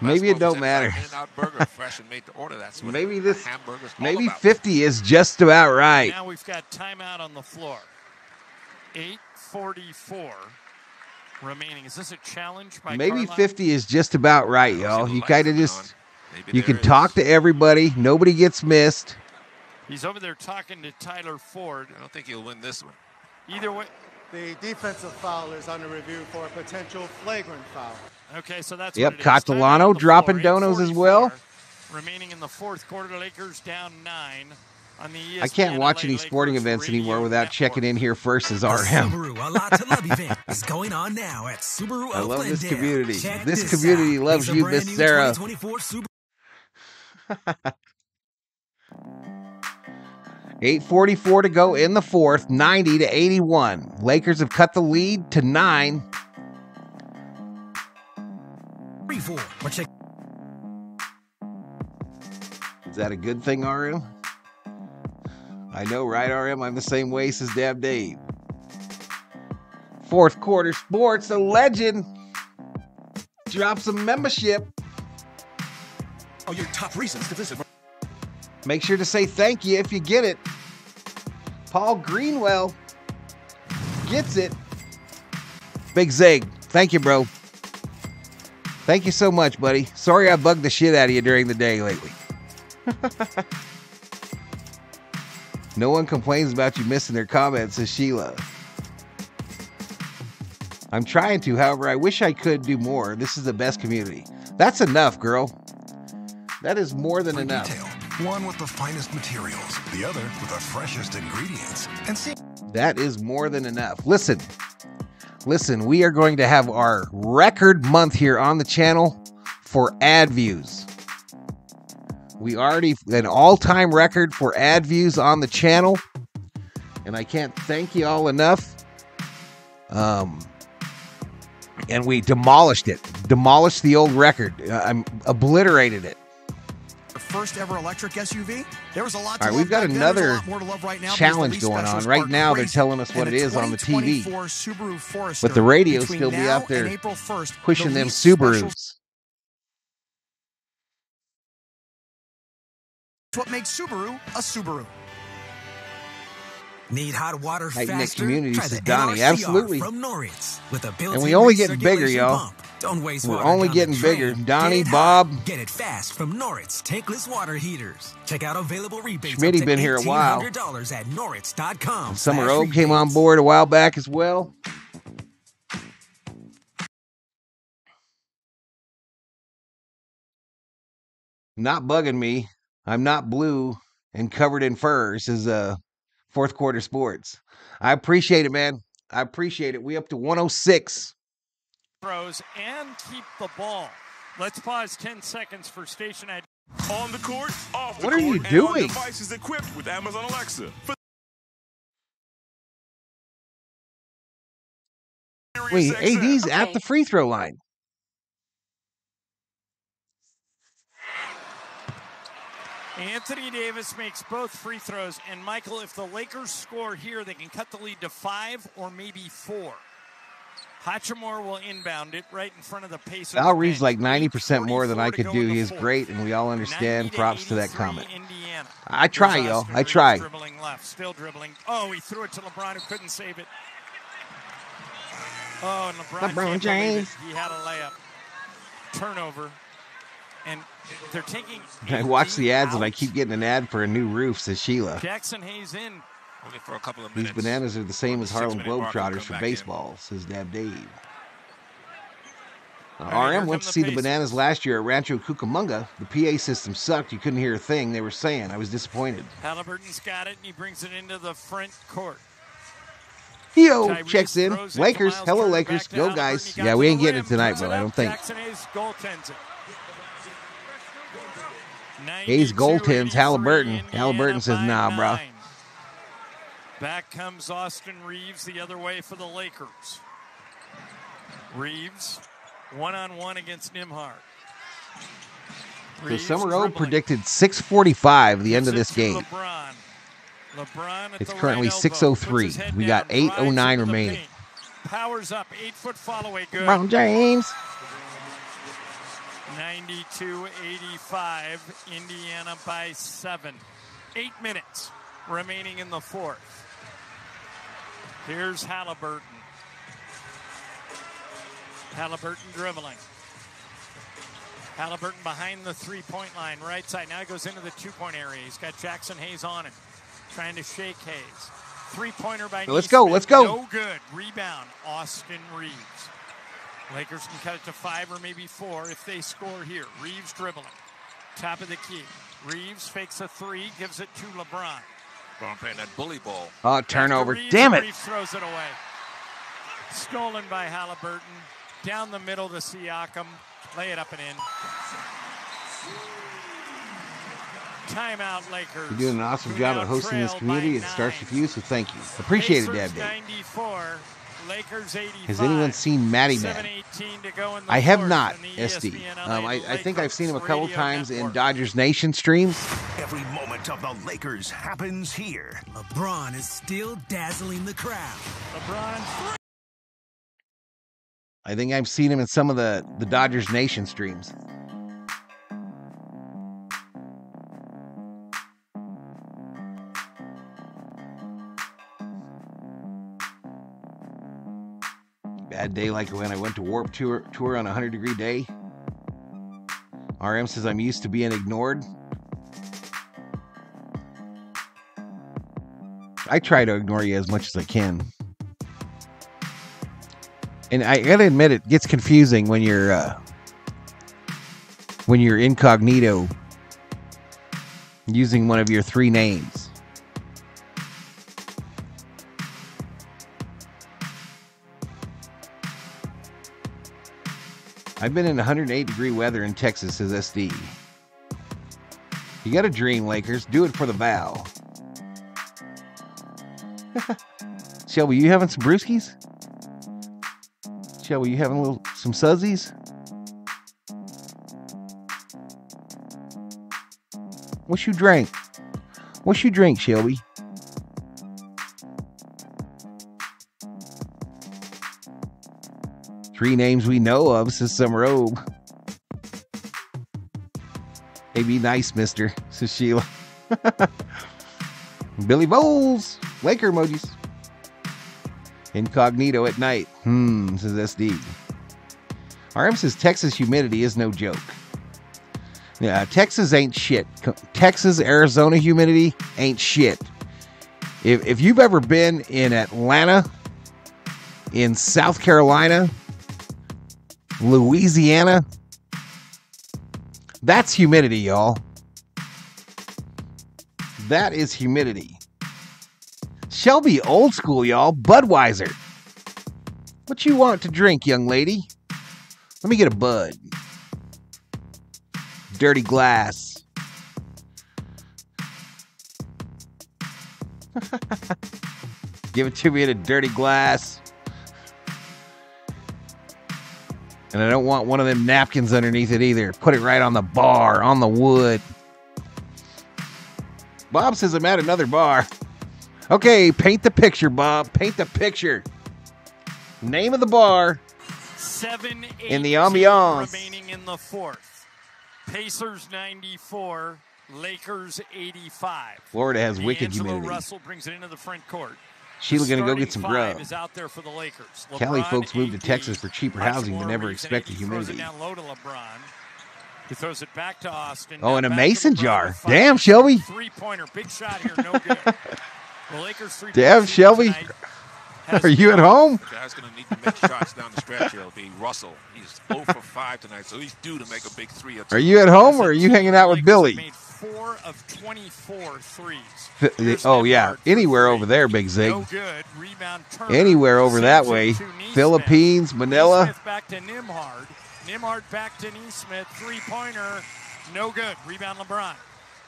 Check. Maybe it don't matter. Burger, fresh and made to order. That's what Maybe this, hamburgers maybe about. 50 is just about right. Now we've got timeout on the floor. 8:44 remaining. Is this a challenge by Maybe Carlisle? 50 is just about right, y'all. You kind of just You can talk to everybody. Nobody gets missed. He's over there talking to Tyler Ford. I don't think he'll win this one. Either way. The defensive foul is under review for a potential flagrant foul. Okay, so that's Yep, what it is. Time Catalano dropping floor, donos as well. Remaining in the fourth quarter, Lakers down nine. On the I can't watch any sporting events anymore without checking in here first as RM. Subaru A Lot to Love event is going on now at Subaru I love this community. Check This community loves These you, brand Miss Sarah. 2024 844 to go in the fourth, 90 to 81. Lakers have cut the lead to nine. Three, four. Or check Is that a good thing, RM? I know, right, RM? I'm the same way as Dab Dave. Fourth quarter sports, a legend. Drop some membership. Oh, your top reasons to visit. Make sure to say thank you if you get it. Paul Greenwell gets it. Big Zig, thank you, bro. Thank you so much, buddy. Sorry I bugged the shit out of you during the day lately. no one complains about you missing their comments, says Sheila. I'm trying to, however, I wish I could do more. This is the best community. That's enough, girl. That is more than enough. One with the finest materials, the other with the freshest ingredients. And see, That is more than enough. Listen, listen, we are going to have our record month here on the channel for ad views. We already an all-time record for ad views on the channel, and I can't thank you all enough. Um, and we demolished it, demolished the old record. Uh, obliterated it. The first ever electric SUV. There was a lot. To All right, love we've got back then. A another lot more to love right now because challenge going on. Right now, they're telling us what And it the is on the TV. Subaru Forester But the radio still be out there April 1st, pushing the them lease specials- Subarus. It's what makes Subaru a Subaru. Need hot water Tight-knit faster? community, Try says the Donnie. NRCR Absolutely. From Noritz with a And built-in we only getting bigger, recirculation y'all. pump. Don't waste We're water only getting bigger. Donnie, Get Bob. Get it fast from Noritz tankless water heaters. Check out available rebates. Schmitty been here a while. $1,800 at noritz.com. Summer Oak came on board a while back as well. Not bugging me. I'm not blue and covered in fur, is uh fourth quarter sports. I appreciate it, man. I appreciate it. We up to 106. Throws and keep the ball. Let's pause 10 seconds for station ID. On the court, off the What are you and doing? devices equipped with Amazon Alexa. For Wait, AD's at the free throw line. Anthony Davis makes both free throws. And Michael, if the Lakers score here, they can cut the lead to five or maybe four. Hachimura will inbound it right in front of the Pacers. Al Reed's like 90% more than I could do. He is great, and we all understand. Props to that comment. Indiana. I try, y'all. I try. Dribbling left, still dribbling. Oh, he threw it to LeBron, who couldn't save it. Oh, and LeBron, LeBron James. He had a layup. Turnover. And they're taking. I watch the ads, and I keep getting an ad for a new roof, says Sheila. Jaxson Hayes in. Only for a couple of These bananas are the same as Harlem six-minute mark, we'll Globetrotters for back in. baseball, says Dab Dave. Uh, All right, here RM went to see the Pacers. bananas last year at Rancho Cucamonga. The PA system sucked. You couldn't hear a thing they were saying. I was disappointed. Haliburton's got it, and he brings it into the front court. Yo Tyrese checks in. throws it to Lakers. Hello, Lakers. Go, guys. Yeah, we ain't getting it tonight, puts bro. I don't think. Jaxson Hayes goaltends it. Hayes 92, goaltends 83, Haliburton. Haliburton says, nah, bro. Back comes Austin Reaves the other way for the Lakers. Reaves, one on one against Nembhard. So Reaves Summer O predicted 645 the end of this game. LeBron. LeBron It's the currently right elbow, puts 6:03. We got 8:09 drives into oh the remaining. paint. Powers up, eight foot good. Brown James. 92-85, Indiana by seven. Eight minutes remaining in the fourth. Here's Haliburton. Haliburton dribbling. Haliburton behind the three-point line, right side. Now he goes into the two-point area. He's got Jaxson Hayes on him, trying to shake Hayes. Three-pointer by Let's go, let's go. No good. Rebound, Austin Reaves. Lakers can cut it to five or maybe four if they score here. Reaves dribbling. Top of the key. Reaves fakes a three, gives it to LeBron. LeBron playing that bully ball. Oh, turnover. Damn it. Reaves throws it away. Stolen by Haliburton. Down the middle to Siakam. Lay it up and in. Timeout, Lakers. You're doing an awesome job at hosting this community. It starts with you, so thank you. Appreciate it, Pacers Dab Day. 94, Lakers 85. Has anyone seen Matty Man? 7:18 to go in the I have not, SD. Um, I, I think I've seen him a couple Radio times in Dodgers Nation streams. Every moment of the Lakers happens here. LeBron is still dazzling the crowd. LeBron I think I've seen him in some of the, the Dodgers Nation streams. Bad day like when I went to Warp Tour, tour on a 100 degree day. RM says I'm used to being ignored. I try to ignore you as much as I can. And I gotta admit, it gets confusing when you're uh, when you're incognito using one of your three names. I've been in 108 degree weather in Texas as SD. You got a dream, Lakers. Do it for the vow. Shelby, you having some brewskis? Shelby, you having a little some suzzies? What you drink? What you drink, Shelby? Three names we know of, says some robe. Hey, be nice, mister, says Sheila. Billy Bowles, Laker emojis. Incognito at night. Hmm, says SD. RM says Texas humidity is no joke. Yeah, Texas ain't shit. Texas, Arizona humidity ain't shit. If, if you've ever been in Atlanta, in South Carolina, Louisiana, that's humidity, y'all. That is humidity. Shelby old school, y'all. Budweiser. What you want to drink, young lady? Let me get a bud. Dirty glass. Give it to me in a dirty glass. And I don't want one of them napkins underneath it either. Put it right on the bar, on the wood. Bob says I'm at another bar. Okay, paint the picture, Bob. Paint the picture. Name of the bar. Seven In the ambiance. remaining in the fourth. Pacers 94, Lakers 85. Florida has wicked humidity. Russell brings it into the front court. Sheila gonna go get some grub. Is out there for the Lakers. Cali folks moved to Texas for cheaper housing than Hachimura, never Reaves, and expected AD throws it humidity. down low to LeBron. He throws it back to Austin. Oh, Now in a mason jar. Damn, Shelby. Three pointer, big shot here, no good. the Lakers three. Damn, Shelby. Are you at home? The guy's going to need to make shots down the stretch here. It'll be Russell. He's 0 for 5 tonight, so he's due to make a big three. or two. Are you at home or are you hanging out with Billy? Four of 24 threes. Oh yeah, anywhere over there, Big Zig. No good. Rebound Turner. Anywhere over that way. Philippines, Manila. Nesmith back to Nembhard. Nembhard back to Nesmith. Three pointer. No good. Rebound LeBron.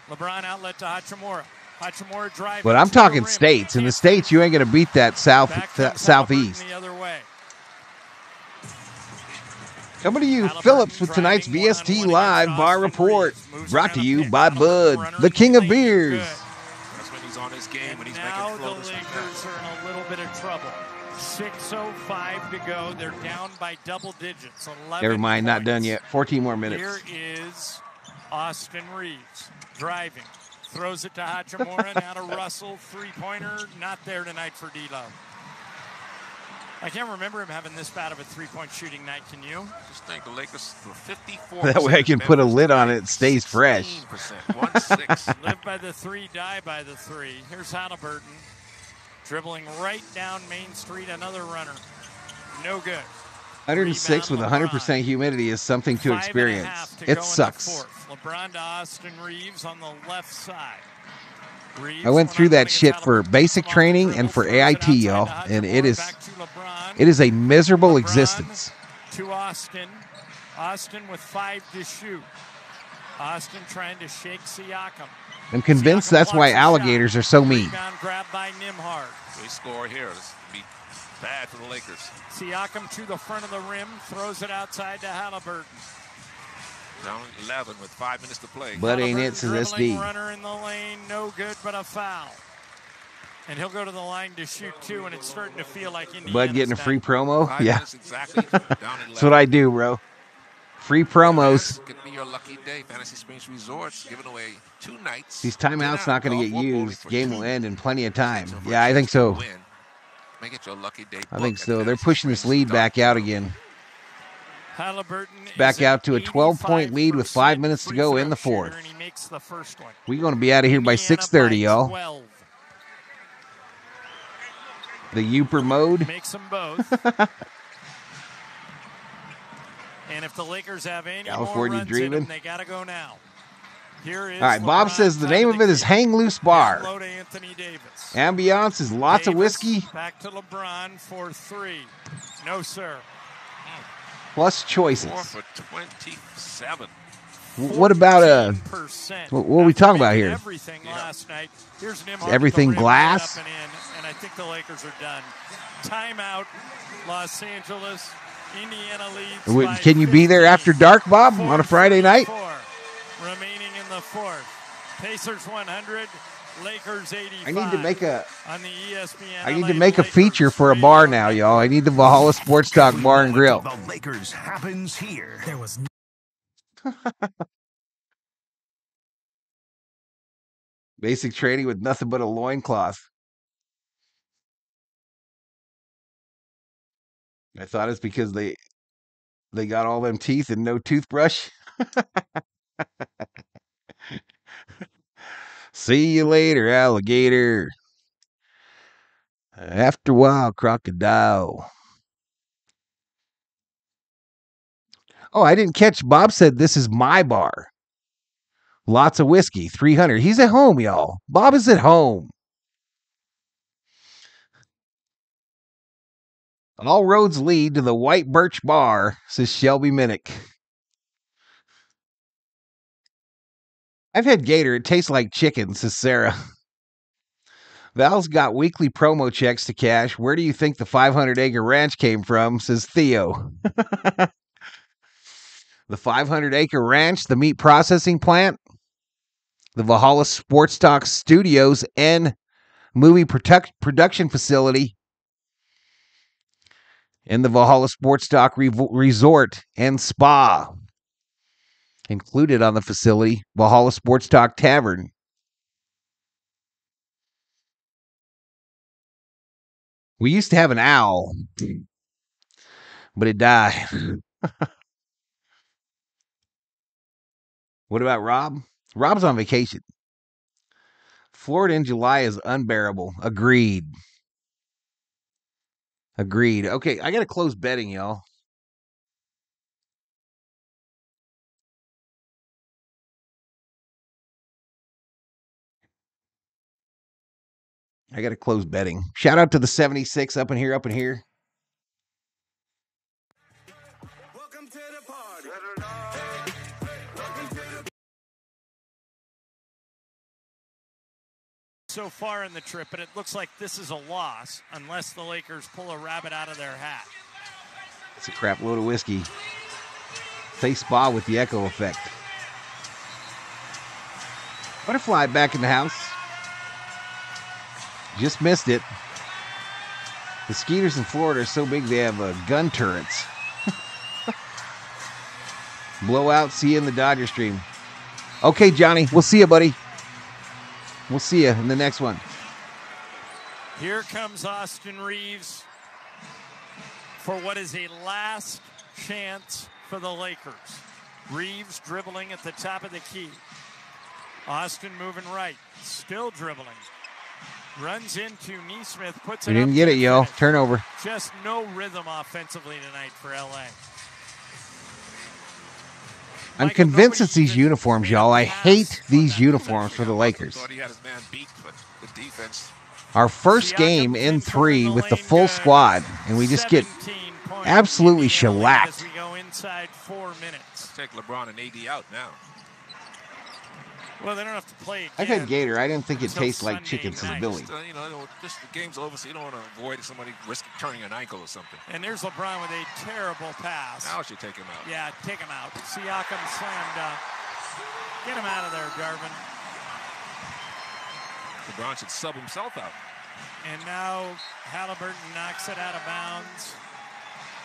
LeBron outlet to Hachimura. Hachimura driving. But I'm talking states. In the states, you ain't gonna beat that south th- southeast. The other way. Coming to you, Phillips, with tonight's BST Live Bar Report. Brought to you by Bud, the king of beers. That's when he's on his game, when he's making the. Lakers are in a little bit of trouble. 6.05 to go. They're down by double digits. 11 Never mind, not done yet. 14 more minutes. Here is Austin Reaves driving. Throws it to Hachimura. now to Russell. Three pointer. Not there tonight for D'Lo. I can't remember him having this bad of a three-point shooting night. Can you? Just think the Lakers were 54. That way I can put a lid on it. It stays fresh. One six. Live by the three, die by the three. Here's Haliburton dribbling right down Main Street. Another runner. No good. 106 with 100% humidity is something to Five and a experience. half to It go in the sucks. LeBron to Austin Reaves on the left side. Reaves I went through that shit for basic training and for AIT, y'all, and it is it is a miserable existence. to Austin. Austin with five to shoot. Austin trying to shake Siakam. I'm convinced that's why alligators are so mean. Rebound grab by Nembhard. They score here. This would be bad for the Lakers. Siakam to the front of the rim, throws it outside to Haliburton. Down 11 with five minutes to play. But ain't it, Haliburton says dribbling SD. Runner in the lane, no good, but a foul. And he'll go to the line to shoot two, and it's starting to feel like Indiana. Bud getting a free promo? Five Yeah. minutes exactly. That's what I do, bro. Free promos. Could be your lucky day. Fantasy Springs Resorts giving away two nights. These timeouts not going to get used. Game will end in plenty of time. Yeah, I think so. Make it your lucky day. I think so. They're pushing this lead back out again. Haliburton Back out to a 12 point lead with five minutes to go in the fourth. shooter, and he makes the first one. We're going to be out of here by 6:30, y'all. The Uper mode. Makes them both. and if the Lakers have any California more runs in them, they got to go now. Here is All right, Bob says the name of it is Hang Loose Bar. Low to Anthony Davis. Ambiance is lots of whiskey Back to LeBron for three. No, sir. Plus choices. Four for 27. What about uh? What, what are we talking about here? Everything last night. Here's Nembhard Is everything with the rim glass? up and in, and I think the Lakers are done. Timeout, Los Angeles. Indiana leads. W- Can you be there after dark, Bob, on a Friday night? four. Remaining in the fourth. Pacers 100, Lakers 85. I need to make a. on the ESPN. I need LA to make a Lakers. feature for a bar now, y'all. I need the Valhalla Sports Talk Bar and Grill. The Lakers happens here. There was Basic training with nothing but a loincloth. I thought it's because they they got all them teeth and no toothbrush. See you later, alligator. After a while, crocodile. Oh, I didn't catch. Bob said this is my bar. Lots of whiskey, 300. He's at home, y'all. Bob is at home. All roads lead to the White Birch Bar, says Shelby Minnick. I've had gator. It tastes like chicken, says Sarah. Val's got weekly promo checks to cash. Where do you think the 500 acre ranch came from? Says Theo. the 500 acre ranch, the meat processing plant, the Valhalla Sports Talk Studios and movie produc- production facility, and the Valhalla Sports Talk Revo- Resort and Spa. Included on the facility, Valhalla Sports Talk Tavern. We used to have an owl, but it died. what about Rob? Rob's on vacation. Florida in July is unbearable. Agreed. Agreed. Okay, I got to close betting, y'all. I got to close betting. Shout out to the 76 up in here, up in here. so far in the trip, but it looks like this is a loss unless the Lakers pull a rabbit out of their hat. It's a crap load of whiskey. Say spa with the echo effect. Butterfly back in the house. Just missed it. The Skeeters in Florida are so big they have uh, gun turrets. Blowout. See you in the Dodger stream. Okay, Johnny. We'll see you, buddy. We'll see you in the next one. Here comes Austin Reaves. for what is a last chance for the Lakers. Reaves dribbling at the top of the key. Austin moving right, still dribbling. Runs into Nesmith, puts You it didn't up get it, yo. finish. Turnover. Just no rhythm offensively tonight for LA. I'm convinced it's these uniforms, y'all. I hate these uniforms for the Lakers. Thought he had his man beat, the. Our first game in three with the full squad, and we just get absolutely shellacked. We go inside four minutes. Take LeBron and AD out now. Well, they don't have to play again. I've had Gator. I didn't think it until tastes like chicken to the night. Billy. Uh, you know, just the game's over, so you don't want to avoid somebody risking turning an ankle or something. And there's LeBron with a terrible pass. Now she take him out. Yeah, take him out. Siakam slam dunk. Get him out of there, Darvin. LeBron should sub himself out. And now Haliburton knocks it out of bounds.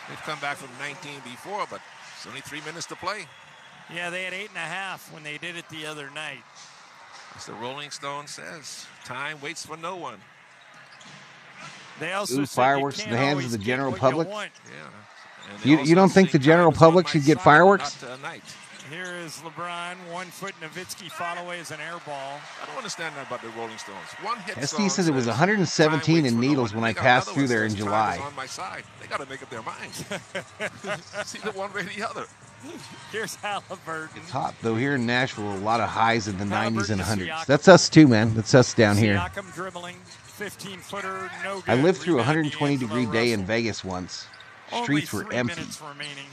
They've come back from 19 before, but it's only three minutes to play. Yeah, they had eight and a half when they did it the other night. As the Rolling Stone says, time waits for no one. They also Ooh, fireworks in the hands of the general what you public? Yeah. And You, you don't think the general time is on public should get fireworks? Tonight. Uh, Here is LeBron, one foot Nowitzki followays an air ball. I don't understand that about the Rolling Stones. One hit SD says it was 117 in waits for no Needles when I passed through there in says, "Time July. on my side. They got to make up their minds. it's either one way or the other. Here's Haliburton. It's hot though here in Nashville. A lot of highs in the 90s and 100s. Siakam. That's us too, man. That's us down here. Dribbling, 15 footer, no good. I lived through a 120 degree day in Vegas once. Streets were empty.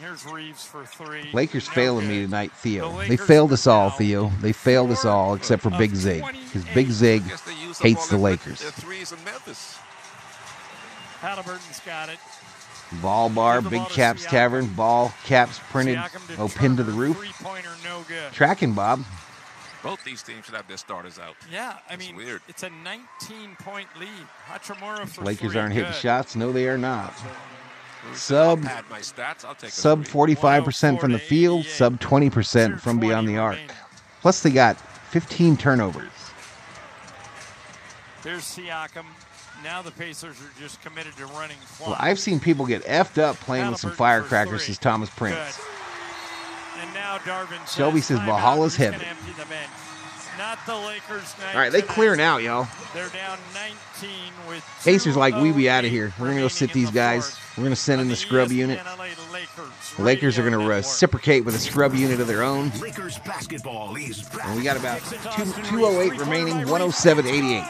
Here's Reaves for three. Lakers No failing good. me tonight, Theo. The They failed us all, Theo. They failed us all except for Big Zig. Because Big Zig Guess they used up hates the Lakers. Their threes in Memphis. Haliburton's got it. Ball bar, Big ball Caps Siakam. Tavern, ball caps printed, Siakam oh, pinned to the roof. Three-pointer, no good. Tracking, Bob. Both these teams should have their starters out. Yeah, I It's mean, weird. it's a 19-point lead. Hachimura for Lakers three, aren't hitting shots. No, they are not. Sub my stats. I'll take sub 45% from the oh field, sub 20% from beyond the arc. Plus, they got 15 turnovers. There's Siakam. Now the Pacers are just committed to running Well. I've seen people get effed up playing with some firecrackers, three. says Thomas Prince. Good. And now Darvin Shelby says says timeout. Valhalla's He's heaven. empty the bench. Not the Lakers. All right, they tonight. clearing out, y'all. They're down 19 with Pacers like, we be out of here. We're going to go sit these guys. We're going to send in the E scrub unit. The Lakers are going to reciprocate with a scrub unit of their own. Lakers basketball is back. And we got about two, 208 remaining, 107 88.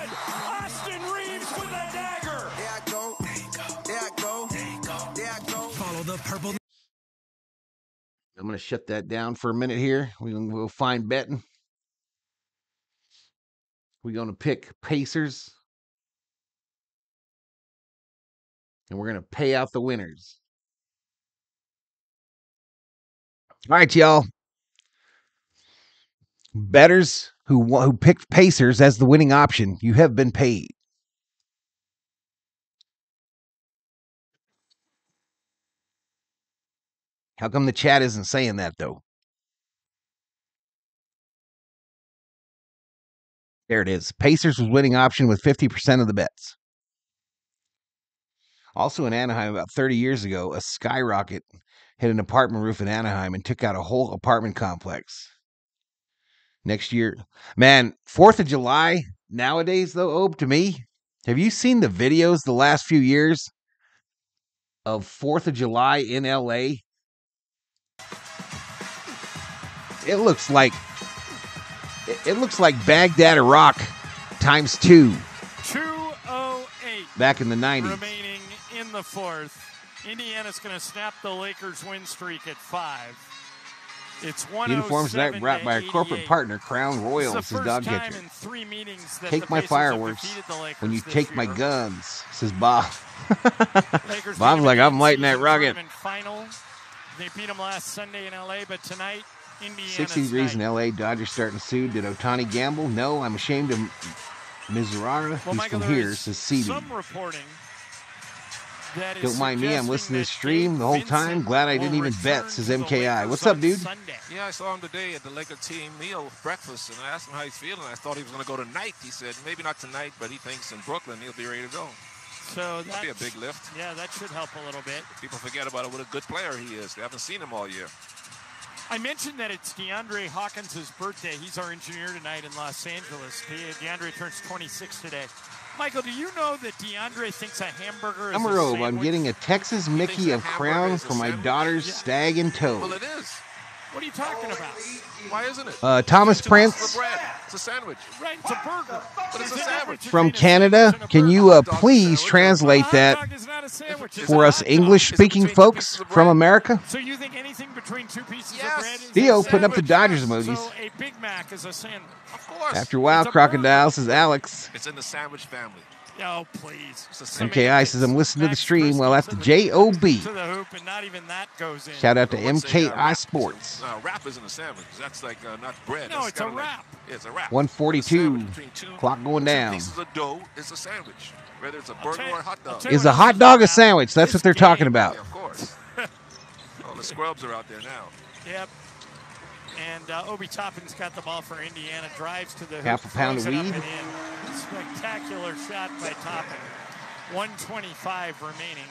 I'm going to shut that down for a minute here. We can go find betting. We're going to pick Pacers. And we're going to pay out the winners. All right, y'all. Betters who who picked Pacers as the winning option, you have been paid. How come the chat isn't saying that though? There it is. Pacers was winning option with 50% of the bets. Also in Anaheim, about 30 years ago, a skyrocket hit an apartment roof in Anaheim and took out a whole apartment complex. Next year, man, 4th of July nowadays, though, Obe, to me, have you seen the videos the last few years of 4th of July in LA? It looks like it, it looks like Baghdad, Iraq times two 208 back in the 90s. remaining in the fourth. Indiana's going to snap the Lakers win streak at five. It's one oh Uniforms tonight brought by our corporate partner, Crown Royal. This is the Dog Catcher. in three meetings that Take the my fireworks defeated the Lakers when you take my guns, says Bob. Lakers Bob's like, I'm lighting that rocket. Final. They beat them last Sunday in LA, but tonight, Indiana. 60 degrees in LA. Dodgers starting soon. Did Ohtani gamble? No, I'm ashamed of Mizuhara. Well, Who's Michael, from here, here? is Says CB. some reporting that is Don't mind me. I'm listening to that this stream the whole Gabe time. Glad I didn't even bet. return Says MKI. What's up, dude? Sunday. Yeah, I saw him today at the Laker team meal breakfast, and I asked him how he's feeling. I thought he was going to go tonight. He said maybe not tonight, but he thinks in Brooklyn he'll be ready to go. So That'd be a big lift. Yeah, that should help a little bit. People forget about it. What a good player he is. They haven't seen him all year. I mentioned that it's DeAndre Hawkins' birthday. He's our engineer tonight in Los Angeles. De- DeAndre turns 26 today. Mychal, do you know that DeAndre thinks a hamburger is I'm a Robe, I'm getting a Texas Mickey of Crown for my daughter's stag and toad. Well, it is. What are you talking about? Why isn't it? Uh, Thomas Two pieces Prince of bread. It's a sandwich. Right, it's a burger. But it's a sandwich. from Canada, can you uh, please translate that for us English-speaking folks from America? So you think anything between two pieces Yes. of bread is Theo a putting up the? Dodgers emojis. So a Big Mac is a sandwich. Of course. After a while, Crocodile says Alex. It's in the sandwich family. Oh, please. MKI says I'm listening to the stream while at the JOB. To the hoop, and not even that goes in. Shout out to What's a, uh, MKI? Sports. No, wrap isn't a sandwich. That's like uh, not bread. No, it's a wrap. it's a wrap. 142. Clock going Two down. pieces of dough is a sandwich. Whether it's a burger or a hot dog. Is a hot dog a sandwich? That's what they're talking about. Yeah, of course. All the scrubs are out there now. Yep. And uh, Obi Toppin's got the ball for Indiana. Drives to the hoop, Half a pound of throws it up weed. Spectacular shot by Toppin. 125 remaining.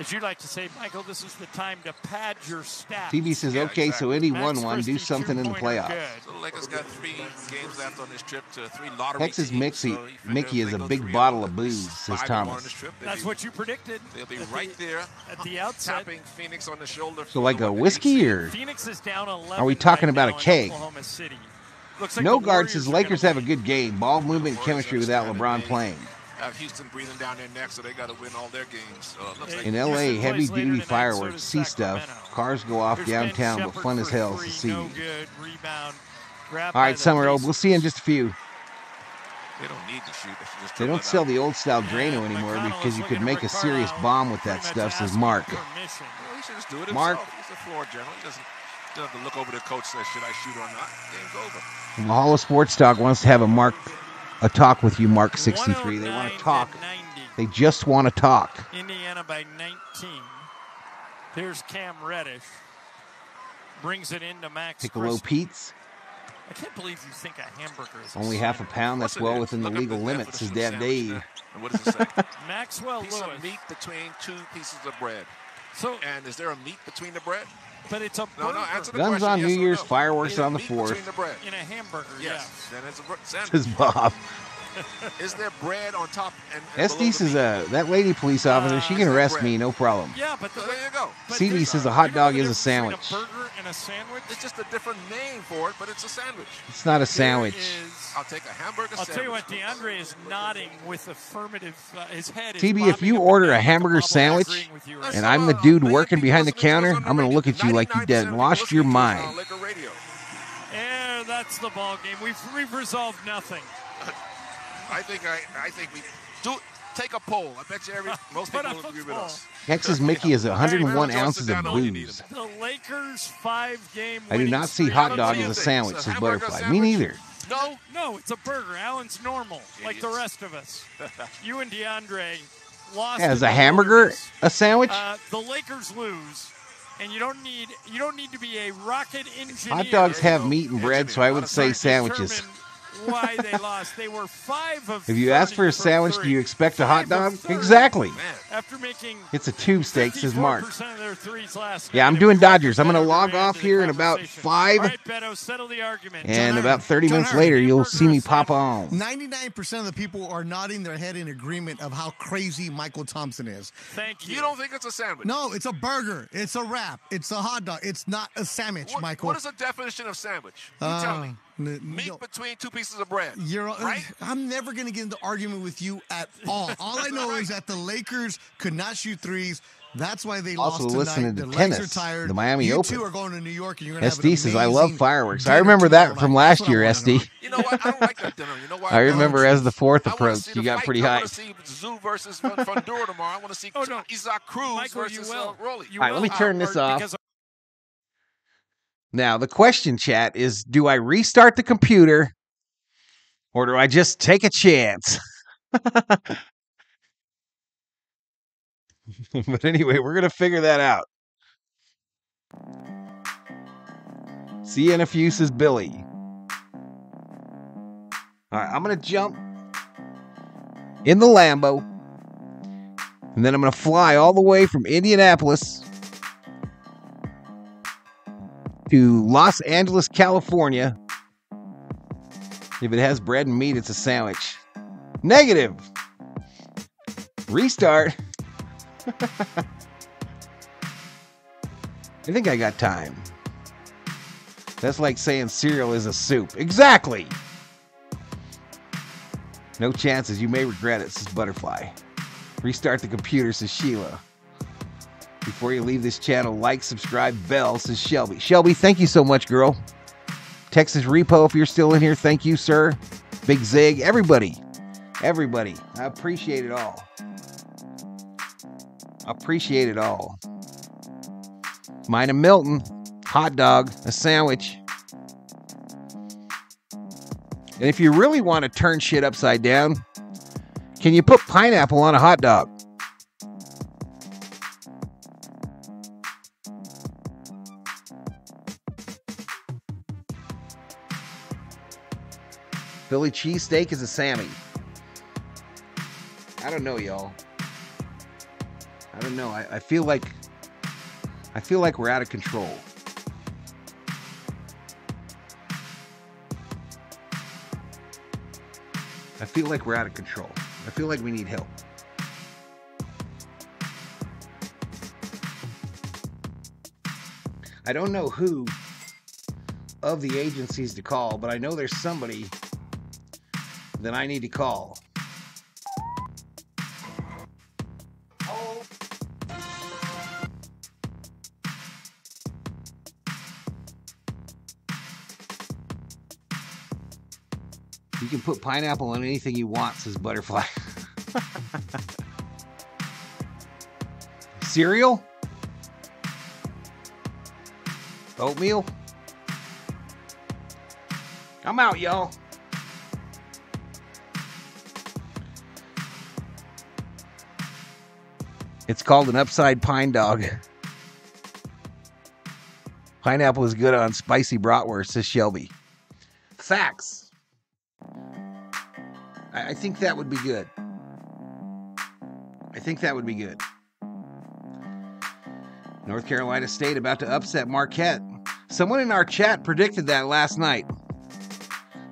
As you like to say, Mychal, this is the time to pad your stats. TV says, Yeah, okay, so exactly. Indy Max won one. Do something in the playoffs. good. So the Lakers got three games left on this trip to three lottery Texas teams, Mixie, so Mickey is a big bottle of booze, says five and one on Thomas. trip, That's be- what you predicted. They'll be at the- right there. At the outset. Tapping Phoenix on the shoulder. So like a whiskey or Phoenix is down 11. are we talking right about a now keg? Oklahoma City. Looks like No the guard says Lakers have a good game. Ball movement chemistry without LeBron playing. Have Houston breathing down their neck, so they got to win all their games. So it looks like In LA, heavy duty fireworks, see stuff. Cars go off downtown, but fun as hell to see. No good. Rebound. Grab All by right, the Summer Robe, Pacers. we'll see you in just a few. They don't need to shoot. They just They don't sell out. the old style Drano anymore because you could make a serious bomb with that stuff, says Mark. Well, he should just do it Mark. He's a floor general. He doesn't, doesn't have to look over the coach and say, should I shoot or not? Game's over. Valhalla Sports Talk wants to have a Mark, a talk with you, Mark 63. They want to talk. They just want to talk. Indiana by 19. Here's Cam Reddish. Brings it into Max. Piccolo Christie. Pete's, I can't believe you think a hamburger is a only half a pound. That's well within the legal limits, says Dad Dave. And what does it say? Maxwell piece Lewis. of meat between two pieces of bread. So, and is there a meat between the bread? But it's a No, no. Answer the Guns question. on yes New Year's, no. fireworks on the 4th. In a hamburger, Yes. Then it's a br- Says. Bob. Is there bread on top and, and below SD the says, uh, that lady police officer, she can arrest me, no problem. Yeah, but the, So there you go. CD says a hot dog is a sandwich. A burger and a sandwich. It's just a different name for it, but it's a sandwich. It's not a sandwich. I'll take a hamburger I'll sandwich. tell you what, DeAndre is nodding with affirmative. Uh, his head is TB, if you order a hamburger sandwich agreeing with you right and. I'm the dude working behind the counter, I'm going to look at you like you done lost your mind. Radio. Yeah, that's the ball game. We've, we've resolved nothing. I think I, I think we do take a poll. I bet you every most people will agree with us. Texas Mickey is 101 ounces of down booze. The Lakers five-game. I do not see hot dog as a sandwich, says Butterfly. Me neither. No, no, it's a burger. Alan's normal, like the rest of us. You and DeAndre lost. Yeah, is a hamburger a sandwich? Uh, the Lakers lose, and you don't need you don't need to be a rocket engineer. Hot dogs have meat and bread, so I would say sandwiches. Determine Why they lost? They were five of. If you ask for a 30 from sandwich, do you expect a hot dog? 30. Exactly. After making It's a tube steak, says Mark. 54% of their threes last Yeah, I'm doing Dodgers. I'm going to log off here in about five, All right, Beto, settle the argument. and about 30 minutes later, you'll see me pop on. 99% of the people are nodding their head in agreement of how crazy Mychal Thompson is. Thank you. You don't think it's a sandwich? No, it's a burger. It's a wrap. It's a hot dog. It's not a sandwich, What, Mychal. what is the definition of sandwich? You Uh, tell me. N- Meat no. between two pieces of bread. You're, right? I'm never going to get into argument with you at all. All I know is that the Lakers could not shoot threes. That's why they Also lost tonight. listening to Their legs tennis, are tired. the Miami you Open. two are going to New York, and you're going to have SD an says, I love fireworks. I remember tomorrow that from last That's what I year, wanna. SD. You know what? I don't like that dinner. You know why? I remember as the fourth I wanna approach, you got fight. pretty I high. want to see Tszyu versus Van Fundora tomorrow. I want to see Oh, no. Isaac Cruz Michael, versus you will. Uh, Rolly. You All right, let me turn this off. Now, the question, chat, is do I restart the computer or do I just take a chance? but anyway, we're going to figure that out. See you in a few, Billy. All right, I'm going to jump in the Lambo. And then I'm going to fly all the way from Indianapolis to Los Angeles, California. If it has bread and meat, it's a sandwich. Negative. Restart. I think I got time. That's like saying cereal is a soup. Exactly. No chances. You may regret it, says Butterfly. Restart the computer, says Sheila. Before you leave this channel, like, subscribe, bell, says Shelby. Shelby, thank you so much, girl. Texas Repo, if you're still in here, thank you, sir. Big Zig, everybody. Everybody. I appreciate it all. I appreciate it all. Mine and Milton, hot dog, a sandwich. And if you really want to turn shit upside down, can you put pineapple on a hot dog? Philly cheesesteak is a Sammy. I don't know, y'all. I don't know. I, I feel like I feel like we're out of control. I feel like we're out of control. I feel like we need help. I don't know who of the agencies to call, but I know there's somebody that I need to call. You can put pineapple on anything you want, says Butterfly. Cereal? Oatmeal? I'm out, y'all. It's called an upside pine dog. Pineapple is good on spicy bratwurst, says Shelby. Facts. I, think that would be good. I think that would be good. North Carolina State about to upset Marquette. Someone in our chat predicted that last night.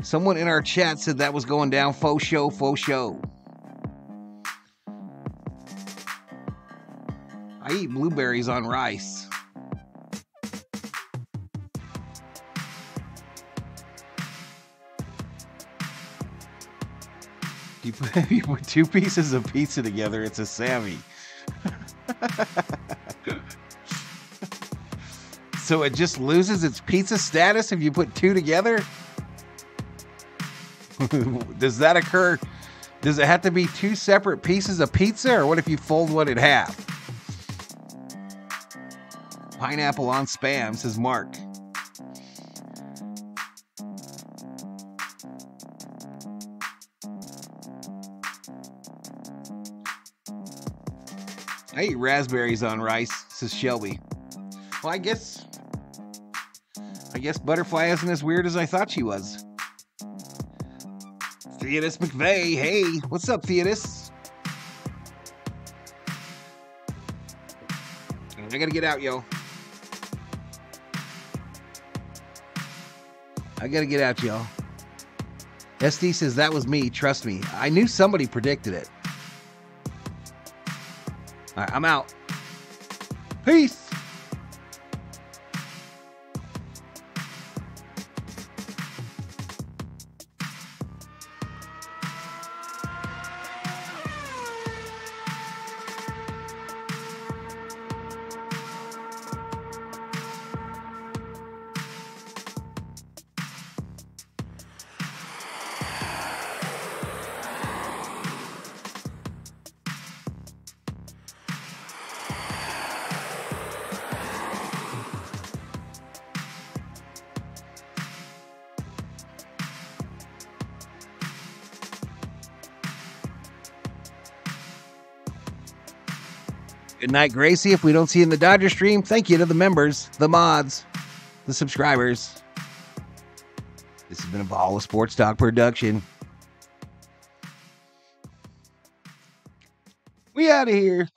Someone in our chat said that was going down faux show, faux show. Eat blueberries on rice. You put, you put two pieces of pizza together, it's a Sammy. so it just loses its pizza status if you put two together? Does that occur? Does it have to be two separate pieces of pizza, or what if you fold one in half? Pineapple on spam, says Mark. I eat raspberries on rice, says Shelby. Well, I guess. I guess Butterfly isn't as weird as I thought she was. Theodis McVeigh, hey, what's up, Theodis? I gotta get out, yo. I gotta get out, y'all. SD says that was me. Trust me. I knew somebody predicted it. All right, I'm out. Peace. Good night, Gracie. If we don't see you in the Dodger stream, thank you to the members, the mods, the subscribers. This has been a Valhalla Sports Talk production. We out of here.